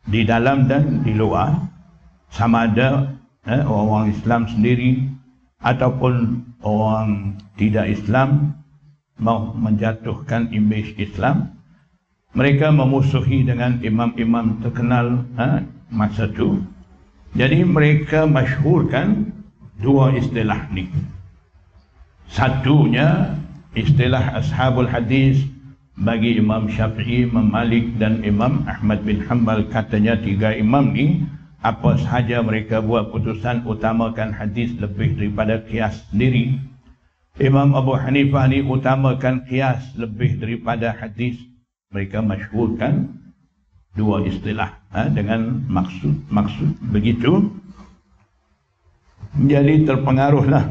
S1: di dalam dan di luar. Sama ada eh, orang Islam sendiri ataupun orang tidak Islam mau menjatuhkan imej Islam. Mereka memusuhi dengan imam-imam terkenal eh, masa itu jadi mereka masyhurkan dua istilah ni. Satunya istilah ashabul hadis bagi Imam Syafi'i, Imam Malik dan Imam Ahmad bin Hanbal katanya tiga imam ni apa sahaja mereka buat putusan utamakan hadis lebih daripada kias sendiri. Imam Abu Hanifah ni utamakan kias lebih daripada hadis. Mereka masyhurkan dua istilah ha, dengan maksud maksud begitu. Jadi terpengaruhlah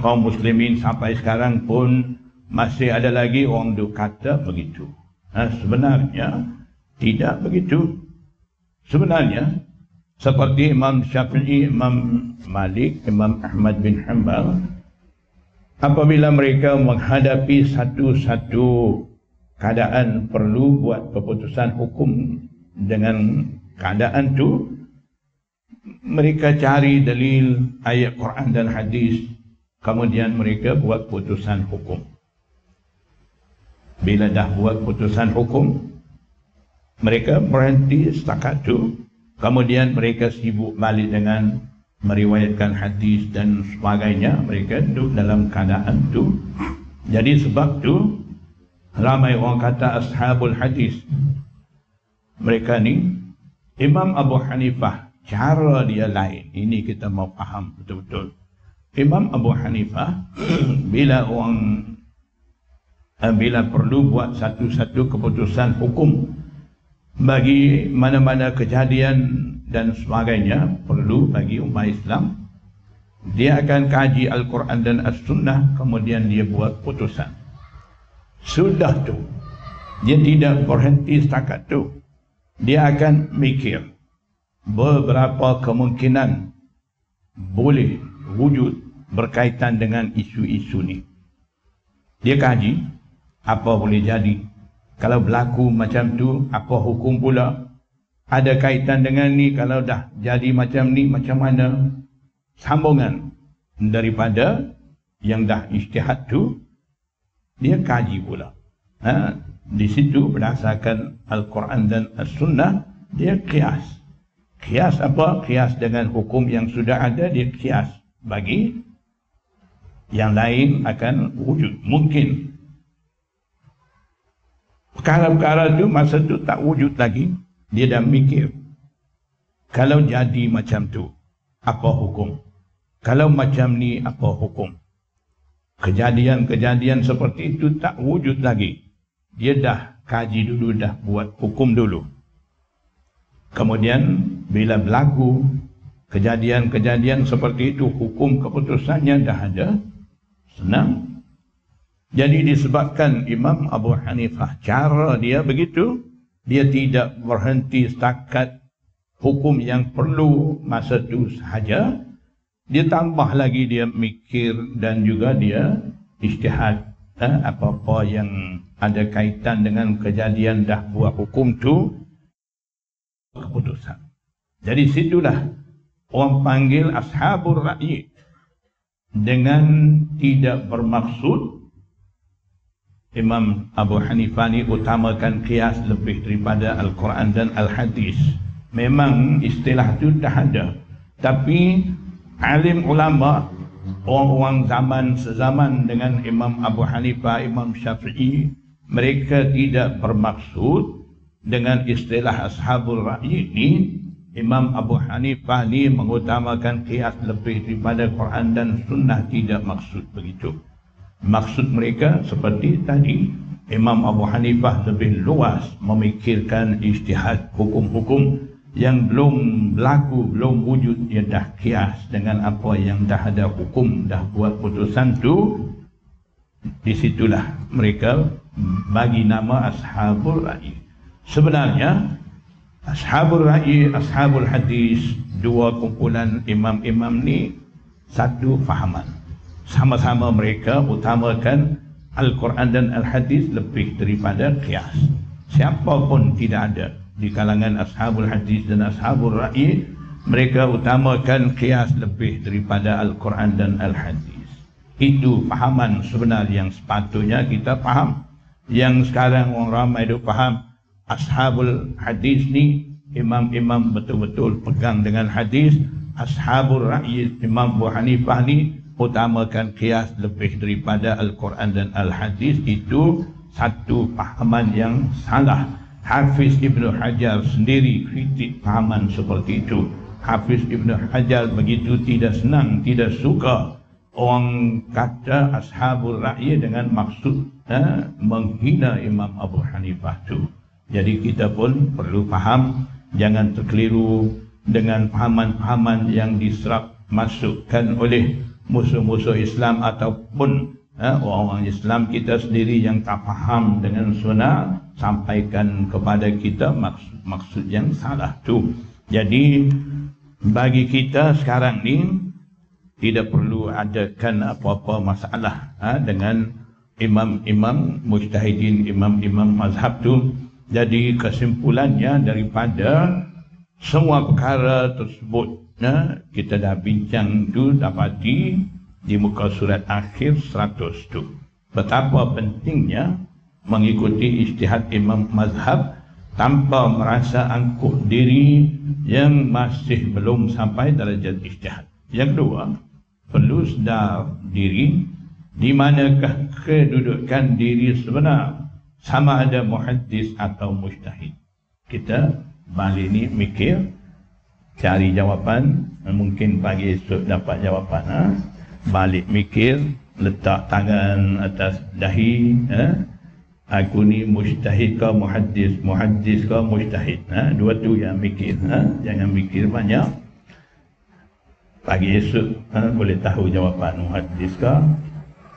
S1: kaum muslimin sampai sekarang pun masih ada lagi orang duk kata begitu. Ha, sebenarnya tidak begitu. Sebenarnya seperti Imam Syafi'i, Imam Malik, Imam Ahmad bin Hanbal apabila mereka menghadapi satu-satu keadaan perlu buat keputusan hukum dengan keadaan itu mereka cari dalil ayat Quran dan hadis kemudian mereka buat putusan hukum bila dah buat putusan hukum mereka berhenti setakat itu kemudian mereka sibuk balik dengan meriwayatkan hadis dan sebagainya. Mereka duduk dalam keadaan itu jadi sebab tu ramai orang kata ashabul hadis. Mereka ni Imam Abu Hanifah cara dia lain. Ini kita mau faham betul-betul. Imam Abu Hanifah bila orang bila perlu buat satu-satu keputusan hukum bagi mana-mana kejadian dan sebagainya perlu bagi umat Islam dia akan kaji Al-Quran dan As-Sunnah kemudian dia buat putusan. Sudah tu dia tidak berhenti setakat tu. Dia akan mikir beberapa kemungkinan boleh wujud berkaitan dengan isu-isu ni. Dia kaji apa boleh jadi. Kalau berlaku macam tu apa hukum pula? Ada kaitan dengan ni kalau dah jadi macam ni macam mana? Sambungan daripada yang dah isytihad tu dia kaji pula. Ha? di situ berdasarkan Al-Quran dan As-Sunnah dia kias. Kias apa? kias dengan hukum yang sudah ada dia kias bagi yang lain akan wujud. Mungkin perkara-perkara tu masa tu tak wujud lagi. Dia dah mikir kalau jadi macam tu apa hukum? Kalau macam ni apa hukum? Kejadian-kejadian seperti itu tak wujud lagi. Dia dah kaji dulu dah buat hukum dulu. Kemudian bila berlaku kejadian-kejadian seperti itu hukum keputusannya dah ada. Senang jadi disebabkan Imam Abu Hanifah cara dia begitu, dia tidak berhenti setakat hukum yang perlu masa itu sahaja. Dia tambah lagi dia mikir dan juga dia istihad eh, apa-apa yang ada kaitan dengan kejadian dah buat hukum tu keputusan. Jadi situlah orang panggil ashabur ra'i dengan tidak bermaksud Imam Abu Hanifah ni utamakan kias lebih daripada Al-Quran dan Al-Hadis. Memang istilah itu dah ada. Tapi alim ulama, orang-orang zaman sezaman dengan Imam Abu Hanifah, Imam Syafi'i, mereka tidak bermaksud dengan istilah Ashabul Ra'i ini, Imam Abu Hanifah ni mengutamakan kias lebih daripada Quran dan Sunnah tidak maksud begitu. Maksud mereka seperti tadi Imam Abu Hanifah lebih luas memikirkan ijtihad hukum-hukum yang belum berlaku, belum wujud, dia dah kias dengan apa yang dah ada hukum, dah buat putusan tu, di situlah mereka bagi nama Ashabul Ra'i. Sebenarnya, Ashabul Ra'i, Ashabul Hadis, dua kumpulan imam-imam ni, satu fahaman. Sama-sama mereka utamakan Al-Quran dan Al-Hadis lebih daripada kias. Siapa pun tidak ada di kalangan ashabul hadis dan ashabul ra'i mereka utamakan kias lebih daripada al-Quran dan al-hadis. Itu fahaman sebenar yang sepatutnya kita faham. Yang sekarang orang ramai itu faham ashabul hadis ni imam-imam betul-betul pegang dengan hadis. Ashabul ra'i imam Abu Hanifah ni utamakan kias lebih daripada al-Quran dan al-hadis itu satu fahaman yang salah Hafiz Ibn Hajar sendiri kritik pahaman seperti itu. Hafiz Ibn Hajar begitu tidak senang, tidak suka orang kata ashabul ra'ya dengan maksud eh, menghina Imam Abu Hanifah itu. Jadi kita pun perlu faham, jangan terkeliru dengan pahaman-pahaman yang diserap masukkan oleh musuh-musuh Islam ataupun eh, orang-orang Islam kita sendiri yang tak faham dengan sunnah sampaikan kepada kita maksud, maksud yang salah tu. Jadi bagi kita sekarang ni tidak perlu adakan apa-apa masalah ha, dengan imam-imam mujtahidin, imam-imam mazhab tu. Jadi kesimpulannya daripada semua perkara tersebut ha, kita dah bincang tu dapati di muka surat akhir 100 tu. Betapa pentingnya mengikuti ijtihad imam mazhab tanpa merasa angkuh diri yang masih belum sampai darjah ijtihad. Yang kedua, perlu sedar diri di manakah kedudukan diri sebenar sama ada muhaddis atau mujtahid. Kita balik ni mikir cari jawapan mungkin pagi esok dapat jawapan ha? balik mikir letak tangan atas dahi ha? aku ni mujtahid ke muhaddis muhaddis ke mujtahid ha? dua tu yang mikir ha? jangan mikir banyak pagi esok ha? boleh tahu jawapan muhaddis ke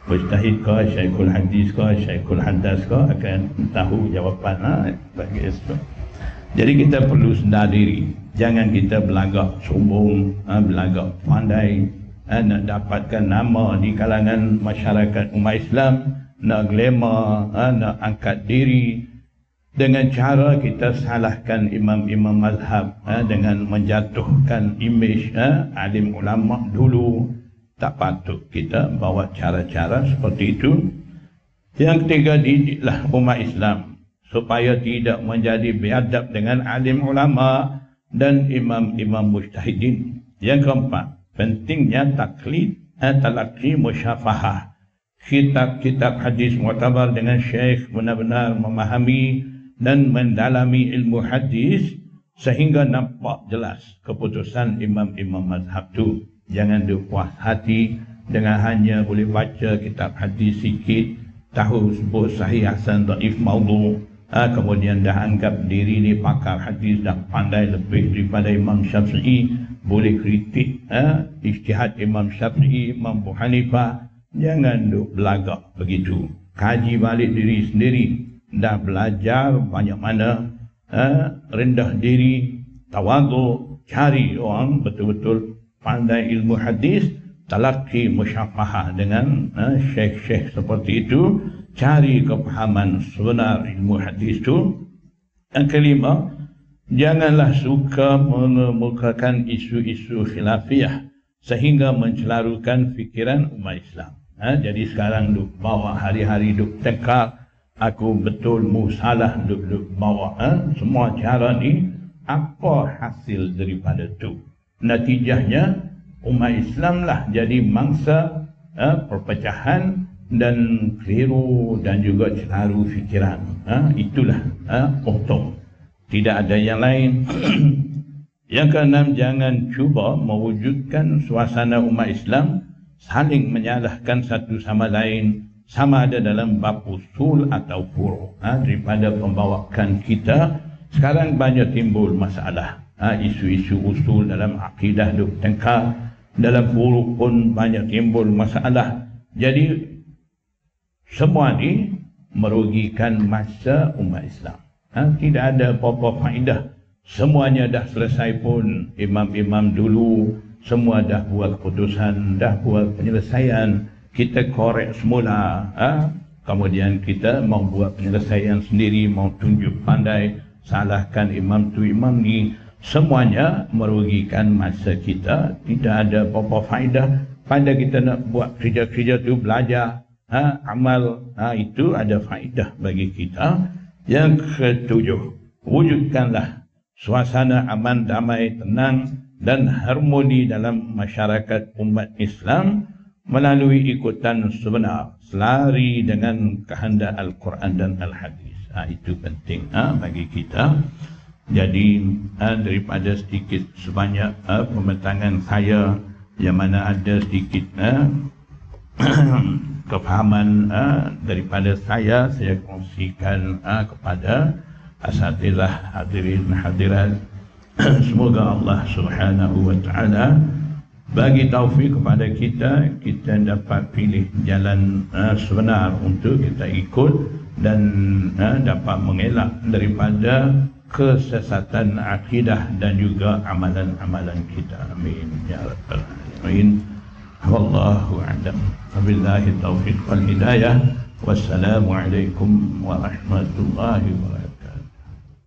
S1: mujtahid ke syekhul hadis ke syekhul hadas ke akan tahu jawapan ha? pagi esok jadi kita perlu sedar diri jangan kita belagak sombong ha? belagak pandai ha? nak dapatkan nama di kalangan masyarakat umat Islam nak glamour, ha, nak angkat diri dengan cara kita salahkan imam-imam mazhab ha, dengan menjatuhkan imej ha, alim ulama dulu tak patut kita bawa cara-cara seperti itu yang ketiga didiklah umat Islam supaya tidak menjadi biadab dengan alim ulama dan imam-imam mujtahidin. Yang keempat pentingnya taklid ha, talaki musyafahah. Kitab-kitab hadis mu'tabar dengan syekh benar-benar memahami dan mendalami ilmu hadis sehingga nampak jelas keputusan imam-imam mazhab tu. Jangan dipuas hati dengan hanya boleh baca kitab hadis sikit, tahu sebut sahih hasan dhaif maudhu, ha, kemudian dah anggap diri ni pakar hadis dah pandai lebih daripada Imam Syafi'i, boleh kritik ha, ijtihad Imam Syafi'i, Imam Abu Hanifah, Jangan duk belagak begitu. Kaji balik diri sendiri. Dah belajar banyak mana. Ha? Rendah diri. Tawadu. Cari orang betul-betul pandai ilmu hadis. Talaki musyafahah dengan ha? syekh-syekh seperti itu. Cari kepahaman sebenar ilmu hadis itu. Yang kelima. Janganlah suka mengemukakan isu-isu khilafiyah sehingga mencelarukan fikiran umat Islam. Ha, jadi sekarang duk bawa hari-hari duk tekak aku betul mu salah duk duk bawa ha? semua cara ni apa hasil daripada tu natijahnya umat Islam lah jadi mangsa ha, perpecahan dan keliru dan juga celaru fikiran. Ha? itulah ha, untung tidak ada yang lain. Yang keenam jangan cuba mewujudkan suasana umat Islam saling menyalahkan satu sama lain. Sama ada dalam bab usul atau furu. Ha, daripada pembawakan kita sekarang banyak timbul masalah. Ha, isu-isu usul dalam akidah duk tengkar. Dalam furu pun banyak timbul masalah. Jadi semua ni merugikan masa umat Islam. Ha, tidak ada apa-apa faedah. Semuanya dah selesai pun. Imam-imam dulu semua dah buat keputusan dah buat penyelesaian. Kita korek semula ha? kemudian kita mau buat penyelesaian sendiri mau tunjuk pandai salahkan imam tu imam ni. Semuanya merugikan masa kita. Tidak ada apa-apa faedah. Pada kita nak buat kerja-kerja tu belajar ha? amal ha? itu ada faedah bagi kita yang ketujuh wujudkanlah suasana aman damai tenang dan harmoni dalam masyarakat umat Islam melalui ikutan sebenar selari dengan kehendak Al-Quran dan Al-Hadis. Ha, itu penting ha, bagi kita. Jadi ha, daripada sedikit sebanyak ha, pemetangan saya yang mana ada sedikit ha, kefahaman ha, daripada saya, saya kongsikan ha, kepada asatizah hadirin hadirat. Semoga Allah subhanahu wa ta'ala bagi taufik kepada kita kita dapat pilih jalan uh, sebenar untuk kita ikut dan uh, dapat mengelak daripada kesesatan akidah dan juga amalan-amalan kita. Amin. Ya rabbal alamin والله أعلم. وبالله التوفيق والهداية. والسلام عليكم ورحمة الله وبركاته.